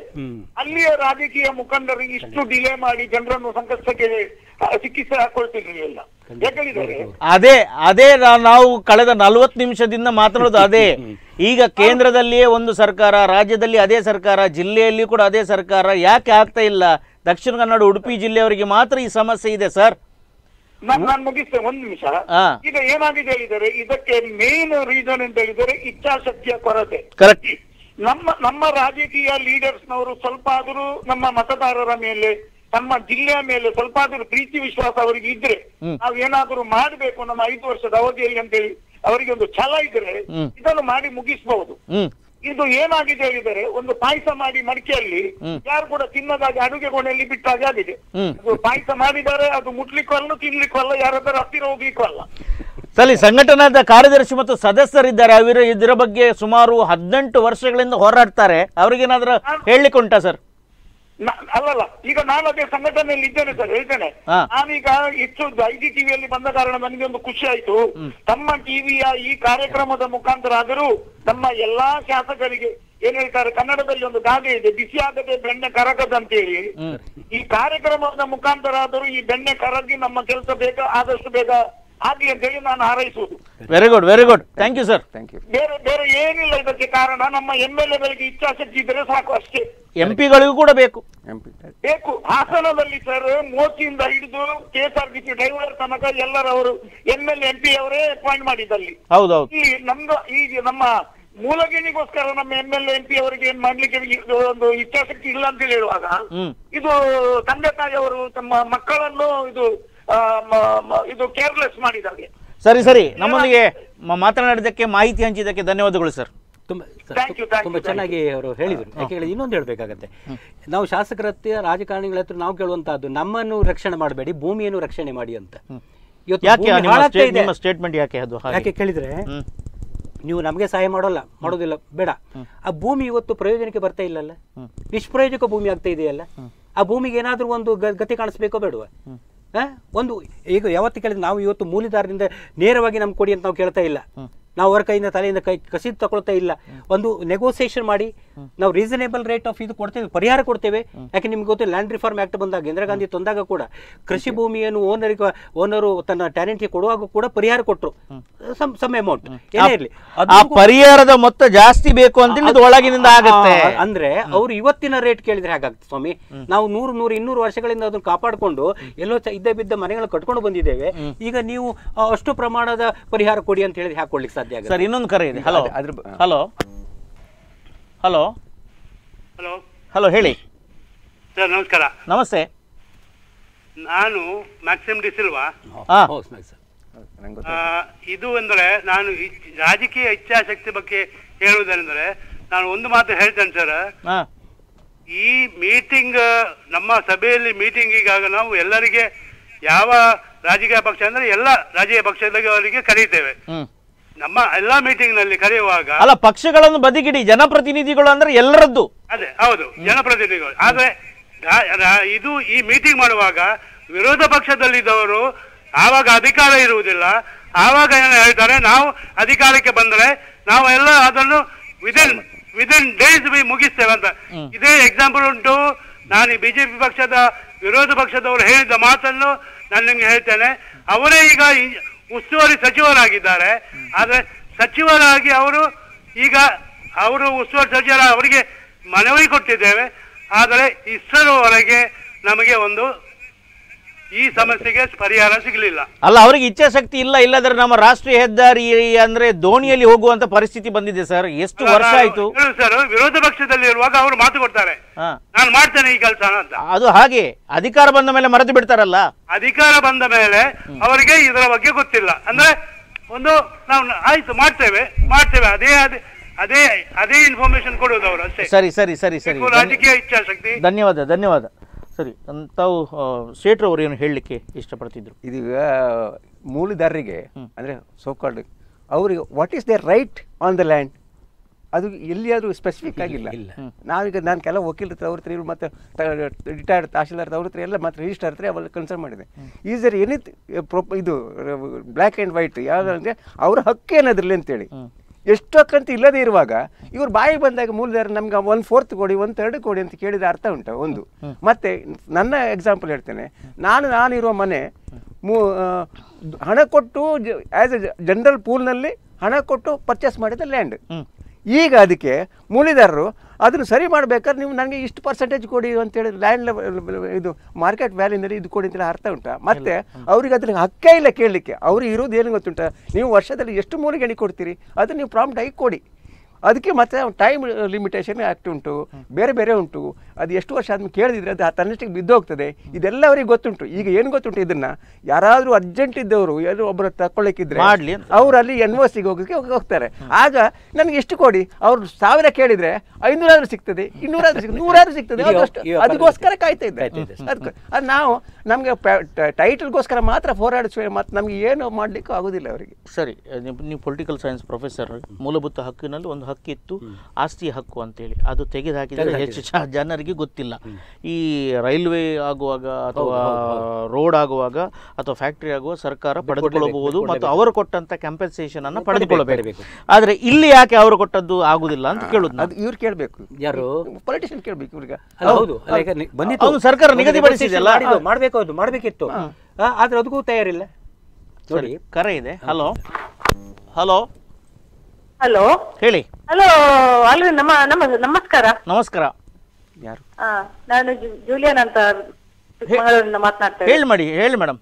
ಅಲ್ಲಿಯ ರಾಜಕೀಯ ಮುಖಂಡರು ಇಷ್ಟು ಡಿಲೇ ಮಾಡಿ ಜನರನ್ನು ಸಂಕಷ್ಟಕ್ಕೆ ಚಿಕಿತ್ಸೆ ಹಾಕೊಳ್ತಿರ್ಲಿಲ್ಲ. ಯಾಕಂದ್ರೆ ಅದೇ ಅದೇ ನಾ- ನಾವು ಕಳೆದ ನಲವತ್ತು ನಿಮಿಷದಿಂದ ಮಾತನಾಡೋದು ಅದೇ. ಈಗ ಕೇಂದ್ರದಲ್ಲಿಯೇ ಒಂದು ಸರ್ಕಾರ ರಾಜ್ಯದಲ್ಲಿ ಅದೇ ಸರ್ಕಾರ ಜಿಲ್ಲೆಯಲ್ಲಿ ಕೂಡ ಅದೇ ಸರ್ಕಾರ. ಯಾಕೆ ಆಗ್ತಾ ಇಲ್ಲ? ದಕ್ಷಿಣ ಕನ್ನಡ ಉಡುಪಿ ಜಿಲ್ಲೆಯವರಿಗೆ ಮಾತ್ರ ಈ ಸಮಸ್ಯೆ ಇದೆ ಸರ್. ನಾನ್ ಮುಗಿಸ್ತೇನೆ ಒಂದು ನಿಮಿಷ. ಈಗ ಏನಾಗಿದೆ ಹೇಳಿದರೆ ಇದಕ್ಕೆ ಮೇನ್ ರೀಸನ್ ಅಂತ ಹೇಳಿದರೆ ಇಚ್ಛಾಶಕ್ತಿಯ ಕೊರತೆ. ನಮ್ಮ ನಮ್ಮ ರಾಜಕೀಯ ಲೀಡರ್ಸ್ ನವರು ಸ್ವಲ್ಪ ಆದರೂ ನಮ್ಮ ಮತದಾರರ ಮೇಲೆ ನಮ್ಮ ಜಿಲ್ಲೆಯ ಮೇಲೆ ಸ್ವಲ್ಪ ಆದರೂ ಪ್ರೀತಿ ವಿಶ್ವಾಸ ಅವರಿಗೆ ಇದ್ರೆ ನಾವು ಏನಾದರೂ ಮಾಡಬೇಕು ನಮ್ಮ ಐದು ವರ್ಷದ ಅವಧಿಯಲ್ಲಿ ಅಂತೇಳಿ ಅವರಿಗೆ ಒಂದು ಛಲ ಇದ್ರೆ ಇದನ್ನು ಮಾಡಿ ಮುಗಿಸಬಹುದು ಇದು ಏನಾಗಿದೆ ಹೇಳಿದರೆ ಒಂದು ಪಾಯಸ ಮಾಡಿ ಮಡಿಕೆಯಲ್ಲಿ ಯಾರು ಕೂಡ ತಿನ್ನದಾಗಿ ಅಡುಗೆ ಕೋಣೆಯಲ್ಲಿ ಬಿಟ್ಟಾಗೆ ಆಗಿದೆ. ಪಾಯಸ ಮಾಡಿದರೆ ಅದು ಮುಟ್ಲಿಕ್ಕೂ ಅಲ್ಲ ತಿನ್ಲಿಕ್ಕೂ ಅಲ್ಲ ಯಾರಾದ್ರೂ ಹತ್ತಿರ ಹೋಗ್ಲಿಕ್ಕೂ ಅಲ್ಲ. ಸರಿ ಸಂಘಟನಾದ ಕಾರ್ಯದರ್ಶಿ ಮತ್ತು ಸದಸ್ಯರಿದ್ದಾರೆ. ಅವರು ಇದರ ಬಗ್ಗೆ ಸುಮಾರು ಹದಿನೆಂಟು ವರ್ಷಗಳಿಂದ ಹೋರಾಡ್ತಾರೆ. ಅವ್ರಿಗೇನಾದ್ರೂ ಹೇಳಲಿಕ್ಕೆ ಉಂಟಾ ಸರ್? ಅಲ್ಲಲ್ಲ ಈಗ ನಾನು ಅದೇ ಸಂಘಟನೆಯಲ್ಲಿ ಇದ್ದೇನೆ ಸರ್ ಹೇಳ್ತೇನೆ. ನಾನೀಗ ಹೆಚ್ಚು ಐ ಟಿ ಟಿವಿಯಲ್ಲಿ ಬಂದ ಕಾರಣ ನನಗೆ ಒಂದು ಖುಷಿ ಆಯ್ತು. ತಮ್ಮ ಟಿವಿಯ ಈ ಕಾರ್ಯಕ್ರಮದ ಮುಖಾಂತರ ಆದರೂ ನಮ್ಮ ಎಲ್ಲಾ ಶಾಸಕರಿಗೆ ಏನ್ ಹೇಳ್ತಾರೆ ಕನ್ನಡದಲ್ಲಿ ಒಂದು ಗಾದೆ ಇದೆ ಬಿಸಿಯಾಗದೆ ಬೆಣ್ಣೆ ಕರಗದಂತೇಳಿ ಈ ಕಾರ್ಯಕ್ರಮದ ಮುಖಾಂತರ ಆದರೂ ಈ ಬೆಣ್ಣೆ ಕರಗಿ ನಮ್ಮ ಕೆಲಸ ಬೇಗ ಆದಷ್ಟು ಬೇಗ ಆಗ್ಲಿ ಅಂತ ನಾನು ಹಾರೈಸುವುದು. Very good very good thank you sir thank you ಬೇರೆ ಬೇರೆ ಏನಿಲ್ಲ ಇದಕ್ಕೆ ಕಾರಣ ನಮ್ಮ ಎಂ ಎಲ್ ಎಗಳಿಗೆ ಇಚ್ಛಾಶಕ್ತಿ ಇದ್ರೆ ಸಾಕು ಅಷ್ಟೇ. ಎಂಪಿಗಳಿಗೂ ಕೂಡ ಬೇಕು. ಬೇಕು. ಹಾಸನದಲ್ಲಿ ಸರ್ ಮೋತಿಯಿಂದ ಹಿಡಿದು ಕೆಎಸ್ಆರ್ಟಿಸಿ ಡ್ರೈವರ್ ತನಕ ಎಲ್ಲರವರು ಎಂ ಎಲ್ ಎಂ ಪಿ ಅವರೇ ಅಪಾಯಿಂಟ್ ಮಾಡಿದಲ್ಲಿ ಹೌದೌದು. ಈ ನಮ್ದು ಈಗ ನಮ್ಮ ಮೂಲಗೇಣಿಗೋಸ್ಕರ ನಮ್ಮ ಎಂ ಎಲ್ ಎಂ ಪಿ ಅವರಿಗೆ ಏನ್ ಮಾಡ್ಲಿಕ್ಕೆ ಒಂದು ಇಚ್ಛಾಶಕ್ತಿ ಇಲ್ಲ ಅಂತ ಹೇಳುವಾಗ ಇದು ತಂದೆ ತಾಯಿಯವರು ತಮ್ಮ ಮಕ್ಕಳನ್ನು ಇದು ಇದು ಕೇರ್ಲೆಸ್ ಮಾಡಿದಾಗೆ ಸರಿ ಸರಿ. ನಮ್ಮೊಂದಿಗೆ ಮಾತನಾಡಿದಕ್ಕೆ ಮಾತನಾಡಿದ್ದಕ್ಕೆ ಮಾಹಿತಿ ಹಂಚಿದ್ದಕ್ಕೆ ಧನ್ಯವಾದಗಳು ಸರ್. ತುಂಬಾ ತುಂಬಾ ಚೆನ್ನಾಗಿ ಅವರು ಹೇಳಿದ್ರು. ಯಾಕೆ ಹೇಳಿ ಇನ್ನೊಂದು ಹೇಳ್ಬೇಕಾಗತ್ತೆ. ನಾವು ಶಾಸಕರ ಹತ್ರ ರಾಜಕಾರಣಿಗಳ ಹತ್ರ ನಾವು ಕೇಳುವಂತಹದ್ದು ನಮ್ಮನ್ನು ರಕ್ಷಣೆ ಮಾಡಬೇಡಿ ಭೂಮಿಯನ್ನು ರಕ್ಷಣೆ ಮಾಡಿ ಅಂತ. ಸ್ಟೇಟ್ಮೆಂಟ್ ಯಾಕೆ ಅದು ಯಾಕೆ ಕೇಳಿದ್ರೆ ನೀವು ನಮಗೆ ಸಹಾಯ ಮಾಡೋಲ್ಲ ಮಾಡೋದಿಲ್ಲ ಬೇಡ. ಆ ಭೂಮಿ ಇವತ್ತು ಪ್ರಯೋಜನಕ್ಕೆ ಬರ್ತಾ ಇಲ್ಲಲ್ಲ? ನಿಷ್ಪ್ರಯೋಜಕ ಭೂಮಿ ಆಗ್ತಾ ಇದೆಯಲ್ಲ? ಆ ಭೂಮಿಗೆ ಏನಾದರೂ ಒಂದು ಗತಿ ಕಾಣಿಸ್ಬೇಕೋ ಬೇಡವಾ? ಒಂದು ಈಗ ಯಾವತ್ತು ಕೇಳಿದ್ರೆ ನಾವು ಇವತ್ತು ಮೂಲಿದಾರರಿಂದ ನೇರವಾಗಿ ನಮ್ಗೆ ಕೊಡಿ ಅಂತ ನಾವು ಕೇಳ್ತಾ ಇಲ್ಲ. ನಾವು ಅವರ ಕೈಯಿಂದ ತಲೆಯಿಂದ ಕೈ ಕಸಿದು ತಗೊಳ್ತಾ ಇಲ್ಲ. ಒಂದು ನೆಗೋಸಿಯೇಷನ್ ಮಾಡಿ ನಾವು ರೀಸನೇಬಲ್ ರೇಟ್ ಆಫ್ ಇದು ಕೊಡ್ತೇವೆ ಪರಿಹಾರ ಕೊಡ್ತೇವೆ. ಯಾಕೆ ನಿಮ್ಗೆ ಗೊತ್ತು ಲ್ಯಾಂಡ್ ರಿಫಾರ್ಮ್ ಆಕ್ಟ್ ಬಂದಾಗ ಇಂದಿರಾ ಗಾಂಧಿ ತಂದಾಗ ಕೂಡ ಕೃಷಿ ಭೂಮಿಯನ್ನು ಓನರಿಗೆ ಓನರು ತನ್ನ ಟ್ಯಾಲೆಂಟ್ಗೆ ಕೊಡುವಾಗ ಕೂಡ ಪರಿಹಾರ ಕೊಟ್ಟರು ಸಮ್ ಸಮ್ ಅಮೌಂಟ್ ಏನೇ ಇರಲಿ. ಆ ಪರಿಹಾರದ ಮೊತ್ತ ಜಾಸ್ತಿ ಬೇಕು ಅಂತ ಒಳಗಿನಿಂದ ಆಗುತ್ತೆ. ಅಂದ್ರೆ ಅವ್ರು ಇವತ್ತಿನ ರೇಟ್ ಕೇಳಿದ್ರೆ ಹಾಗಾಗ್ತದೆ ಸ್ವಾಮಿ. ನಾವು ನೂರು ನೂರು ಇನ್ನೂರು ವರ್ಷಗಳಿಂದ ಅದನ್ನು ಕಾಪಾಡಿಕೊಂಡು ಎಲ್ಲೋ ಇದ್ದ ಬಿದ್ದ ಮನೆಗಳು ಕಟ್ಕೊಂಡು ಬಂದಿದ್ದೇವೆ. ಈಗ ನೀವು ಅಷ್ಟು ಪ್ರಮಾಣದ ಪರಿಹಾರ ಕೊಡಿ ಅಂತ ಹೇಳಿದ್ರೆ ಹಾಕೊಳ್ಲಿಕ್ಕೆ ಸಾಧ್ಯ ಸರ್ ಇನ್ನೊಂದು ಕರೆ ಇದೆ. ಹಲೋ ಅದ್ರ ಹಲೋ ಹಲೋ ಹಲೋ ಹಲೋ ಹೇಳಿ. ಸರ್ ನಮಸ್ಕಾರ. ನಮಸ್ತೆ. ನಾನು ಮ್ಯಾಕ್ಸಿಮ್ ಡಿಸಿಲ್ವಾ ಇದು ಅಂದರೆ ನಾನು ರಾಜಕೀಯ ಇಚ್ಛಾಶಕ್ತಿ ಬಗ್ಗೆ ಹೇಳುವುದೇನೆಂದ್ರೆ ನಾನು ಒಂದು ಮಾತು ಹೇಳ್ತೇನೆ ಸರ್. ಈ ಮೀಟಿಂಗ್ ನಮ್ಮ ಸಭೆಯಲ್ಲಿ ಮೀಟಿಂಗ್ ಈಗಾಗ ನಾವು ಎಲ್ಲರಿಗೆ ಯಾವ ರಾಜಕೀಯ ಪಕ್ಷ ಅಂದ್ರೆ ಎಲ್ಲ ರಾಜಕೀಯ ಪಕ್ಷದವರಿಗೆ ಕರೀತೇವೆ ನಮ್ಮ ಎಲ್ಲಾ ಮೀಟಿಂಗ್ನಲ್ಲಿ ಕರೆಯುವಾಗ ಅಲ್ಲ ಪಕ್ಷಗಳನ್ನು ಬದಿಗಿಡಿ ಜನಪ್ರತಿನಿಧಿಗಳು ಅಂದ್ರೆ ಎಲ್ಲರದ್ದು. ಅದೇ ಹೌದು ಜನಪ್ರತಿನಿಧಿಗಳು. ಆದ್ರೆ ಇದು ಈ ಮೀಟಿಂಗ್ ಮಾಡುವಾಗ ವಿರೋಧ ಪಕ್ಷದಲ್ಲಿದ್ದವರು ಆವಾಗ ಅಧಿಕಾರ ಇರುವುದಿಲ್ಲ. ಆವಾಗ ಏನು ಹೇಳ್ತಾರೆ ನಾವು ಅಧಿಕಾರಕ್ಕೆ ಬಂದ್ರೆ ನಾವು ಎಲ್ಲ ಅದನ್ನು ವಿದಿನ್ ವಿದಿನ್ ಡೇಸ್ ಮುಗಿಸ್ತೇವೆ ಅಂತ. ಇದೇ ಎಕ್ಸಾಂಪಲ್ ಉಂಟು. ನಾನು ಈ ಬಿಜೆಪಿ ಪಕ್ಷದ ವಿರೋಧ ಪಕ್ಷದವರು ಹೇಳಿದ ಮಾತನ್ನು ನಾನು ನಿಮ್ಗೆ ಹೇಳ್ತೇನೆ. ಅವರೇ ಈಗ ಉಸ್ತುವಾರಿ ಸಚಿವರಾಗಿದ್ದಾರೆ. ಆದರೆ ಸಚಿವರಾಗಿ ಅವರು ಈಗ ಅವರು ಉಸ್ತುವಾರಿ ಸಚಿವರ ಅವರಿಗೆ ಮನವಿ ಕೊಟ್ಟಿದ್ದೇವೆ. ಆದರೆ ಇಷ್ಟರವರೆಗೆ ನಮಗೆ ಒಂದು ಈ ಸಮಸ್ಯೆಗೆ ಪರಿಹಾರ ಸಿಗಲಿಲ್ಲ. ಅಲ್ಲ ಅವರಿಗೆ ಇಚ್ಛಾಶಕ್ತಿ ಇಲ್ಲ ಇಲ್ಲದ್ರೆ ನಮ್ಮ ರಾಷ್ಟ್ರೀಯ ಹೆದ್ದಾರಿ ಅಂದ್ರೆ ದೋಣಿಯಲ್ಲಿ ಹೋಗುವಂತ ಪರಿಸ್ಥಿತಿ ಬಂದಿದೆ ಸರ್. ಎಷ್ಟು ವರ್ಷ ಆಯ್ತು? ಸರ್ ವಿರೋಧ ಪಕ್ಷದಲ್ಲಿ ಇರುವಾಗ ಅವರು ಮಾತು ಕೊಡ್ತಾರೆ. ನಾನು ಮಾಡ್ತೇನೆ ಈ ಕೆಲಸ ಅಂತ. ಅದು ಹಾಗೆ. ಅಧಿಕಾರ ಬಂದ ಮೇಲೆ ಮರೆತು ಬಿಡ್ತಾರಲ್ಲ? ಅಧಿಕಾರ ಬಂದ ಮೇಲೆ ಅವರಿಗೆ ಇದರ ಬಗ್ಗೆ ಗೊತ್ತಿಲ್ಲ. ಅಂದ್ರೆ ಒಂದು ನಾವು ಆಯ್ತು ಮಾಡ್ತೇವೆ ಮಾಡ್ತೇವೆ. ಅದೇ ಅದೇ ಅದೇ ಅದೇ ಇನ್ಫಾರ್ಮೇಶನ್ ಕೊಡುವುದು ಅವರು ಅಷ್ಟೇ. ಸರಿ ಸರಿ ಸರಿ ಸರಿ. ರಾಜಕೀಯ ಇಚ್ಛಾಶಕ್ತಿ. ಧನ್ಯವಾದ ಧನ್ಯವಾದ. ಸರಿ ತಾವು ಅವರು ಏನು ಹೇಳಲಿಕ್ಕೆ ಇಷ್ಟಪಡ್ತಿದ್ರು? ಇದೀಗ ಮೂಲದಾರರಿಗೆ ಅಂದರೆ ಸೋಕಾಲ್ಡ್ ಅವರಿಗೆ what is their right on the land ಅದು ಎಲ್ಲಿಯಾದರೂ ಸ್ಪೆಸಿಫಿಕ್ ಆಗಿಲ್ಲ. ನಾವೀಗ ನಾನು ಕೆಲವು ವಕೀಲರ ಹತ್ರ ಅವ್ರ ಹತ್ರ ಇವ್ರು ಮತ್ತೆ ರಿಟೈರ್ಡ್ ತಹಶೀಲ್ದಾರ್ ಅವ್ರ ಹತ್ರ ಎಲ್ಲ ಮತ್ತೆ ರಿಜಿಸ್ಟರ್ ಹತ್ರ ಅವೆಲ್ಲ ಕನ್ಸರ್ನ್ ಮಾಡಿದೆ. ಈಸ್ ದರ್ ಎನಿ ಇದು ಬ್ಲ್ಯಾಕ್ ಆ್ಯಂಡ್ ವೈಟ್ ಯಾವ್ದಂದ್ರೆ ಅವ್ರ ಹಕ್ಕೇನದ್ರಲ್ಲಿ ಅಂತೇಳಿ. ಎಷ್ಟು ಇಲ್ಲದೇ ಇಲ್ಲದೆ ಇರುವಾಗ ಇವ್ರು ಬಾಯಿಗೆ ಬಂದಾಗ ಮೂಲದಾರ ನಮ್ಗೆ ಒನ್ ಫೋರ್ತ್ ಕೊಡಿ ಒನ್ ಥರ್ಡ್ ಕೊಡಿ ಅಂತ ಕೇಳಿದ ಅರ್ಥ ಉಂಟು ಒಂದು. ಮತ್ತೆ ನನ್ನ ಎಕ್ಸಾಂಪಲ್ ಹೇಳ್ತೇನೆ. ನಾನು ನಾನಿರುವ ಮನೆ ಮೂ ಹಣ ಕೊಟ್ಟು ಆ್ಯಸ್ ಎ ಜನರಲ್ ಪೂಲ್ನಲ್ಲಿ ಹಣ ಕೊಟ್ಟು ಪರ್ಚೇಸ್ ಮಾಡಿದ ಲ್ಯಾಂಡ್ ಈಗ ಅದಕ್ಕೆ ಮೂಲಿದಾರರು ಅದನ್ನು ಸರಿ ಮಾಡ್ಬೇಕಾದ್ರೆ ನೀವು ನನಗೆ ಇಷ್ಟು ಪರ್ಸೆಂಟೇಜ್ ಕೊಡಿ ಅಂತೇಳಿ ಲ್ಯಾಂಡ್ ಇದು ಮಾರ್ಕೆಟ್ ವ್ಯಾಲ್ಯೂನಲ್ಲಿ ಇದು ಕೊಡಿ ಅಂತೇಳಿ ಅರ್ಥ ಉಂಟಾ? ಮತ್ತೆ ಅವ್ರಿಗೆ ಅದ್ರ ಹಕ್ಕೇ ಇಲ್ಲ ಕೇಳಲಿಕ್ಕೆ. ಅವ್ರಿಗೆ ಇರೋದು ಏನು ಗೊತ್ತುಂಟಾ? ನೀವು ವರ್ಷದಲ್ಲಿ ಎಷ್ಟು ಮೂಲಿಗೆ ಕೊಡ್ತೀರಿ? ಅದನ್ನು ನೀವು ಪ್ರಾಂಪ್ಟ್ ಆಗಿ ಕೊಡಿ. ಅದಕ್ಕೆ ಮತ್ತೆ ಟೈಮ್ ಲಿಮಿಟೇಷನ್ ಆ್ಯಕ್ಟ್ ಉಂಟು ಬೇರೆ ಬೇರೆ ಉಂಟು. ಅದು ಎಷ್ಟು ವರ್ಷ ಆದ್ಮೇಲೆ ಕೇಳಿದ್ರೆ ಅದು ತನ್ನಷ್ಟಕ್ಕೆ ಬಿದ್ದೋಗ್ತದೆ. ಇದೆಲ್ಲ ಅವರಿಗೆ ಗೊತ್ತುಂಟು. ಈಗ ಏನು ಗೊತ್ತುಂಟು ಇದನ್ನ? ಯಾರಾದರೂ ಅರ್ಜೆಂಟ್ ಇದ್ದವರು ಯಾರು ಒಬ್ಬರು ತಕೊಳ್ಳಿಕ್ಕಿದ್ರೆ ಮಾಡ್ಲಿ. ಅವ್ರು ಅಲ್ಲಿ ಎನ್ ಒ ಸಿಗೆ ಹೋಗೋಕ್ಕೆ ಹೋಗ್ತಾರೆ. ಆಗ ನನಗೆ ಎಷ್ಟು ಕೊಡಿ? ಅವ್ರು ಸಾವಿರ ಕೇಳಿದ್ರೆ ಐನೂರಾದ್ರೂ ಸಿಗ್ತದೆ ಇನ್ನೂರಾದ್ರೂ ಸಿಗ್ತದೆ ನೂರಾದ್ರೂ ಸಿಗ್ತದೆ. ಅದಕ್ಕೋಸ್ಕರ ಕಾಯ್ತಾ ಇದ್ದೆ. ಅದಕ್ಕೆ ಅದು ನಾವು ನಮಗೆ ಟೈಟಲ್ಗೋಸ್ಕರ ಮಾತ್ರ ಹೋರಾಡಿಸುವೆ ಮತ್ತು ನಮಗೆ ಏನು ಮಾಡಲಿಕ್ಕೂ ಆಗೋದಿಲ್ಲ ಅವರಿಗೆ. ಸರಿ ನೀವು ಪೊಲಿಟಿಕಲ್ ಸೈನ್ಸ್ ಪ್ರೊಫೆಸರ್ ಮೂಲಭೂತ ಹಕ್ಕಿನಲ್ಲಿ ಒಂದು ಹಕ್ಕಿತ್ತು ಆಸ್ತಿ ಹಕ್ಕು ಅಂತೇಳಿ. ಅದು ತೆಗೆದು ಹಾಕಿದರೆ ಹೆಚ್ಚು ಜನರಿಗೆ ಗೊತ್ತಿಲ್ಲ. ಈ ರೈಲ್ವೆ ಆಗುವಾಗ ಅಥವಾ ರೋಡ್ ಆಗುವಾಗ ಅಥವಾ ಫ್ಯಾಕ್ಟರಿ ಆಗುವಾಗ ಸರ್ಕಾರ ಪಡೆದುಕೊಳ್ಳಬಹುದು ಮತ್ತು ಅವರು ಕೊಟ್ಟಂತ ಕಂಪೆನ್ಸೇಷನ್ ಅನ್ನು ಪಡೆದುಕೊಳ್ಳಬೇಕು. ಆದ್ರೆ ಇಲ್ಲಿ ಯಾಕೆ ಅವರು ಕೊಟ್ಟದ್ದು ಆಗುದಿಲ್ಲ ಅಂತ ಕೇಳುದು ಅದು ಇವ್ರು ಕೇಳಬೇಕು. ಯಾರು? ಪೊಲಿಟಿಷಿಯನ್ ಕೇಳಬೇಕು ಇವ್ರಿಗೆ. ಹೌದು. ಬಂದಿತ್ತು. ಅವ್ನು ಸರ್ಕಾರ ನಿಗದಿಪಡಿಸಿದೆಲ್ಲ ಮಾಡಬೇಕು ಅದು ಮಾಡ್ಬೇಕಿತ್ತು. ಆದ್ರೆ ಅದಕ್ಕೂ ತಯಾರಿಲ್ಲ. ನೋಡಿ ಸರಿ. ಕರೆ ಇದೆ. ಹಲೋ. ಹಲೋ. ಹಲೋ? ಹೇಳಿ. ಹಲೋ ಅಲ್ರಿ ನಮ್ಮ ನಮ್ಮ ನಮಸ್ಕಾರ. ನಮಸ್ಕಾರ. ಯಾರು? ಆ, ನಾನು ಜು- ಜೂಲಿಯನ್ ಅಂತ ಮಾತನಾಡ್ತೇನೆ. ಹೇಳಿ ಮಾಡಿ ಹೇಳಿ ಮೇಡಮ್.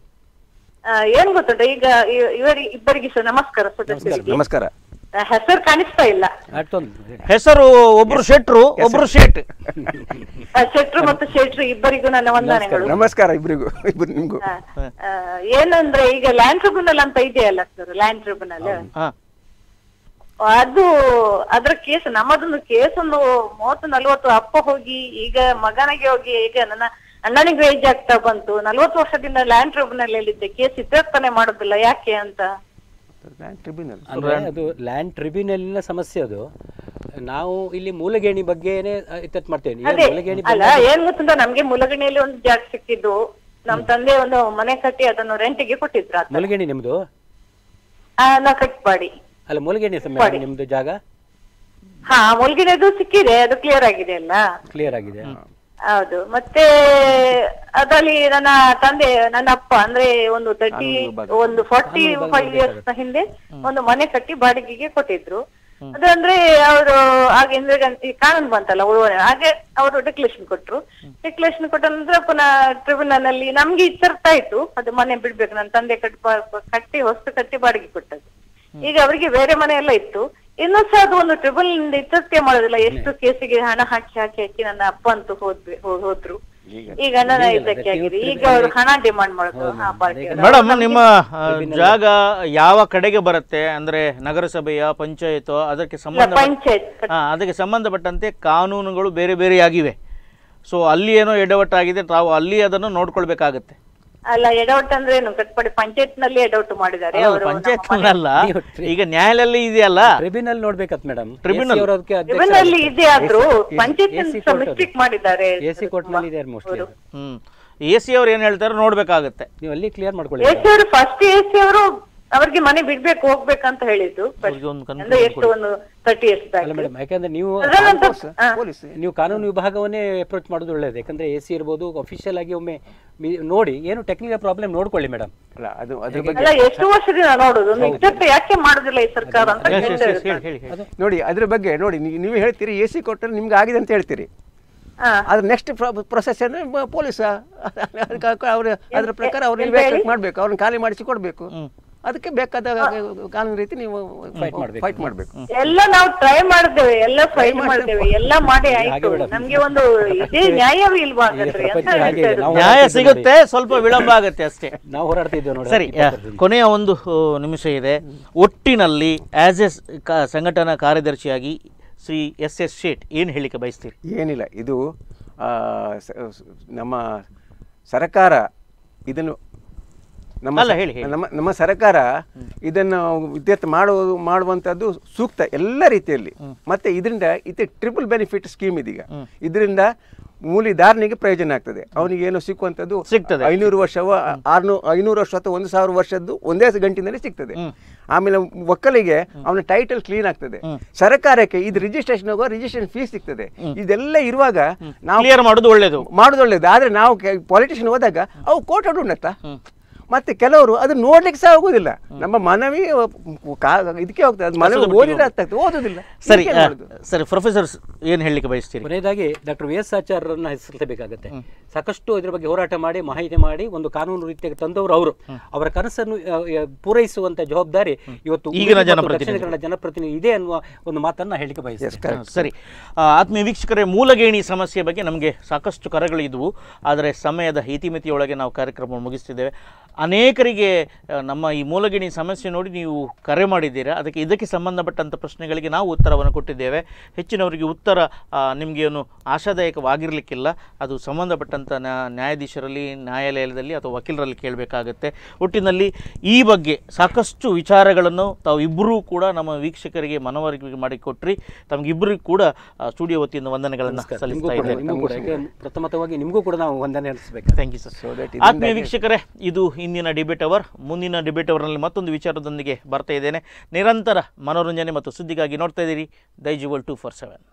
ಆ, ಏನ್ ಗೊತ್ತುಂಟ ಈಗ ಇ- ಇವರಿ ಇಬ್ಬರಿಗೆ ಸಹ ನಮಸ್ಕಾರ ಸದಸ್ಯರಿಗೆ ನಮಸ್ಕಾರ ಆ, ಹೆಸರು ಕಾಣಿಸ್ತಾ ಇಲ್ಲ. ಅಷ್ಟೊಂದು. ಹೆಸರು ಒಬ್ರು ಶೆಟ್ರು ಒಬ್ರು ಶೇಟ್. ಆ, ಶೆಟ್ರು ಮತ್ತು ಶೆಟ್ರು ಇಬ್ಬರಿಗೂ ನನ್ನ ವಂದನೆಗಳು. ನಮಸ್ಕಾರ ಇಬ್ಬರಿಗೂ ಇಬ್ಬರು ನಿಮ್ಗೂ. ಆ, ಆ, ಏನಂದ್ರೆ ಈಗ ಲ್ಯಾಂಡ್ ಟ್ರಿಬ್ಯುನಲ್ ಅಂತ ಇದೆಯಲ್ಲ ಸರ್ ಲ್ಯಾಂಡ್ ಟ್ರಿಬ್ಯುನಲ್ ಹಾ. ಅದು ಅದ್ರ ಕೇಸ್ ನಮ್ಮದೊಂದು ಕೇಸ್ ಒಂದು ಮೂವತ್ತು ನಲ್ವತ್ತು ಅಪ್ಪ ಹೋಗಿ ಈಗ ಮಗನಿಗೆ ಹೋಗಿ ಈಗ ನನ್ನ ಅಣ್ಣನಿಗೆ ಏಜ್ ಆಗ್ತಾ ಬಂತು. ನಲ್ವತ್ತು ವರ್ಷದಿಂದ ಲ್ಯಾಂಡ್ ಟ್ರಿಬ್ಯುನಲ್ ಅಲ್ಲಿದ್ದೆ ಕೇಸ್ ಇತ್ಯರ್ಥನೆ ಮಾಡುದಿಲ್ಲ. ಯಾಕೆ ಅಂತ? ಟ್ರಿಬ್ಯುನಲ್ ಅಂದ್ರೆ ಅದು ಲ್ಯಾಂಡ್ ಟ್ರಿಬ್ಯುನಲ್ನ ಸಮಸ್ಯೆ ಅದು. ನಾವು ಇಲ್ಲಿ ಮೂಲಗೇಣಿ ಬಗ್ಗೆನೇ ಇತ್ತ ಮಾಡ್ತೇವೆ. ಅಲ್ಲ ಏನ್ ಗೊತ್ತಂತ ನಮ್ಗೆ ಮೂಲಗೇಣಿಯಲ್ಲಿ ಒಂದು ಜಾಗ ಸಿಕ್ಕಿದ್ದು. ನಮ್ ತಂದೆ ಒಂದು ಮನೆ ಕಟ್ಟಿ ಅದನ್ನು ರೆಂಟಿಗೆ ಕೊಟ್ಟಿದ್ರು. ಮೂಲಗೇಣಿ ನಿಮ್ದು? ಆ, ನಾ ಕಟ್ಪಾಡಿ ಅಲ್ಲ ಮೂಲಗೇಣಿ ಸಮೇತ ನಿಮ್ದು ಜಾಗ? ಹಾ ಮುಲ್ಗಿನದು ಸಿಕ್ಕಿದೆ ಅದು ಕ್ಲಿಯರ್ ಆಗಿದೆ ಅಲ್ಲ. ಕ್ಲಿಯರ್ ಆಗಿದೆ. ಹೌದು ಮತ್ತೆ ಅದರಲ್ಲಿ ನನ್ನ ತಂದೆ ನನ್ನ ಅಪ್ಪ ಅಂದ್ರೆ ಒಂದು ತರ್ಟಿ ಒಂದು ಫಾರ್ಟಿ ಫೈವ್ ಇಯರ್ಸ್ ಹಿಂದೆ ಒಂದು ಮನೆ ಕಟ್ಟಿ ಬಾಡಿಗೆಗೆ ಕೊಟ್ಟಿದ್ರು. ಅದಂದ್ರೆ ಅವರು ಹಾಗೆ ಇಂದಿರಾ ಗಾಂಧಿ ಕಾನೂನು ಬಂತಲ್ಲ ಉಳುವನೆ ಹಾಗೆ ಅವರು ಡೆಕ್ಲೇಷನ್ ಕೊಟ್ರು. ಡೆಕ್ಲೇಷನ್ ಕೊಟ್ಟ ನಂತರ ಪುನಃ ಟ್ರಿಬ್ಯುನಲ್ ಅಲ್ಲಿ ನಮ್ಗೆ ಇಚ್ಛರ್ತಾ ಇತ್ತು ಅದು ಮನೆ ಬಿಡ್ಬೇಕು ನನ್ನ ತಂದೆ ಕಟ್ಟಿ ಬಾ- ಕಟ್ಟಿ ಹೊಸ್ತು ಕಟ್ಟಿ ಬಾಡಿಗೆ ಕೊಟ್ಟದ್ದು. ಈಗ ಅವರಿಗೆ ಬೇರೆ ಮನೆ ಎಲ್ಲ ಇತ್ತು. ಇನ್ನು ಸಹ ಅದು ಒಂದು ಟ್ರಿಬಲ್ನಿಂದ ಇತ್ಯರ್ಥ ಮಾಡೋದಿಲ್ಲ. ಎಷ್ಟು ಕೇಸಿಗೆ ಹಣ ಹಾಕಿ ಹಾಕಿ ಹಾಕಿ ನನ್ನ ಅಪ್ಪ ಅಂತೂ ಹೋದ್ವಿ ಹೋದ್ರು. ಈಗ ನನ್ನ ಇದಕ್ಕೆ ಆಗಿದೆ. ಈಗ ಅವರು ಹಣ ಡಿಮಾಂಡ್ ಮಾಡೋದು ಪಾರ್ಟಿ ಮೇಡಮ್ ನಿಮ್ಮ ಜಾಗ ಯಾವ ಕಡೆಗೆ ಬರುತ್ತೆ? ಅಂದ್ರೆ ನಗರಸಭೆಯ ಪಂಚಾಯತ್ ಅದಕ್ಕೆ ಸಂಬಂಧ ಪಂಚಾಯತ್ ಹಾ ಅದಕ್ಕೆ ಸಂಬಂಧಪಟ್ಟಂತೆ ಕಾನೂನುಗಳು ಬೇರೆ ಬೇರೆ ಆಗಿವೆ ಸೊ ಅಲ್ಲಿ ಏನೋ ಎಡವಟ್ಟಾಗಿದೆ ತಾವು ಅಲ್ಲಿ ಅದನ್ನು ನೋಡ್ಕೊಳ್ಬೇಕಾಗತ್ತೆ. ಅಲ್ಲ ಎಡೌಟ್ ಅಂದ್ರೆ ಏನು ಕಟ್ಪಾಡಿ ಪಂಚಾಯತ್ನಲ್ಲಿ ಎಡೌಟ್ ಮಾಡಿದ್ದಾರೆ ಅವರು ಪಂಚಾಯತ್ ಅಲ್ಲ ಈಗ ನ್ಯಾಯಾಲಯಲ್ಲಿ ಇದೆಯಲ್ಲ? ಟ್ರಿಬ್ಯುನಲ್ ನೋಡ್ಬೇಕತ್ ಮೇಡಮ್ ಟ್ರಿಬ್ಯುನಲ್ ಟ್ರಿಬ್ಯುನಲ್ ಇದೆ ಆದ್ರೂ ಪಂಚಾಯತ್. ಮಿಸ್ಟೇಕ್ ಮಾಡಿದ್ದಾರೆ. ಎ ಸಿ ಕೋರ್ಟ್ನಲ್ಲಿ ಇದೆ ಮೋಸ್ಟ್ಲಿ ಹ್ಮ್. ಎಸಿ ಸಿ ಅವ್ರು ಏನ್ ಹೇಳ್ತಾರೆ ನೋಡ್ಬೇಕಾಗತ್ತೆ. ನೀವು ಅಲ್ಲಿ ಕ್ಲಿಯರ್ ಮಾಡ್ಕೊಳ್ಳಿ ಎಸಿ ಅವರು ಫಸ್ಟ್ ಎಸಿ ಅವರು ಅವ್ರಿಗೆ ಮನೆ ಬಿಡ್ಬೇಕು ಹೋಗ್ಬೇಕಂತ ಹೇಳಿದ್ದು. ಅವ್ರಿಗೆ ಒಂದು ಅಂದ್ರೆ ಕನ್ಫರ್ಮ್ ಎಷ್ಟು ಒಂದು ತರ್ಟಿ ಇಯರ್ಸ್ ಬ್ಯಾಕ್ ಅಲ್ಲ ಮೇಡಮ್ ಯಾಕಂದ್ರೆ ನೀವು ಪೊಲೀಸ್ ನೀವು ಕಾನೂನು ವಿಭಾಗವನ್ನೇ ಅಪ್ರೋಚ್ ಮಾಡೋದು ಒಳ್ಳೇದು. ಯಾಕಂದ್ರೆ ಎ ಸಿ ಇರ್ಬೋದು ಅಫಿಷಿಯಲ್ ಆಗಿ ಒಮ್ಮೆ ಮಿ- ನೋಡಿ ಏನು ಟೆಕ್ನಿಕಲ್ ಪ್ರಾಬ್ಲಮ್ ನೋಡ್ಕೊಳ್ಳಿ ಮೇಡಮ್ ಅಲ್ಲ ಅದು ಅದ್ರ ಬಗ್ಗೆ ಅಲ್ಲ ಎಷ್ಟು ವರ್ಷದಿಂದ ನೋಡುದು? ಯಾಕೆ ಮಾಡುದಿಲ್ಲ ಈ ಸರ್ಕಾರ ಅಂತ ಕೇಳ್ತಾ ಹೇಳಿ ಇರೋದು. ಹೇಳಿ ಹೇಳಿ. ನೋಡಿ ಅದ್ರ ಬಗ್ಗೆ ನೋಡಿ ನೀ- ನೀವು ಹೇಳ್ತೀರಿ ಎ ಸಿ ಕೊಟ್ಟರೆ ನಿಮ್ಗೆ ಆಗಿದೆ ಅಂತ ಹೇಳ್ತೀರಿ. ಹಾ. ಅದ್ರ ನೆಕ್ಸ್ಟ್ ಪ್ರೊಸೆಸ್ ಅಂದ್ರೆ ಪೊಲೀಸ್ ಅವ್ರ ಅದ್ರ ಪ್ರಕಾರ ಅವ್ರು ಇನ್ವೆಸ್ಟಿಗೇಟ್ ಮಾಡ್ಬೇಕು ಅವ್ರನ್ನ ಖಾಲಿ ಮಾಡಿಸಿ ಕೊಡ್ಬೇಕು. ಅದಕ್ಕೆ ಬೇಕಾದ ಕಾನೂನು ರೀತಿ ನೀವು ಫೈಟ್ ಮಾಡ್ಬೇಕು. ಫೈಟ್ ಮಾಡಬೇಕು. ಎಲ್ಲ ನಾವು ಟ್ರೈ ಮಾಡ್ತೇವೆ ಎಲ್ಲ ಫೈಟ್ ಮಾಡ್ತೇವೆ. ಎಲ್ಲ ಮಾಡಿ ಆಯ್ತು. ನಮಗೆ ಒಂದು ಇದೇ ನ್ಯಾಯವೇ ಇಲ್ವಾ ನ್ಯಾಯ ಸಿಗುತ್ತೆ ಸ್ವಲ್ಪ ವಿಳಂಬ ಆಗುತ್ತೆ ಅಷ್ಟೇ. ನಾವು ಹೋರಾಡ್ತಿದ್ದೇವೆ ನೋಡಿ ಸರಿ ಕೊನೆಯ ಒಂದು ನಿಮಿಷ ಇದೆ. ಒಟ್ಟಿನಲ್ಲಿ ಆಸ್ ಎ ಸಂಘಟನಾ ಕಾರ್ಯದರ್ಶಿಯಾಗಿ ಶ್ರೀ ಎಸ್ ಎಸ್ ಶೇಟ್ ಏನು ಹೇಳಿಕೆ ಬಯಸ್ತೀರಿ? ಏನಿಲ್ಲ ಇದು ನಮ್ಮ ಸರ್ಕಾರ ಇದನ್ನು ನಮ್ಮ ಹೇಳಿ. ನಮ್ಮ ನಮ್ಮ ಸರ್ಕಾರ ಇದನ್ನು ವಿದ್ಯುತ್ ಮಾಡುವುದು ಮಾಡುವಂಥದ್ದು ಸೂಕ್ತ ಎಲ್ಲ ರೀತಿಯಲ್ಲಿ. ಮತ್ತೆ ಇದರಿಂದ ಇದು ಟ್ರಿಪಲ್ ಬೆನಿಫಿಟ್ ಸ್ಕೀಮ್ ಇದೀಗ. ಇದರಿಂದ ಮೂಲಿದಾರನಿಗೆ ಪ್ರಯೋಜನ ಆಗ್ತದೆ. ಅವನಿಗೆ ಏನು ಸಿಕ್ಕುವಂಥದ್ದು ಸಿಗ್ತದೆ. ಐನೂರು ವರ್ಷವ ಆರ್ನೂ ಐನೂರು ವರ್ಷ ಅಥವಾ ಒಂದು ಸಾವಿರ ವರ್ಷದ್ದು ಒಂದೇ ಗಂಟಿನಲ್ಲಿ ಸಿಗ್ತದೆ. ಆಮೇಲೆ ಒಕ್ಕಲಿಗೆ ಅವನ ಟೈಟಲ್ ಕ್ಲೀನ್ ಆಗ್ತದೆ. ಸರ್ಕಾರಕ್ಕೆ ಇದು ರಿಜಿಸ್ಟ್ರೇಷನ್ ಹೋಗುವ ರಿಜಿಸ್ಟ್ರೇಷನ್ ಫೀಸ್ ಸಿಗ್ತದೆ. ಇದೆಲ್ಲ ಇರುವಾಗ ನಾವು ಮಾಡೋದು ಒಳ್ಳೇದು. ಮಾಡೋದು ಒಳ್ಳೇದು. ಆದ್ರೆ ನಾವು ಪಾಲಿಟಿಷಿಯನ್ ಹೋದಾಗ ಅವು ಕೋರ್ಟ್ ಉನ್ನತ್ತ ಮತ್ತೆ ಕೆಲವರು ಅದು ನೋಡ್ಲಿಕ್ಕೆ ಸಹ ಹೋಗುದಿಲ್ಲ. ನಮ್ಮ ಮನವಿ ಇದಕ್ಕೆ ಹೋಗ್ತದೆ. ಅದು ಮನವಿ ಓದಿದ್ರೆ ಅರ್ಥ ಆಗ್ತದೆ ಓದುದಿಲ್ಲ. ಸರಿ ಸರಿ ಪ್ರೊಫೆಸರ್ ಏನು ಹೇಳಲಿಕ್ಕೆ ಬಯಸ್ತೀರಿ? ಕೊನೆಯದಾಗಿ ಡಾಕ್ಟರ್ ವಿ ಎಸ್ ಆಚಾರ್ಯರನ್ನ ಹೆಸರಿಸಬೇಕಾಗತ್ತೆ ಸಾಕಷ್ಟು ಇದ್ರ ಬಗ್ಗೆ ಹೋರಾಟ ಮಾಡಿ ಮಾಹಿತಿ ಮಾಡಿ ಒಂದು ಕಾನೂನು ರೀತಿಯಾಗಿ ತಂದವರು ಅವರು. ಅವರ ಕನಸನ್ನು ಪೂರೈಸುವಂತ ಜವಾಬ್ದಾರಿ ಇವತ್ತು ಈಗಿನ ಜನಪ್ರತಿನಿಧಿ. ದಕ್ಷಿಣ ಕನ್ನಡ ಜನಪ್ರತಿನಿಧಿ ಇದೆ ಅನ್ನುವ ಒಂದು ಮಾತನ್ನ ಹೇಳಿಕೆ ಬಯಸ್ತೇನೆ. ಹಾ, ಸರಿ. ಆತ್ಮೀಯ ವೀಕ್ಷಕರೇ ಮೂಲಗೇಣಿ ಸಮಸ್ಯೆ ಬಗ್ಗೆ ನಮಗೆ ಸಾಕಷ್ಟು ಕರಗಳಿದ್ವು. ಆದರೆ ಸಮಯದ ಇತಿಮಿತಿಯೊಳಗೆ ನಾವು ಕಾರ್ಯಕ್ರಮ ಮುಗಿಸ್ತಿದ್ದೇವೆ. ಅನೇಕರಿಗೆ ನಮ್ಮ ಈ ಮೂಲಗಿಣಿ ಸಮಸ್ಯೆ ನೋಡಿ ನೀವು ಕರೆ ಮಾಡಿದ್ದೀರಾ? ಅದಕ್ಕೆ ಇದಕ್ಕೆ ಸಂಬಂಧಪಟ್ಟಂಥ ಪ್ರಶ್ನೆಗಳಿಗೆ ನಾವು ಉತ್ತರವನ್ನು ಕೊಟ್ಟಿದ್ದೇವೆ. ಹೆಚ್ಚಿನವರಿಗೆ ಉತ್ತರ ನಿಮಗೆ ಏನು ಆಶಾದಾಯಕವಾಗಿರಲಿಕ್ಕಿಲ್ಲ. ಅದು ಸಂಬಂಧಪಟ್ಟಂಥ ನ್ಯಾ- ನ್ಯಾಯಾಧೀಶರಲ್ಲಿ ನ್ಯಾಯಾಲಯದಲ್ಲಿ ಅಥವಾ ವಕೀಲರಲ್ಲಿ ಕೇಳಬೇಕಾಗತ್ತೆ. ಒಟ್ಟಿನಲ್ಲಿ ಈ ಬಗ್ಗೆ ಸಾಕಷ್ಟು ವಿಚಾರಗಳನ್ನು ತಾವು ಇಬ್ಬರೂ ಕೂಡ ನಮ್ಮ ವೀಕ್ಷಕರಿಗೆ ಮನವರಿಕೆ ಮಾಡಿಕೊಟ್ರಿ. ತಮಗಿಬ್ಬರಿಗೂ ಕೂಡ ಸ್ಟುಡಿಯೋ ವತಿಯಿಂದ ವಂದನೆಗಳನ್ನು ಸಲ್ಲಿಸ್ತಾ ಇದ್ದೇವೆ. ನಿಮಗೂ ಕೂಡ. ಯಾಕೆ ಪ್ರಥಮತವಾಗಿ ನಿಮಗೂ ಕೂಡ ನಾವು ವಂದನೆ ಥ್ಯಾಂಕ್ ಯು ಸರ್ ಆತ್ಮೀಯ ವೀಕ್ಷಕರೇ ಇದು ಇಂದಿನ ಡಿಬೇಟ್ ಅವರ್ ಮುಂದಿನ ಡಿಬೇಟ್ ಅವರ್ನಲ್ಲಿ ಮತ್ತೊಂದು ವಿಚಾರದೊಂದಿಗೆ ಬರ್ತಾ ಇದ್ದೇನೆ. ನಿರಂತರ ಮನೋರಂಜನೆ ಮತ್ತು ಸುದ್ದಿಗಾಗಿ ನೋಡ್ತಾ ಇದ್ದೀರಿ ದೈಜುವಲ್ ಟು ಫೋರ್ ಸೆವೆನ್